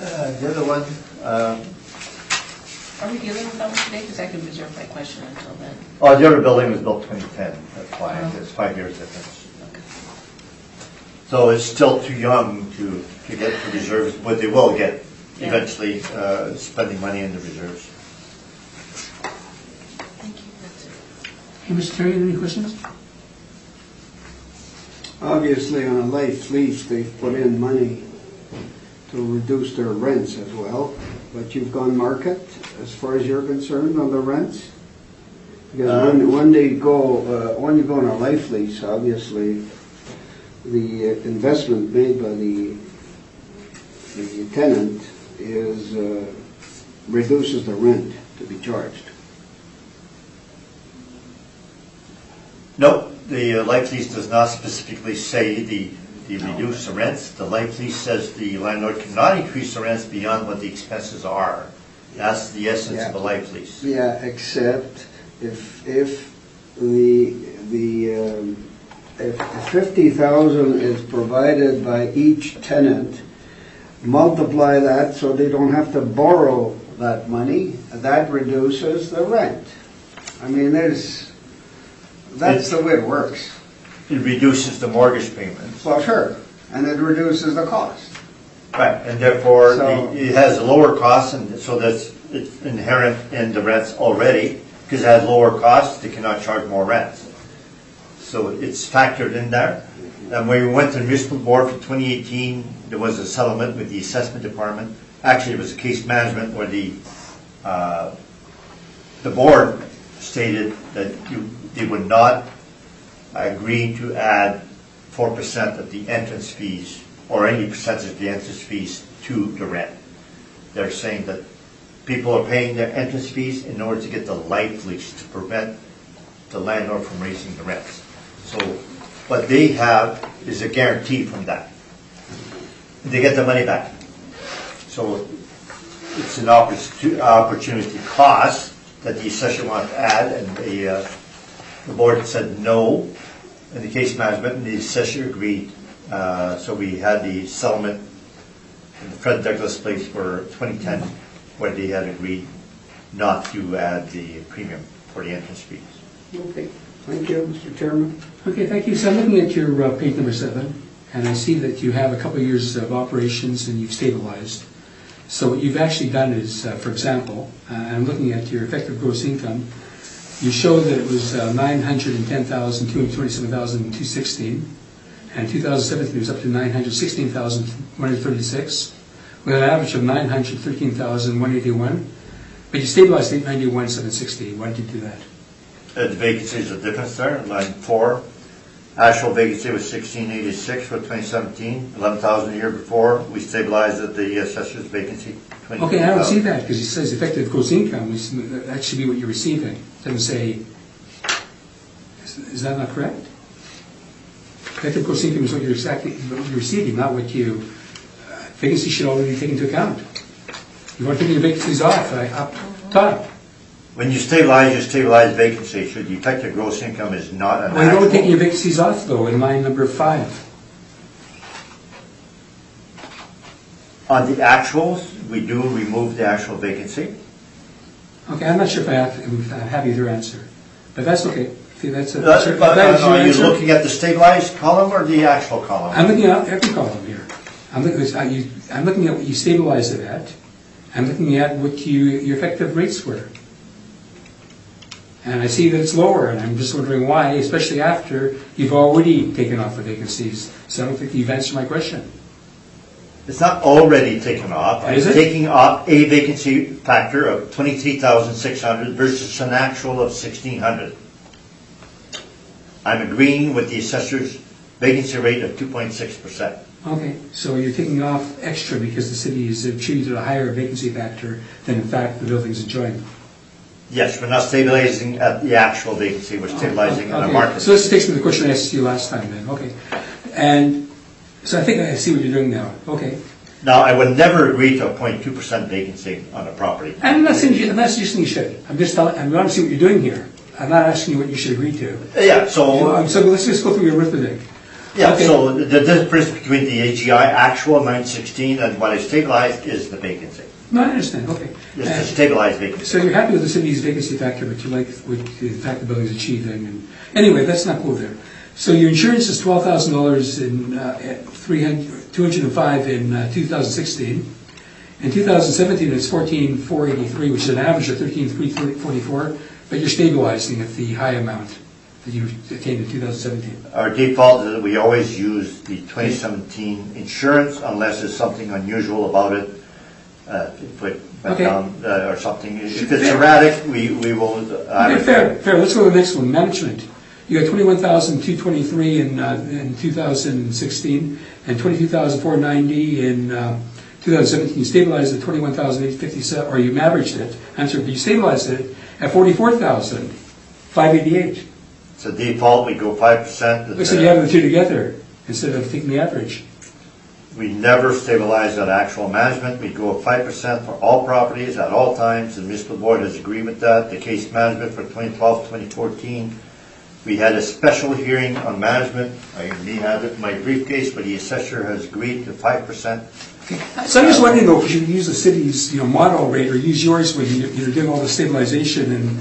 uh, The other one, uh, Are we dealing with that one today? Because I can reserve my question until then. oh, the other building was built 2010, that's why, it's five years difference. Okay. So it's still too young to, to get the reserves, but they will get Yeah. eventually, uh, spending money in the reserves. Thank you, that's it. Hey, Mr. Terry, any questions? Obviously, on a life lease, they've put in money to reduce their rents as well, but you've gone market as far as you're concerned on the rents? Because when, when they go, uh, when you go on a life lease, obviously, the uh, investment made by the, the tenant is, uh, reduces the rent to be charged. No, the uh, life lease does not specifically say the, the reduce the rents. The life lease says the landlord cannot increase the rents beyond what the expenses are. That's the essence of a life lease. Yeah, except if, if the, the, um, if fifty thousand is provided by each tenant, multiply that so they don't have to borrow that money, that reduces the rent. I mean, there's, that's the way it works. It reduces the mortgage payments. Well, sure, and it reduces the cost. Right, and therefore, So- the- it has a lower cost, and so that's it's inherent in the rents already, because it has lower costs, they cannot charge more rents. So it's factored in there. And when we went to the municipal board for 2018, there was a settlement with the assessment department. Actually, it was a case management where the, uh, the board stated that you, they would not agree to add 4% of the entrance fees or any percentage of the entrance fees to the rent. They're saying that people are paying their entrance fees in order to get the life lease to prevent the landlord from raising the rents. So what they have is a guarantee from that. They get the money back. So it's an opportu- opportunity cost that the assessor wants to add, and the, uh, the board said no in the case management, and the assessor agreed. Uh, So we had the settlement in the Fred Douglas place for 2010, where they had agreed not to add the premium for the entrance fees. Okay, thank you, Mr. Chairman. Okay, thank you. So I'm looking at your uh, page number seven, and I see that you have a couple of years of operations and you've stabilized. So what you've actually done is, uh, for example, uh, I'm looking at your effective gross income. You showed that it was uh, 910,227,216, and 2017 it was up to 916,136, with an average of 913,181. But you stabilized at 891,760. Why did you do that? Uh, The vacancies are different there, line four. Actual vacancy was 1686 for 2017, 11,000 a year before. We stabilized at the assessor's vacancy. Okay, I don't see that, because it says effective gross income, that should be what you're receiving. Doesn't say, is- is that not correct? Gross income is what you're exactly, what you're receiving, not what you, uh, vacancy should already be taken into account. You to take your vacancies off, right, up top. When you stabilize, you stabilize vacancy, so the effective gross income is not an Well, you don't take your vacancies off, though, in line number five. On the actuals, we do remove the actual vacancy. Okay, I'm not sure if I have, I have either answer, but that's okay. See, that's a. If But that are you answer- looking at the stabilized column or the actual column? I'm looking at every column here. I'm looking, at- you- I'm looking at what you stabilized it at. I'm looking at what you, your effective rates were. And I see that it's lower, and I'm just wondering why, especially after you've already taken off the vacancies. So I don't think you've answered my question. It's not already taken off. I'm it? taking off a vacancy factor of 23,600 versus an actual of 1,600. I'm agreeing with the assessor's vacancy rate of 2.6%. Okay, so you're taking off extra because the city is achieved a higher vacancy factor than in fact the building's enjoying. Yes, we're not stabilizing at the actual vacancy, we're oh, stabilizing at a Okay, market. So this takes me to the question I asked you last time then, okay. And, so I think I see what you're doing now, okay. Now, I would never agree to a 0.2 percent vacancy on a property. I'm not saying, you- I'm not suggesting you should. I'm just telling, I'm not seeing what you're doing here. I'm not asking you what you should agree to. Yeah, You so. know, I'm- So let's just go through your arithmetic. Yeah, Okay. so the difference between the AGI actual nine sixteen and what is stabilized is the vacancy. No, I understand, okay. It's the And stabilized vacancy. So you're happy with the city's vacancy factor, but you like what the fact the building's achieving, and, anyway, let's not go there. So your insurance is twelve thousand dollars in, uh, at three hundred, two hundred and five in uh, two thousand sixteen. In two thousand seventeen, it's fourteen four eighty-three, which is an average of thirteen three forty-four, but you're stabilizing at the high amount that you attained in two thousand seventeen. Our default is that we always use the 2017 insurance unless there's something unusual about it. uh, Okay. down uh, or something. If it's erratic, we we will. uh, Okay, fair, fair, let's go to the next one, management. You got twenty-one thousand two twenty-three in, uh, in two thousand sixteen, and twenty-two thousand four ninety in, uh, two thousand seventeen. You stabilized at twenty-one thousand eight fifty-seven, or you averaged it, I'm sorry, but you stabilized it at forty-four thousand five eighty-eight. So default, we go 5%. Looks like you have the two together, instead of taking the average. We never stabilize at actual management. We go 5% for all properties at all times. The municipal board has agreed with that. The case management for 2012, 2014, we had a special hearing on management. I may have it in my briefcase, but the assessor has agreed to 5%. So I'm just wondering though, if you use the city's, you know, model rate, or use yours when you- you're doing all the stabilization and.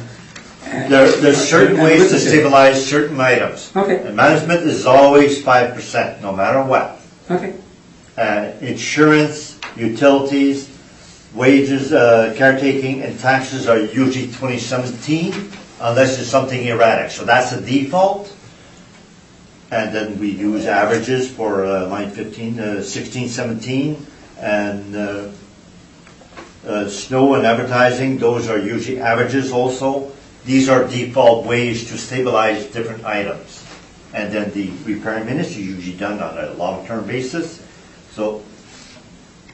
and- There, there's certain and ways to arithmetic. stabilize certain items. Okay. And management is always 5%, no matter what. Okay, uh, insurance, utilities, wages, uh, caretaking, and taxes are usually 2017 unless it's something erratic. So that's the default. And then we use averages for uh, line 15, uh, 16, 17, and uh, uh, snow and advertising, those are usually averages also. These are default ways to stabilize different items. And then the repair and maintenance is usually done on a long-term basis. So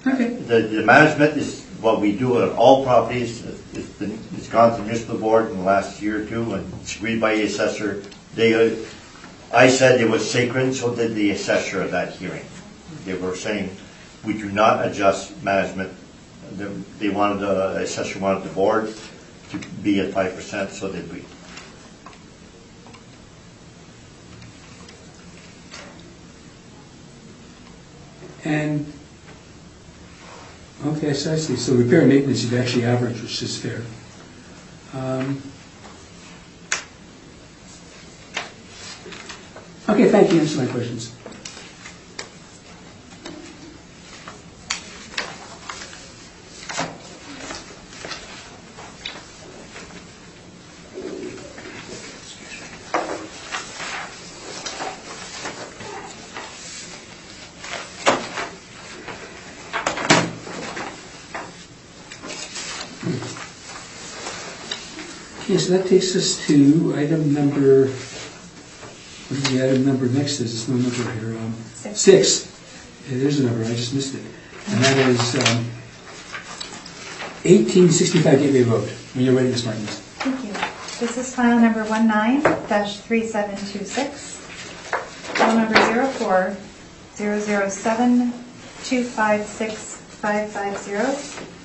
okay. the, the management is what we do on all properties. It's been, it's gone to the municipal board in the last year or two, and it's agreed by the assessor. They, uh, I said it was sacred, so did the assessor at that hearing. They were saying, we do not adjust management. They- They wanted, the assessor wanted the board to be at five percent, so did we. And, okay, so I see, so repair and maintenance you've actually averaged, which is fair. Um, Okay, thank you, answer my questions. So that takes us to item number, what is the item number next is, there's no number here. um, Six. Six. Yeah, There's a number, I just missed it. And that is um, 1865 Gateway Road. When you're ready, Ms. Martinez. Thank you. This is file number 19-3726, file number 04-007-256-550.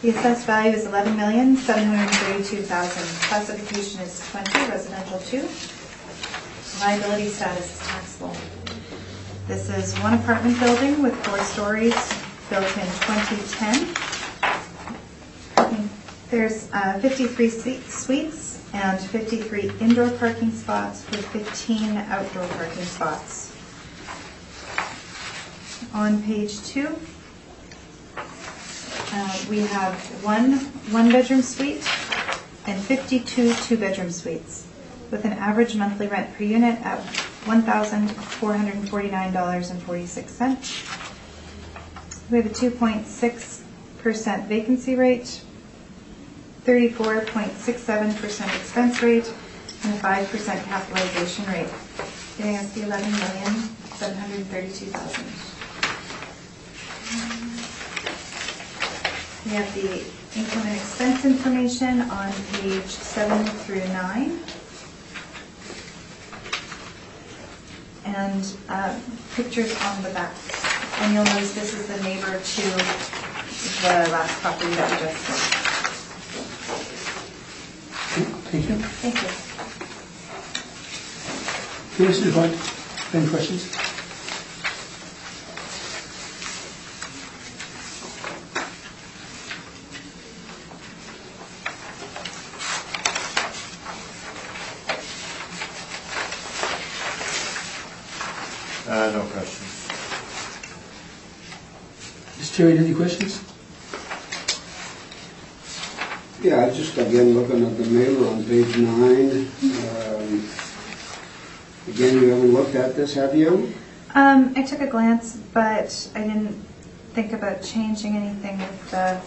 The assessed value is 11,732,000. Classification is 20, residential 2. Liability status is taxable. This is one apartment building with four stories, built in 2010. There's uh, 53 se- suites and 53 indoor parking spots with 15 outdoor parking spots. On page two, uh, we have one one-bedroom suite and 52 two-bedroom suites with an average monthly rent per unit at $1,449.46. We have a 2.6% vacancy rate, 34.67% expense rate, and a 5% capitalization rate, getting us the $11,732,000. We have the income and expense information on page seven through nine. And uh, pictures on the back. And you'll notice this is the neighbor to the last property that we just sold. Thank you. Thank you. Any questions? Uh, no questions. Mr. Terry, any questions? Yeah, I just again, looking at the mailer on page nine. um, Again, you haven't looked at this, have you? Um, I took a glance, but I didn't think about changing anything with the,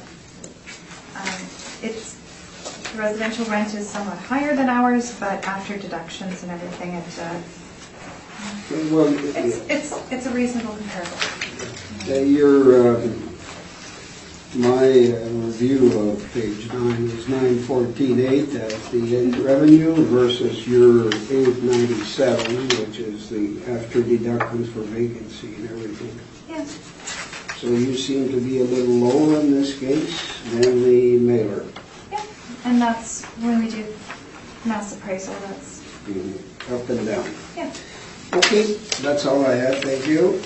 um, it's, residential rent is somewhat higher than ours, but after deductions and everything, it, uh, Well, it's, it's, it's a reasonable comparable. Your, uh, my uh, review of page nine is nine fourteen eight, that's the end revenue versus your eight ninety-seven, which is the after deductions for vacancy and everything. Yeah, So you seem to be a little lower in this case than the mailer. yeah, and that's when we do mass appraisal, that's, Mhm, Up and down. yeah. Okay, that's all I have, thank you.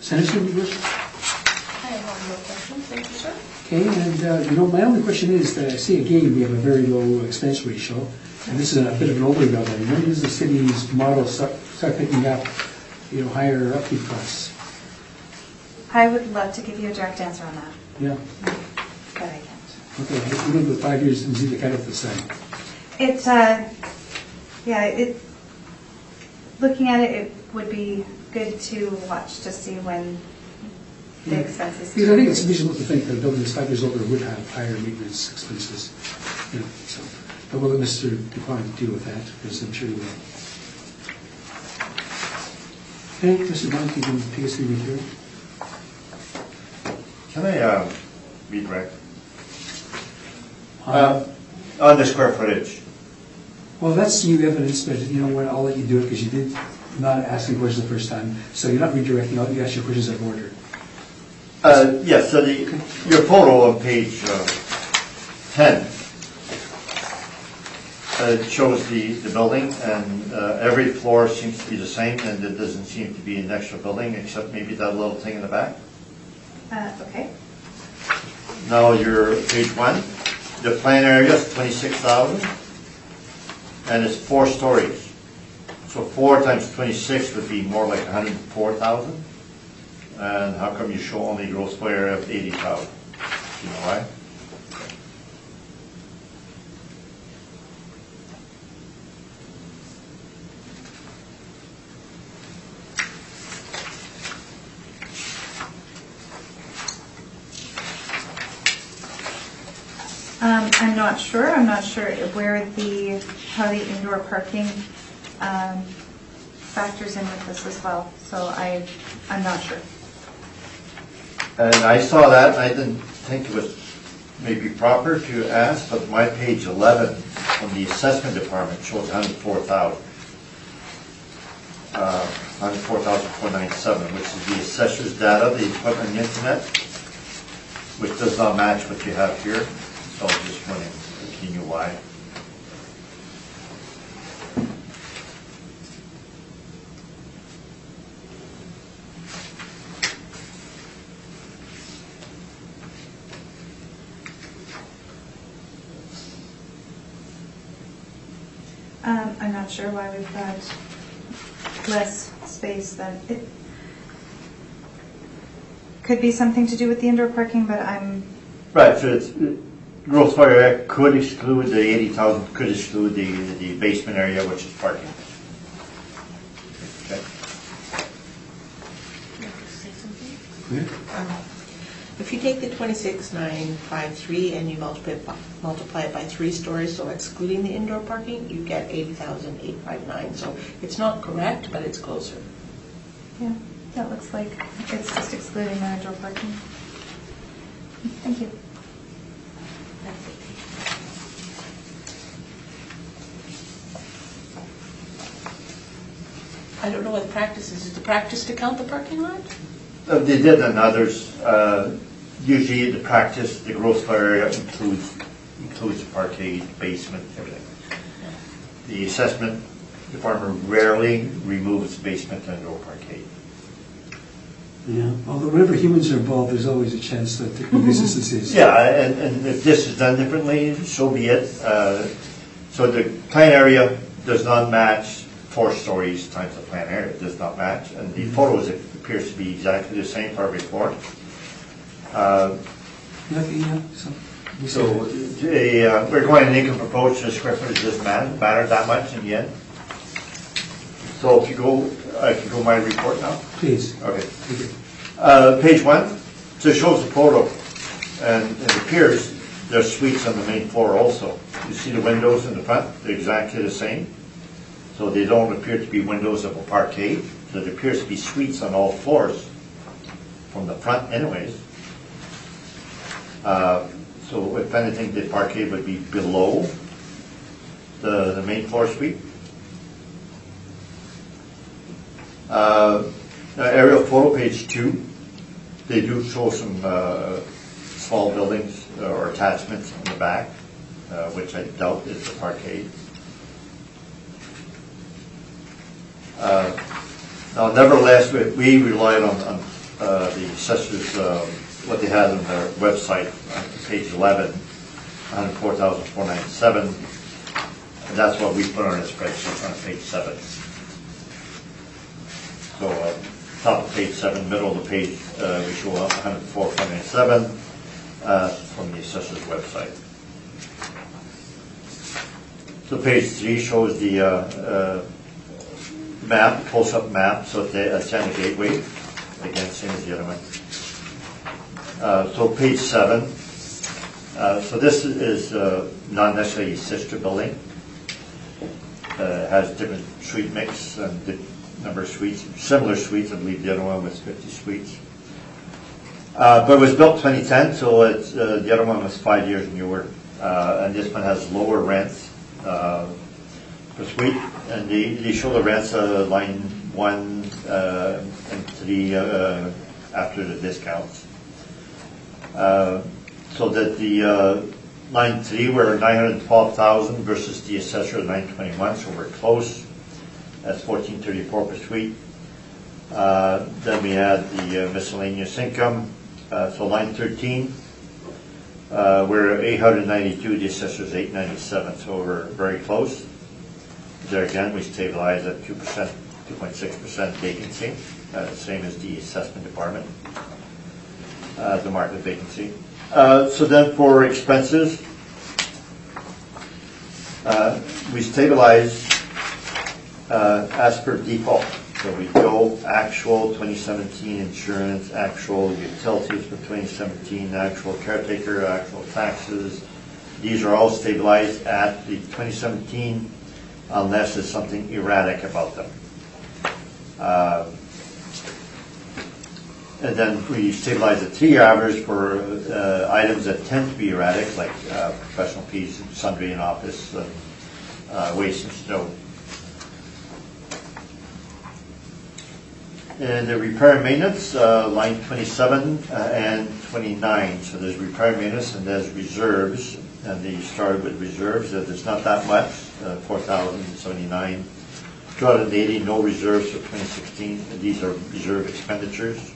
Senator, any questions? I have no questions, thank you, sir. Okay, and, uh, you know, my only question is that I see again, we have a very low expense ratio, and this is a bit of an overview of it. When does the city's model start, start picking up, you know, higher upkeep costs? I would love to give you a direct answer on that, Yeah, but I can't. okay, we at five years and see the cut off the side. It's, uh, yeah, it, looking at it, it would be good to watch to see when the Yeah. expenses. Because I think it's reasonable to think that a building that's five years older would have higher maintenance expenses, you know, so. But we'll let Mr. Dupont deal with that, because I'm sure he will. Okay, Mr. Dupont, you can take us through the hearing. Can I, uh, be direct? Uh, On the square footage, Well, that's new evidence, but you know what, I'll let you do it, because you did not asking questions the first time, so you're not redirecting, I'll you ask your questions out of order. Uh, Yes, so the, your photo on page uh, 10 uh, shows the, the building, and uh, every floor seems to be the same, and there doesn't seem to be an extra building, except maybe that little thing in the back. Uh, okay, Now, your page one, the plan area is 26,000, and it's four stories. So four times 26 would be more like 104,000. And how come you show only gross floor area of 80,000? You know why? um, I'm not sure, I'm not sure where the, how the indoor parking, um, factors in with this as well, so I, I'm not sure. And I saw that, and I didn't think it was maybe proper to ask, but my page 11 on the assessment department shows 104,000. Uh, 104,497, which is the assessor's data, the equipment and internet, which does not match what you have here. So I'm just wondering, can you why? Um, I'm not sure why we've got less space than, it could be something to do with the indoor parking, but I'm, Right, so it's, gross floor area could exclude the 80,000, could exclude the, the basement area, which is parking. Twenty-six nine five three, and you multiply it, by, multiply it by three stories, so excluding the indoor parking, you get 80,859. So it's not correct, but it's closer. Yeah, that looks like it's just excluding the indoor parking. Thank you. I don't know what the practice is. Is the practice to count the parking lot? Uh, they did in others. Uh, Usually, the practice, the gross floor area includes, includes the parkade, basement, everything. The assessment department rarely removes the basement and or parkade. Yeah, although whenever humans are involved, there's always a chance that the businesses is. Yeah, and, and if this is done differently, so be it. Uh, So the plan area does not match four stories times the plan area, it does not match. And the photos, it appears to be exactly the same for every floor. Uh, so. the, uh, we're going an income approach, the square footage doesn't matter, matter that much in the end. So if you go, I can go my report now? Please. Okay. Uh, Page one, so it shows the photo, and it appears there's suites on the main floor also. You see the windows in the front, they're exactly the same. So they don't appear to be windows of a parkade, so it appears to be suites on all floors, from the front anyways. Uh, So if anything, the parkade would be below the, the main floor suite. Uh, Aerial photo, page two, they do show some uh, small buildings or attachments on the back, uh, which I doubt is the parkade. Uh, Now nevertheless, we- we relied on on, uh, the assessors, um, what they had on their website, page 11, 104,497, and that's what we put on the spreadsheet on page seven. So, uh, top of page seven, middle of the page, uh, we show 104.97 uh, from the assessor's website. So page three shows the uh, uh, map, close-up map, so at the China Gateway, again, same as the other one. Uh, So page seven, uh, so this is uh, not necessarily a sister building. Uh, Has different suite mix and the number of suites, similar suites, I believe the other one was 50 suites. Uh, But it was built 2010, so it's, uh, the other one was five years newer, and this one has lower rents per suite, and they, they show the rents, line one and three after the discounts. Uh, So that the uh, line three, we're 912,000 versus the assessor 921, so we're close. That's 1434 per suite. Uh, Then we had the uh, miscellaneous income, Uh, so line 13, uh, we're 892, the assessor's 897, so we're very close. There again, we stabilize at 2%, 2.6% vacancy, same as the assessment department, uh, the market vacancy. Uh, So then for expenses, uh, we stabilize as per default. So we go actual 2017 insurance, actual utilities for 2017, actual caretaker, actual taxes. These are all stabilized at the 2017 unless there's something erratic about them. Uh, And then we stabilize the three-year average for uh, items that tend to be erratic, like uh, professional fees, sundry in office, and uh, waste and snow. And the repair and maintenance, uh, line 27 uh, and 29, so there's repair and maintenance and there's reserves, and they started with reserves, there's not that much, uh, 4,079. 280, no reserves for 2016, and these are reserve expenditures,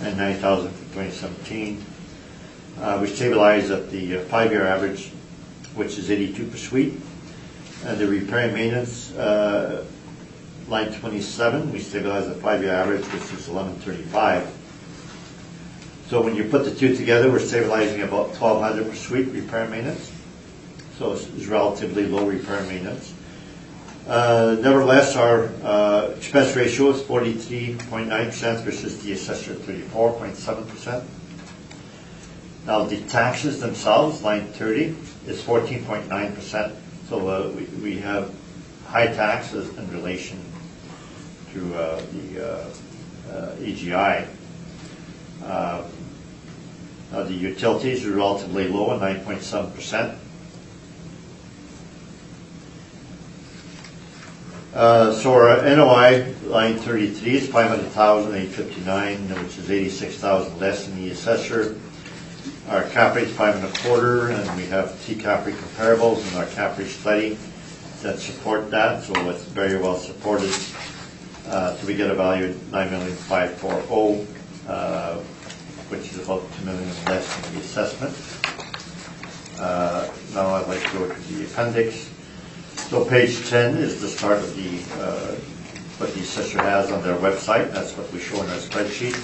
and 9,000 for 2017. Uh, We stabilize at the uh, five-year average, which is 82 per suite, and the repair and maintenance, uh, line 27, we stabilize at five-year average, which is 1135. So when you put the two together, we're stabilizing about 1,200 per suite repair and maintenance. So it's it's relatively low repair and maintenance. Uh, Nevertheless, our uh, expense ratio is 43.9% versus the assessor 34.7%. Now, the taxes themselves, line 30, is 14.9%. So uh, we we have high taxes in relation to the AGI. Uh, Now, the utilities are relatively low at 9.7%. Uh, So our NOI, line 33, is 500,859, which is 86,000 less than the assessor. Our cap rate's five and a quarter, and we have T cap rate comparables in our cap rate study that support that, so it's very well supported. Uh, So we get a value of 9,540,000, uh, which is about 2 million less than the assessment. Uh, Now I'd like to go to the appendix. So page 10 is the start of the, uh, what the assessor has on their website, that's what we show in our spreadsheet.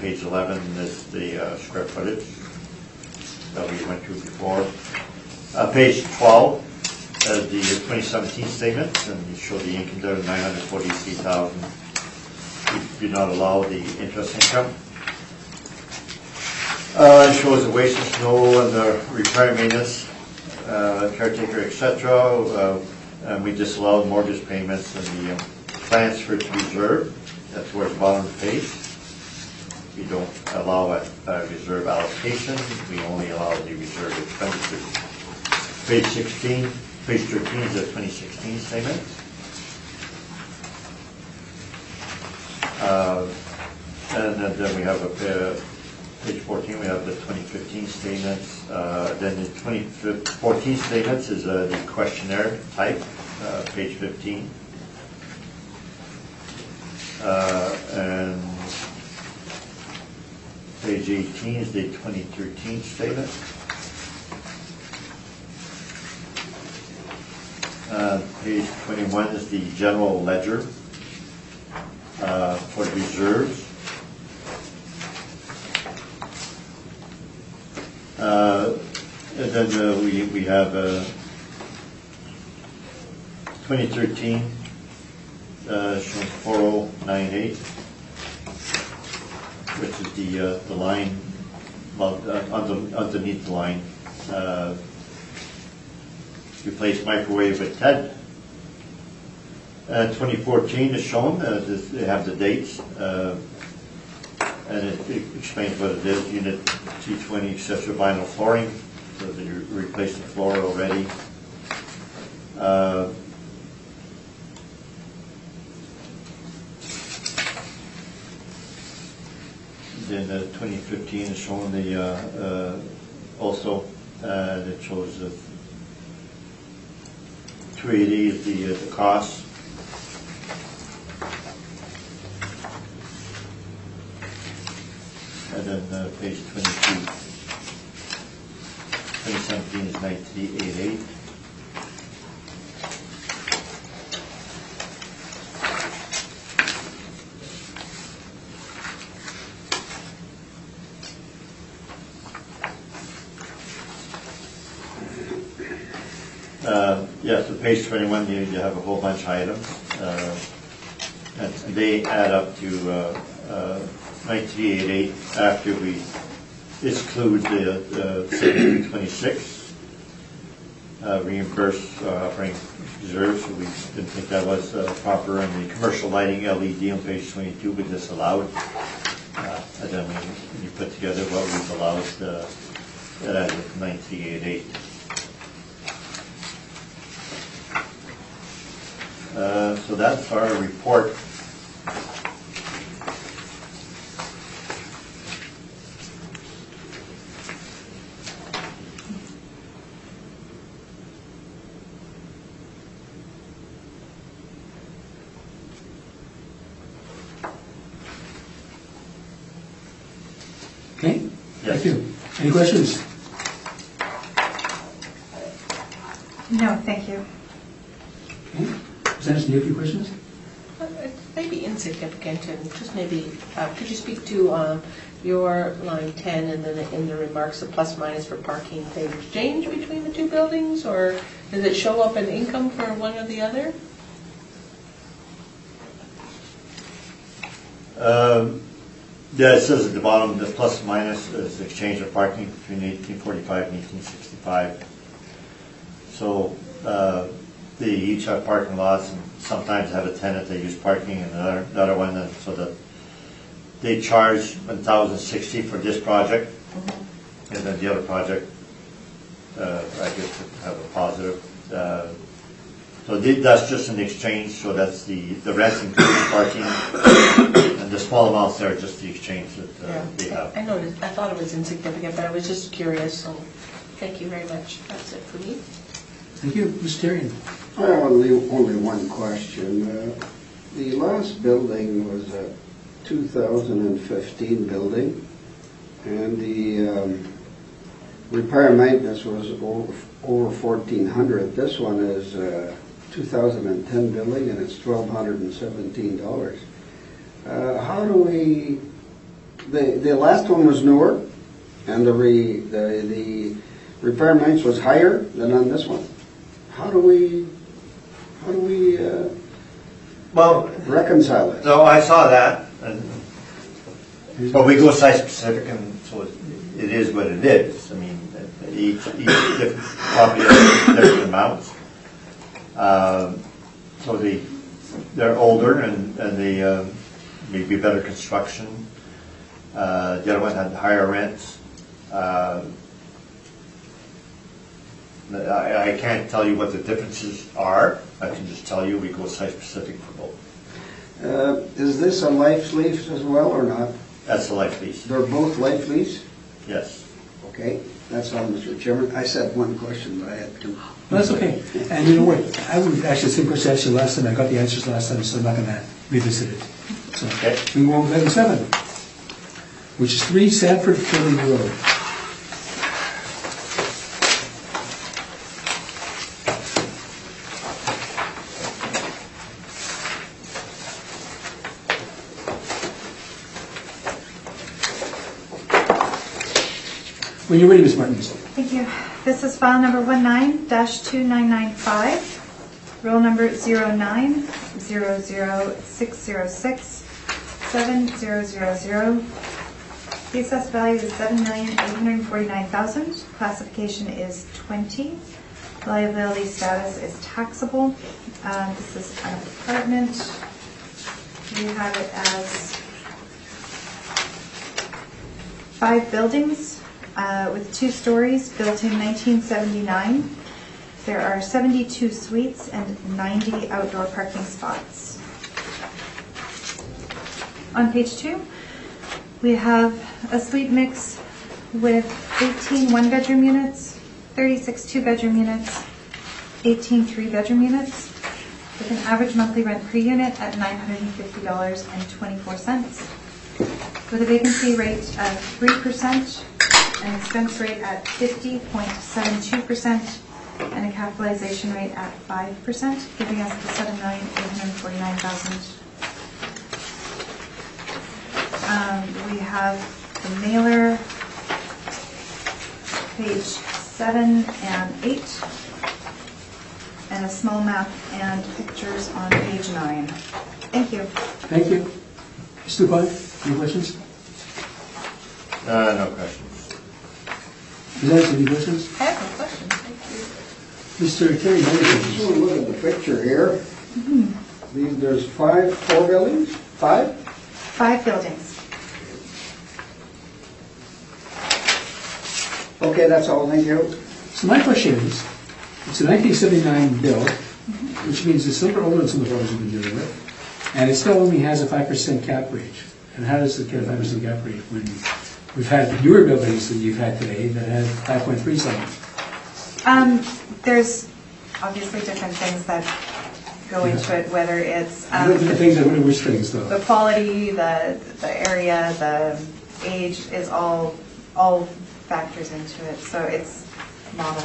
Page 11 is the uh, square footage that we went through before. Uh, Page 12 is the 2017 statement, and you show the income there, 943,000. We do not allow the interest income. Uh, It shows the waste and snow and the repair maintenance, uh, caretaker, etc. cetera. uh, we disallow mortgage payments and the uh, transfer to reserve, that's towards the bottom page. We don't allow a a reserve allocation, we only allow the reserve expenditure. Page 16, page 13 is the 2016 statement. Uh, And then- we have a, pa- page 14, we have the 2015 statements. Uh, Then the 2014 statements is uh, the questionnaire type, uh, page 15. Uh, And page 18 is the 2013 statement. Uh, Page 21 is the general ledger uh, for reserves. Uh, And then we we have uh, 2013, uh, 4098, which is the, uh, the line, uh, under- underneath the line. Replace microwave with TED. Uh, 2014 is shown, uh, this- they have the dates, uh, and it it explains what it is, unit T20 accessory vinyl flooring, so that you replace the floor already. Uh, Then uh, 2015 is showing the, uh, uh, also, uh, shows the 280 is the, uh, the cost. And then uh, page 22, 2017 is 9388. Uh, Yeah, so page 21, you you have a whole bunch of items. uh, And they add up to uh, uh, 9388 after we exclude the uh, 7326 uh, reimburse uh, operating reserves. So We didn't think that was uh, proper. And the commercial lighting LED on page 22, we disallowed. Uh, And then when you- put together what we've allowed, uh, that added up to 9388. Uh, So that's our report. Okay? Yes. Thank you. Any questions? No, thank you. Okay. Ms. Anderson, do you have any questions? Maybe It may be insignificant, and just maybe, uh, could you speak to uh, your line 10 and then in the remarks, the plus minus for parking, they exchange between the two buildings, or does it show up in income for one or the other? Um, Yeah, it says at the bottom, the plus minus is exchange of parking between 1845 and 1865. So uh, they each have parking lots, and sometimes have a tenant that use parking, and another another one, and so that they charge 1,060 for this project, and then the other project, uh, I guess, would have a positive. uh, So the- that's just an exchange, so that's the, the rent includes parking, and the small amounts there are just the exchange that uh, they Yeah, have. I noticed, I thought it was insignificant, but I was just curious, so thank you very much. That's it for me. Thank you, Mr. Terrian. I have only, only one question. Uh, The last building was a 2015 building, and the um, repair and maintenance was over over 1,400. This one is a 2010 building, and it's $1,217. Uh, How do we, the, the last one was newer, and the re, the, the repair maintenance was higher than on this one. How do we, how do we uh, Well, reconcile it? no, I saw that, and, but we go site specific, and so it it is what it is. I mean, each, each different property has different amounts. Um, So the, they're older and, and they, uh, maybe better construction. Uh, The other one had higher rents. Uh, I, I can't tell you what the differences are. I can just tell you we go site specific for both. Uh, Is this a life lease as well or not? That's a life lease, They're both life lease? yes. Okay, that's all, Mr. Chairman. I said one question, but I had two. That's okay. And you know what, I would actually, the same question I asked you last time, I got the answers last time, so I'm not gonna revisit it. So, Okay. we go on to seven, which is three Sandford Fleming Road. When you're ready, Ms. Martins. Thank you. This is file number 19-2995, roll number 09-00606-7000. The assessed value is 7,849,000. Classification is 20. Liability status is taxable. Uh, This is an apartment. We have it as five buildings uh, with two stories, built in 1979. There are 72 suites and 90 outdoor parking spots. On page two, we have a suite mix with 18 one-bedroom units, 36 two-bedroom units, 18 three-bedroom units, with an average monthly rent per unit at $950.24 with a vacancy rate of 3%, an expense rate at 50.72%, and a capitalization rate at 5%, giving us the $7,849,000. Um, We have the mailer, page seven and eight, and a small map and pictures on page nine. Thank you. Thank you. Mr. Dupont, any questions? Uh, no questions. Ms. Anderson, any questions? I have no questions, thank you. Mr. Terry, no Just questions? want to look at the picture here. These, there's five, four buildings? Five? Five buildings. Okay, that's all, thank you. So my question is, it's a 1979 bill, which means it's a little bit older than some of the others we've been dealing with, and it still only has a 5% cap rate. And how does it get a 5% cap rate when we've had newer buildings that you've had today that have 5.3 something? Um, there's obviously different things that go into it, whether it's um, What are the things that, what are which things the though? quality, the, the area, the age is all, all factors into it, so it's model.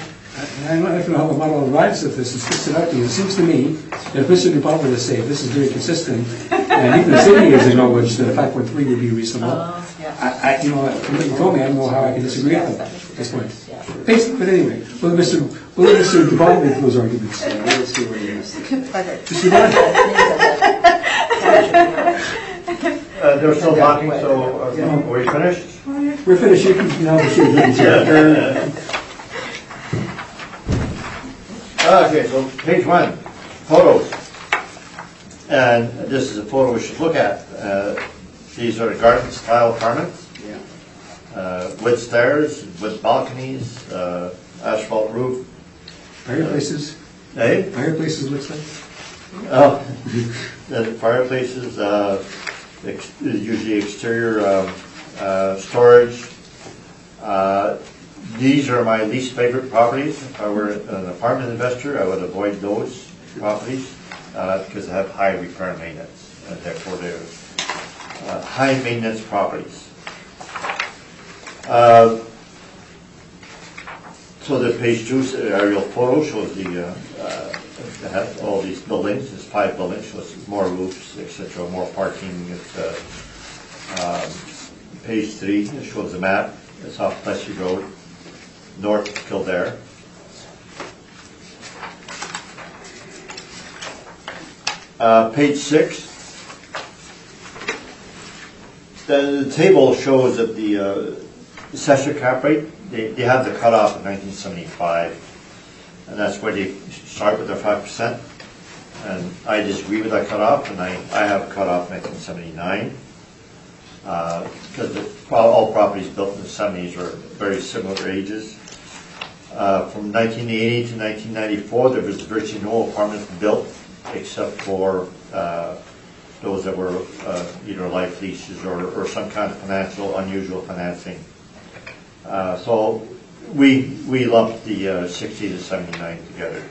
And I don't going to have a model of rides if this is fixed up to you. It seems to me that if Mr. Dupont were to say this is very consistent, and even the city has acknowledged that a 5.3 would be reasonable, Uh, yeah. I, I, you know, from what you told me, I don't know how I can disagree with them at this point. Yeah. But anyway, we'll let Mr. We'll let Mr. Duvall make those arguments. Yeah, Let's see what he has to say. But it- Mr. Duvall? Uh, they're still talking, so uh, are we finished? We're finished, you can now proceed. Mr. Okay, so page one, photos. And this is a photo we should look at. Uh, These are garden style apartments, Yeah. uh, wood stairs, wood balconies, uh, asphalt roof, Fireplaces, Eh? Fireplaces looks like? Oh, the fireplaces, uh, ex- usually exterior, um, uh, storage. Uh, These are my least favorite properties. If I were an apartment investor, I would avoid those properties, uh, because they have high repair maintenance, and therefore they're, uh, high maintenance properties. Uh, So the page two uh, aerial photo shows the, uh, uh, have all these buildings, there's five buildings, shows more roofs, etc., more parking. It's, uh, Page three, it shows the map, it's off Plessis Road, north Kildare. Uh, Page six, the the table shows that the uh, assessor cap rate, they, they have the cutoff in nineteen seventy-five, and that's where they start with their five percent. And I disagree with that cutoff, and I, I have a cutoff nineteen seventy-nine. Because the, all properties built in the seventies are very similar ages. Uh, From nineteen eighty to nineteen ninety-four, there was virtually no apartments built, except for uh, those that were uh, either life leases or, or some kind of financial, unusual financing. Uh, So we, we lumped the uh, 60 to 79 together.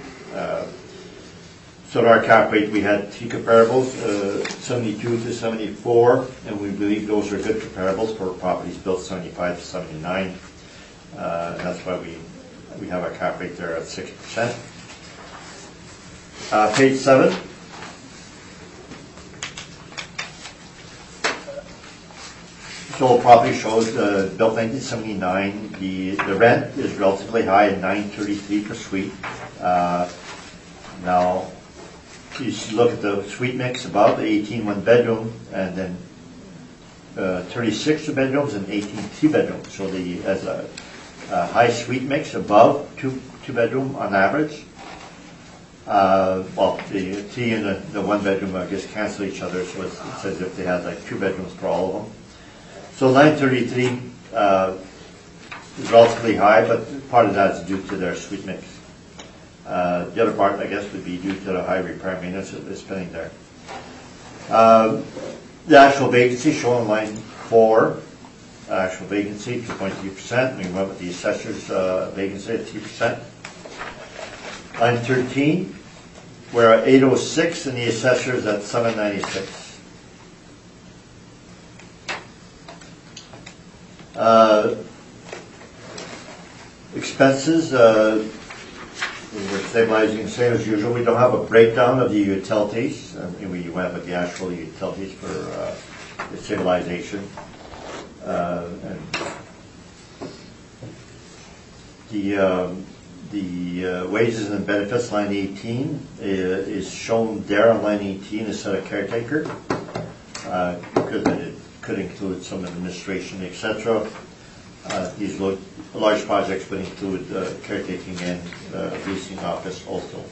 Our cap rate, we had three comparables, uh, 72 to 74, and we believe those are good comparables for properties built 75 to 79. Uh, that's why we, we have our cap rate there at 6%. Uh, Page seven. So property shows, built nineteen seventy-nine, the, the rent is relatively high at nine thirty-three per suite. Now, you should look at the suite mix above, 18 one bedroom, and then uh, thirty-six two bedrooms and 18 two bedrooms. So the, as a, a high suite mix above two, two bedroom on average. Uh, well, the T and the, the one bedroom, I guess, cancel each other, so it's, as if they had like two bedrooms for all of them. So nine thirty-three, uh, is relatively high, but part of that is due to their suite mix. Uh, the other part, I guess, would be due to the high repair maintenance that they're spending there. Uh, the actual vacancy shown line four, actual vacancy, two point three percent, we went with the assessor's, uh, vacancy at three percent. Line thirteen, we're at eight oh six and the assessor's at seven ninety-six. Uh, Expenses, uh, we're stabilizing the same as usual. We don't have a breakdown of the utilities. and We went with the actual utilities for uh, the stabilization. Uh, The, um, the uh, wages and benefits, line 18, i- is shown there on line 18 instead of caretaker, uh, because it could include some administration, et cetera. Uh, These large projects would include uh, caretaking and uh, leasing office also.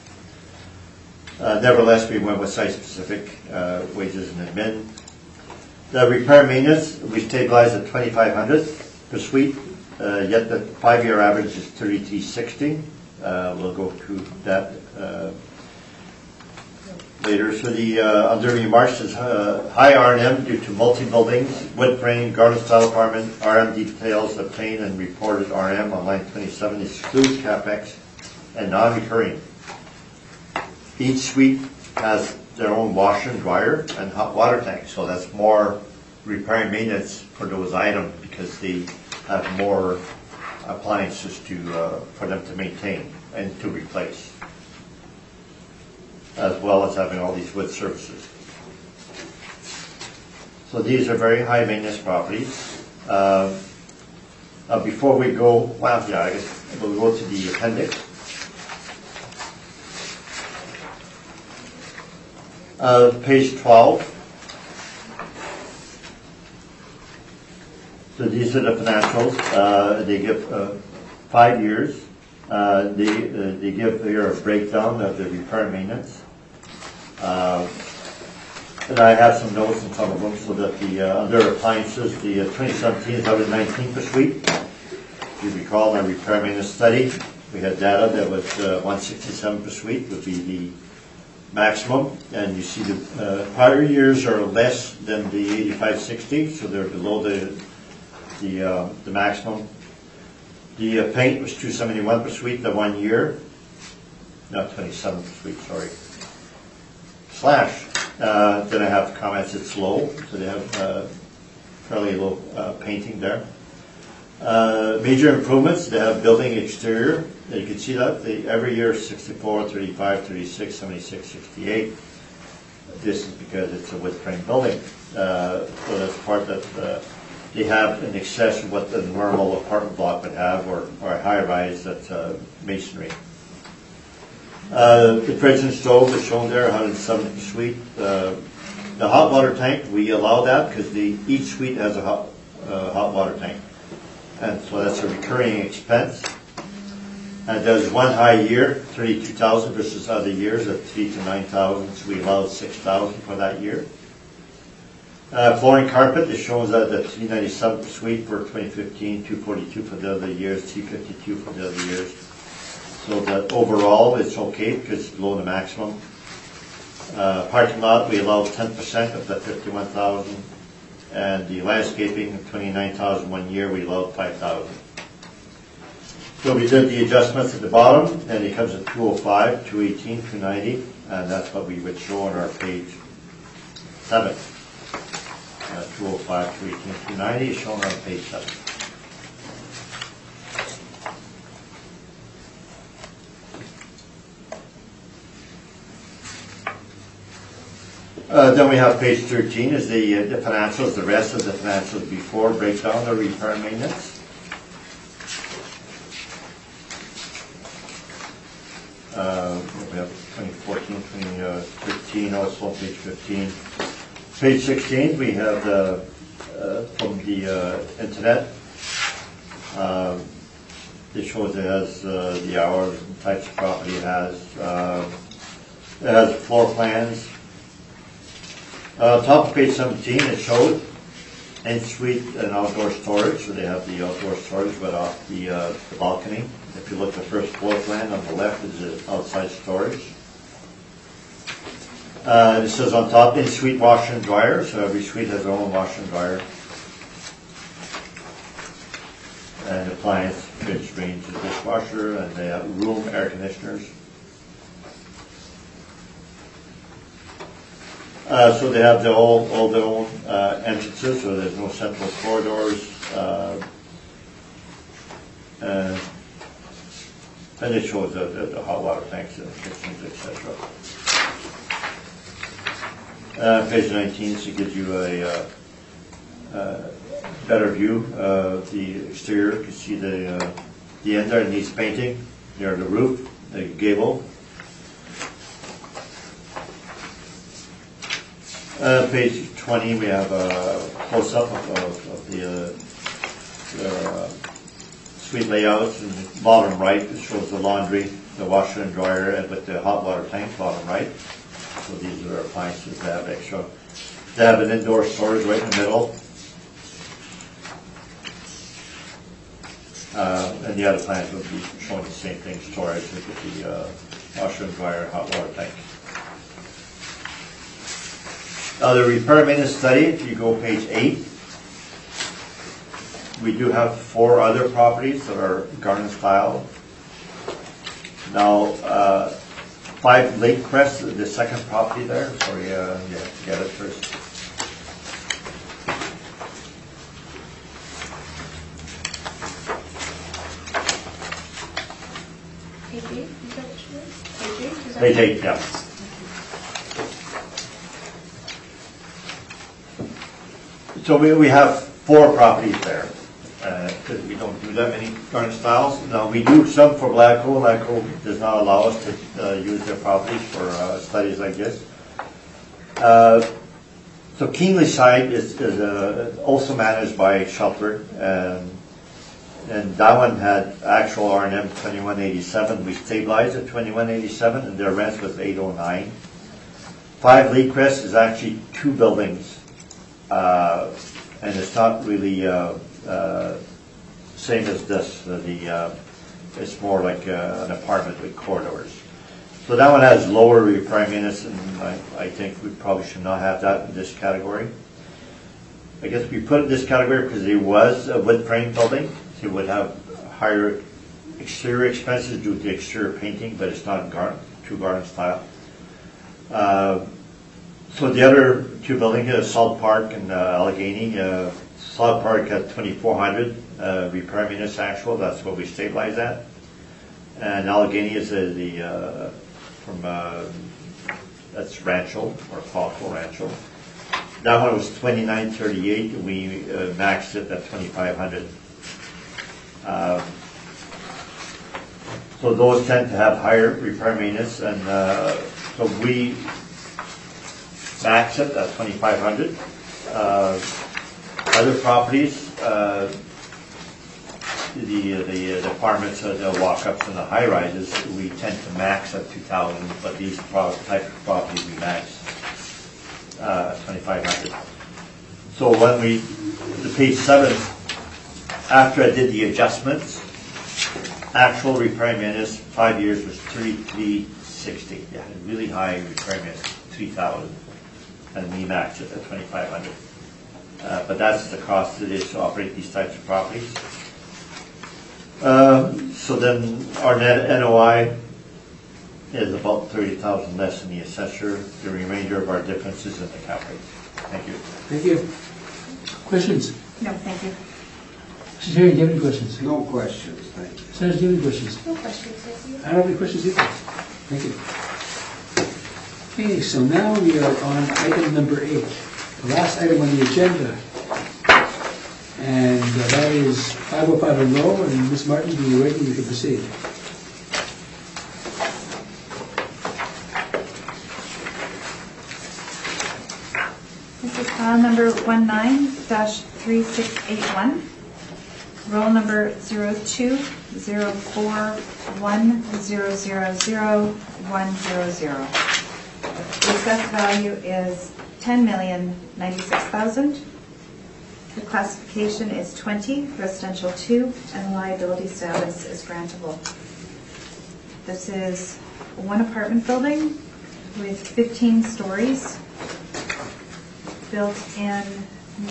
Uh, Nevertheless, we went with site-specific uh, wages and admin. The repair maintenance, we stabilized at 2,500 per suite, uh, yet the five-year average is 3360. Uh, We'll go through that uh, later. So the, uh, remarks is uh, high R and M due to multi-buildings, wood frame, garden-style apartment, RM details obtained and reported RM on line 27 excludes CapEx and non-recurring. Each suite has their own washer and dryer and hot water tank, so that's more repair and maintenance for those items because they have more appliances to, uh, for them to maintain and to replace as well as having all these wood services. So these are very high maintenance properties. Uh, uh, Before we go, well, yeah, I guess we'll go to the appendix. Uh, Page 12. So these are the financials. Uh, They give uh, five years. Uh, They they give here a breakdown of the repair maintenance. Uh, And I have some notes in some of them, so that the, uh, under appliances, the uh, 2017 is 119 per suite. If you recall my repair maintenance study, we had data that was uh, 167 per suite would be the maximum, and you see the uh, prior years are less than the 8560, so they're below the, the, uh, the maximum. The uh, paint was 271 per suite the one year, not 27 per suite, sorry. Slash, uh, then I have comments, it's low, so they have uh, fairly low uh, painting there. Uh, Major improvements, they have building exterior, you can see that, every year 64, 35, 36, 76, 68. This is because it's a wood frame building, Uh, so that's part that uh, they have in excess of what the normal apartment block would have, or, or a high-rise that's masonry. Uh, The and stove is shown there, 170 suite. Uh, The hot water tank, we allow that because the, each suite has a hot, uh, hot water tank. And so that's a recurring expense. And does one high year, 32,000 versus other years at 3 to 9,000, so we allowed 6,000 for that year. Flooring carpet, it shows that the 397 per suite for 2015, 242 for the other years, 252 for the other years. So that overall, it's okay because it's below the maximum. Uh, Parking lot, we allow 10% of the 51,000. And the landscaping, 29,000 one year, we allowed 5,000. So we did the adjustments at the bottom, and it comes at 205, 218, 290, and that's what we would show on our page seven. Uh, 205, 218, 290 is shown on page seven. Uh, Then we have page 13 is the uh, the financials, the rest of the financials before breakdown the repair maintenance. Uh, We have 2014, 2013, also on page 15. Page 16, we have the, uh, from the uh, internet. Uh, It shows it has uh, the hours and types of property it has. Uh, It has floor plans, uh, top of page seventeen, it shows in-suite and outdoor storage, so they have the outdoor storage but off the, uh, the balcony. If you look at the first floor plan, on the left is the outside storage. Uh, it says on top, in-suite washer and dryer, so every suite has their own washer and dryer. And appliance, fridge, range, dishwasher, and they have room air conditioners. Uh, so they have their all, all their own, uh, entrances, so there's no central corridors, uh, and, and it shows the, the, the hot water tanks and kitchens, et cetera. Uh, page nineteen, so it gives you a, uh, uh, better view of the exterior, you can see the, uh, the end there needs painting, near the roof, the gable, Uh, page twenty, we have a close-up of, of of the, uh, uh, suite layout. and the bottom right, it shows the laundry, the washer and dryer, with the hot water tank, bottom right. So these are appliances that have extra, they have an indoor storage right in the middle. Uh, and the other plans would be showing the same thing, storage with the, uh, washer and dryer, hot water tank. Uh, the repair maintenance study, if you go page eight, we do have four other properties that are garden style. Now, uh, five Lake Crest, the second property there, sorry, uh, you have to get it first. Page eight, is that what you? Page eight? is that- Page eight, yeah. So we, we have four properties there, because we don't do that many garden styles. Now, we do some for Gladco, Gladco does not allow us to uh, use their properties for uh, studies like this. Uh, So Keenleyside is, is uh, also managed by Shelter, and, and that one had actual R and M twenty-one eighty-seven, we stabilized at twenty-one eighty-seven, and their rent was eight oh nine. Five Lee Crest is actually two buildings, uh, and it's not really uh, uh, same as this, uh, the, uh, It's more like uh, an apartment with corridors. So that one has lower prime units, and I, I think we probably should not have that in this category. I guess we put it in this category because it was a wood frame building, so it would have higher exterior expenses due to exterior painting, but it's not gar, true garden style. So the other two buildings, uh, Salt Park and uh, Allegheny, uh, Salt Park has 2,400 uh, repair units actual, that's what we stabilize at. And Allegheny is uh, the, uh, from, uh, that's Rancho, or Falco Rancho. That one was 2938, we uh, maxed it at 2,500. Uh, So those tend to have higher repair maintenance, and uh, so we max it at 2,500. Uh, Other properties, uh, the, the the apartments, uh, the walk-ups and the high-rises, we tend to max at 2,000, but these pro- type of properties, we max uh, 2,500. So when we, the page seven, after I did the adjustments, actual repair minutes, five years was 3360. Yeah, really high repair minutes, 3,000, and we matched it at 2,500. Uh, But that's the cost it is to operate these types of properties. Uh, So then our net NOI is about 30,000 less than the assessor. The remainder of our difference is in the cap rate. Thank you. Thank you. Questions? No, thank you. Mr. Terry, do you have any questions? No questions, thank you. Senators, do you have any questions? No questions, thank you. I don't have any questions either. Thank you. Okay, so now we are on item number eight, the last item on the agenda. And uh, that is 505 Munroe, and Ms. Martin, when you're ready, you can proceed. This is file number 19-3681, roll number 020410000100. The assessed value is 10,096,000. The classification is 20, residential 2, and liability status is grantable. This is one apartment building with 15 stories, built in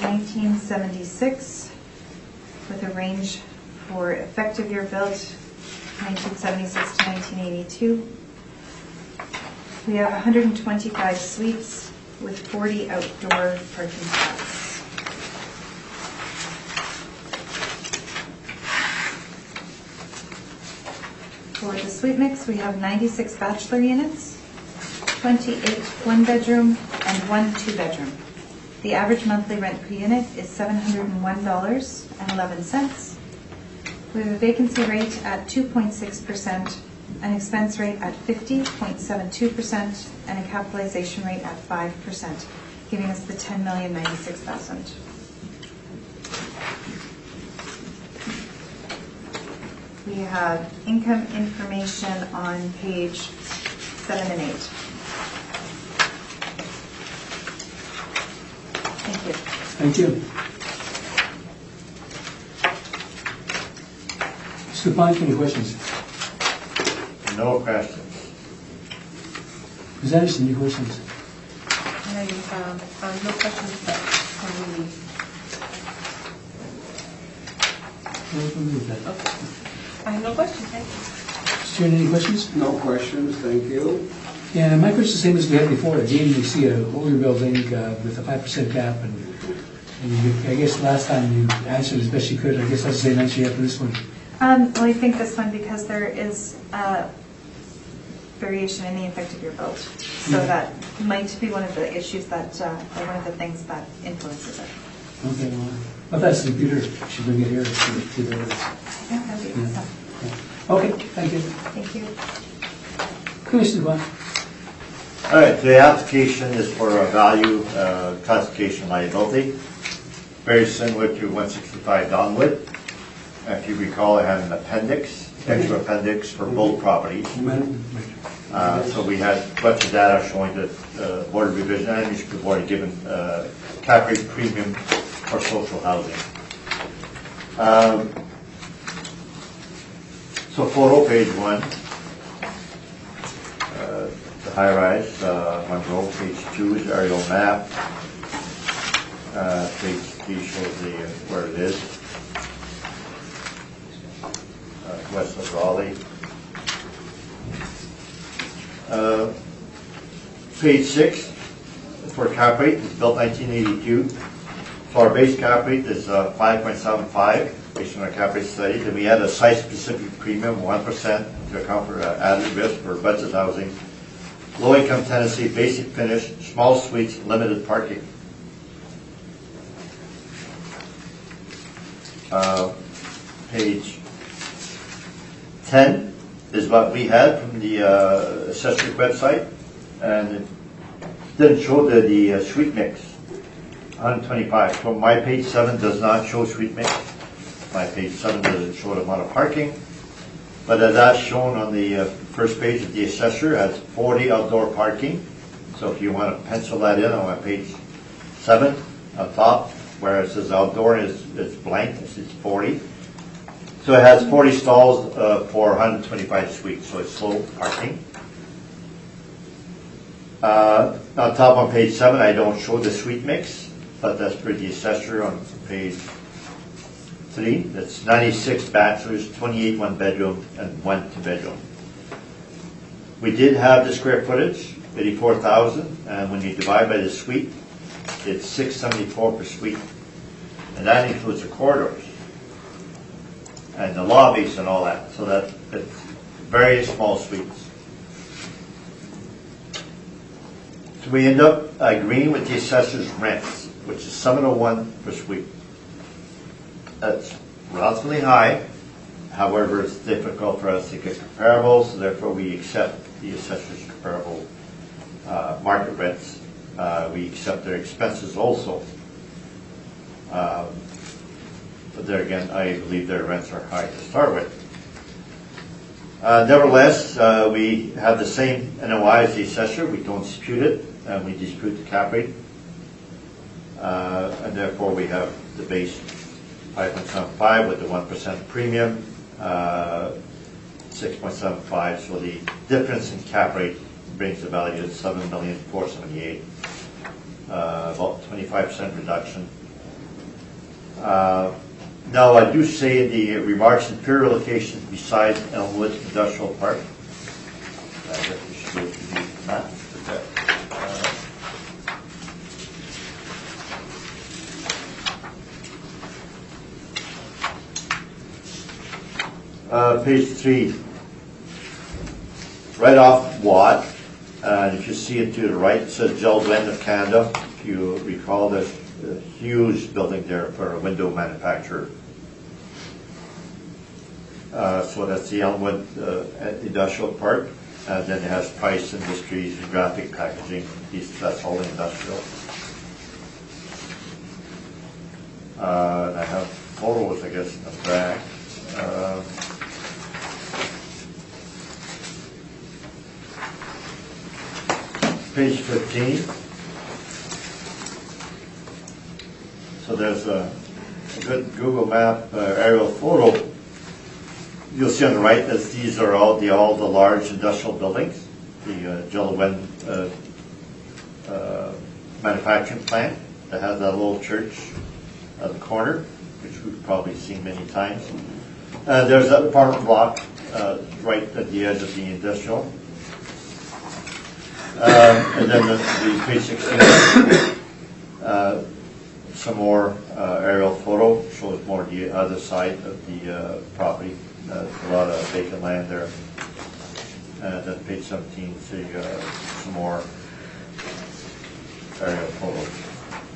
1976 with a range for effective year built 1976 to 1982. We have 125 suites with 40 outdoor parking spots. For the suite mix, we have 96 bachelor units, 28 one-bedroom, and one two-bedroom. The average monthly rent per unit is $701.11. We have a vacancy rate at 2.6%, an expense rate at 50.72%, and a capitalization rate at 5%, giving us the 10,096,000. We have income information on page seven and eight. Thank you. Thank you. Mr. Pine, any questions? No questions. Ms. Anderson, any questions? I, um, uh, no questions, but can we, No, we'll move that. I have no questions, thank you. Mr. Any questions? No questions, thank you. Yeah, my question is the same as we had before. Again, you see a older building uh, with a five percent cap, and and you- I guess last time you answered as best you could. I guess that's the same answer you have for this one. Um, well, I think this one, because there is uh variation in the effect of your built, so Yeah. that might be one of the issues that, uh, or one of the things that influences it. Okay, well, if that's the computer, should bring it here. to to the others. Yeah, that'd be Yeah. awesome. Okay, thank you. Thank you. Commissioner Vaughn. All right, the application is for a value uh, classification liability, very similar to 165 Donwood. If you recall, I had an appendix, extra appendix for both properties. Uh, So we had of data showing that uh, Board of Revision and Municipal Board given uh, cap rate premium for social housing. Um, So photo, page one. Uh, The high rise, uh, Munroe, page two is aerial map. Uh, Page three shows the, uh, where it is. West of Raleigh. Uh, Page six, for cap rate, it's built 1982. So our base cap rate is uh, 5.75, based on our cap rate study. Then we add a site-specific premium, 1%, to account for uh, added risk for budget housing. Low-income tenancy, basic finish, small suites, limited parking. Uh, Page 10 is what we had from the uh, website, and it didn't show the, the uh, suite mix. 125. So my page seven does not show suite mix. My page seven doesn't show the amount of parking. But as that's shown on the uh, first page of the assessor, has 40 outdoor parking. So if you want to pencil that in on page seven, on top, where it says outdoor is, it's blank, it says 40. So it has 40 stalls uh, for 125 suites, so it's slow parking. Uh, On top on page seven, I don't show the suite mix, but that's for the assessor on page three. That's 96 bachelors, 28 one-bedroom, and one two-bedroom. We did have the square footage, 84,000, and when you divide by the suite, it's 674 per suite. And that includes the corridors and the lobbies and all that, so that it's very small suites. So we end up agreeing with the assessor's rents, which is seven oh one per suite. That's relatively high, however, it's difficult for us to get comparables, so therefore we accept the assessor's comparable uh, market rents. Uh, We accept their expenses also. Um, But there again, I believe their rents are high to start with. Uh, Nevertheless, uh, we have the same NOI as the assessor, we don't dispute it, and we dispute the cap rate. Uh, And therefore, we have the base 5.75 with the 1% premium, uh, 6.75, so the difference in cap rate brings the value to 7,478, uh, about 25% reduction. Now, I do say the remarks, inferior locations besides Elmwood Industrial Park. Uh, Page three, right off Watt, and if you see it to the right, it says JELD-WEN of Canada. If you recall, there's a huge building there for a window manufacturer. Uh, So that's the Elmwood uh, Industrial Park. And then it has Price Industries and Graphic Packaging, These- that's all industrial. Uh, And I have photos, I guess, in the back. Uh, Page 15. So there's a a good Google map uh, aerial photo. You'll see on the right that these are all the, all the large industrial buildings. The uh, uh, uh, manufacturing plant that has that little church at the corner, which we've probably seen many times. Uh, There's that apartment block uh, right at the edge of the industrial. Uh, And then the the page 16, uh, some more aerial photo, shows more the other side of the property. Uh, a lot of vacant land there. And then page 17, see uh, some more aerial photos.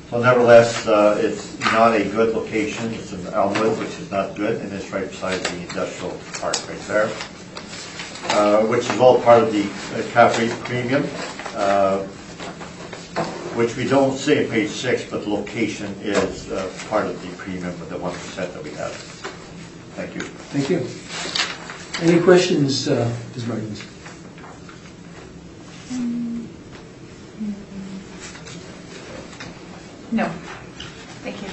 So nevertheless, uh, it's not a good location, it's in Elmwood, which is not good, and it's right beside the industrial park right there, uh, which is all part of the uh, rate premium, uh, which we don't say in page six, but location is part of the premium the one percent that we have. Thank you. Thank you. Any questions, uh, Ms. Martins? No. Thank you.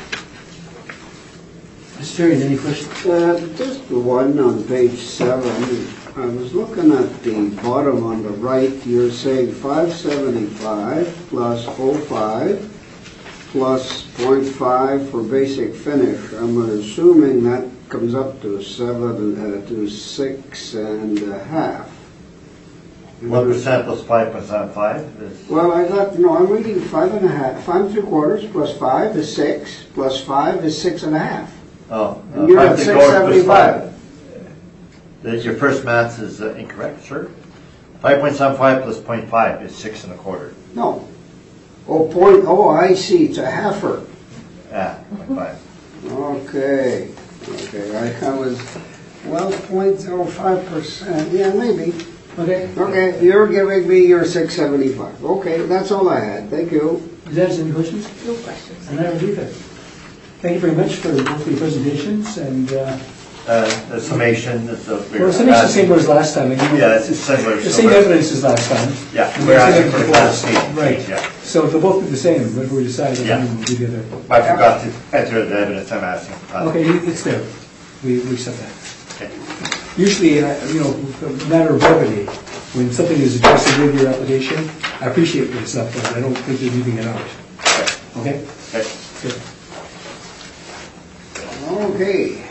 Mr. Terry, any questions? Uh, Just the one on page seven, I was looking at the bottom on the right, you're saying five seventy-five plus oh five plus point five for basic finish. I'm assuming that comes up to seven, uh, to six and a half. One percent plus five percent five is, Well, I thought, no, I'm reading five and a half, five and three quarters plus five is six, plus five is six and a half. oh. uh, you're five at go plus seventy-five. That Your first math is uh, incorrect, sir. Five point seven five plus point five is six and a quarter. No. Oh, point, oh, I see, it's a halfer. Yeah, point five. Okay, okay, I I was, well, point oh five percent, yeah, maybe. Okay, Okay, you're giving me your six seventy-five. Okay, that's all I had, thank you. does that any questions? No questions. And I will leave it. Thank you very much for both the presentations and, uh, Uh, The summation is a. well, it's the same as last time. and you- Yeah, it's similar. The same we're- evidence as last time. Yeah, we're asking for the class. C. Right. Yeah. So if they'll both be the same, whatever we decide, Yeah. then we'll do the other. I forgot to enter the evidence I'm asking. Okay, it's there. We, we accept that. okay. Usually, uh, you know, a matter of brevity, when something is addressed with your application, I appreciate this stuff, but I don't think you're leaving it out. Okay? Okay. Good. Okay,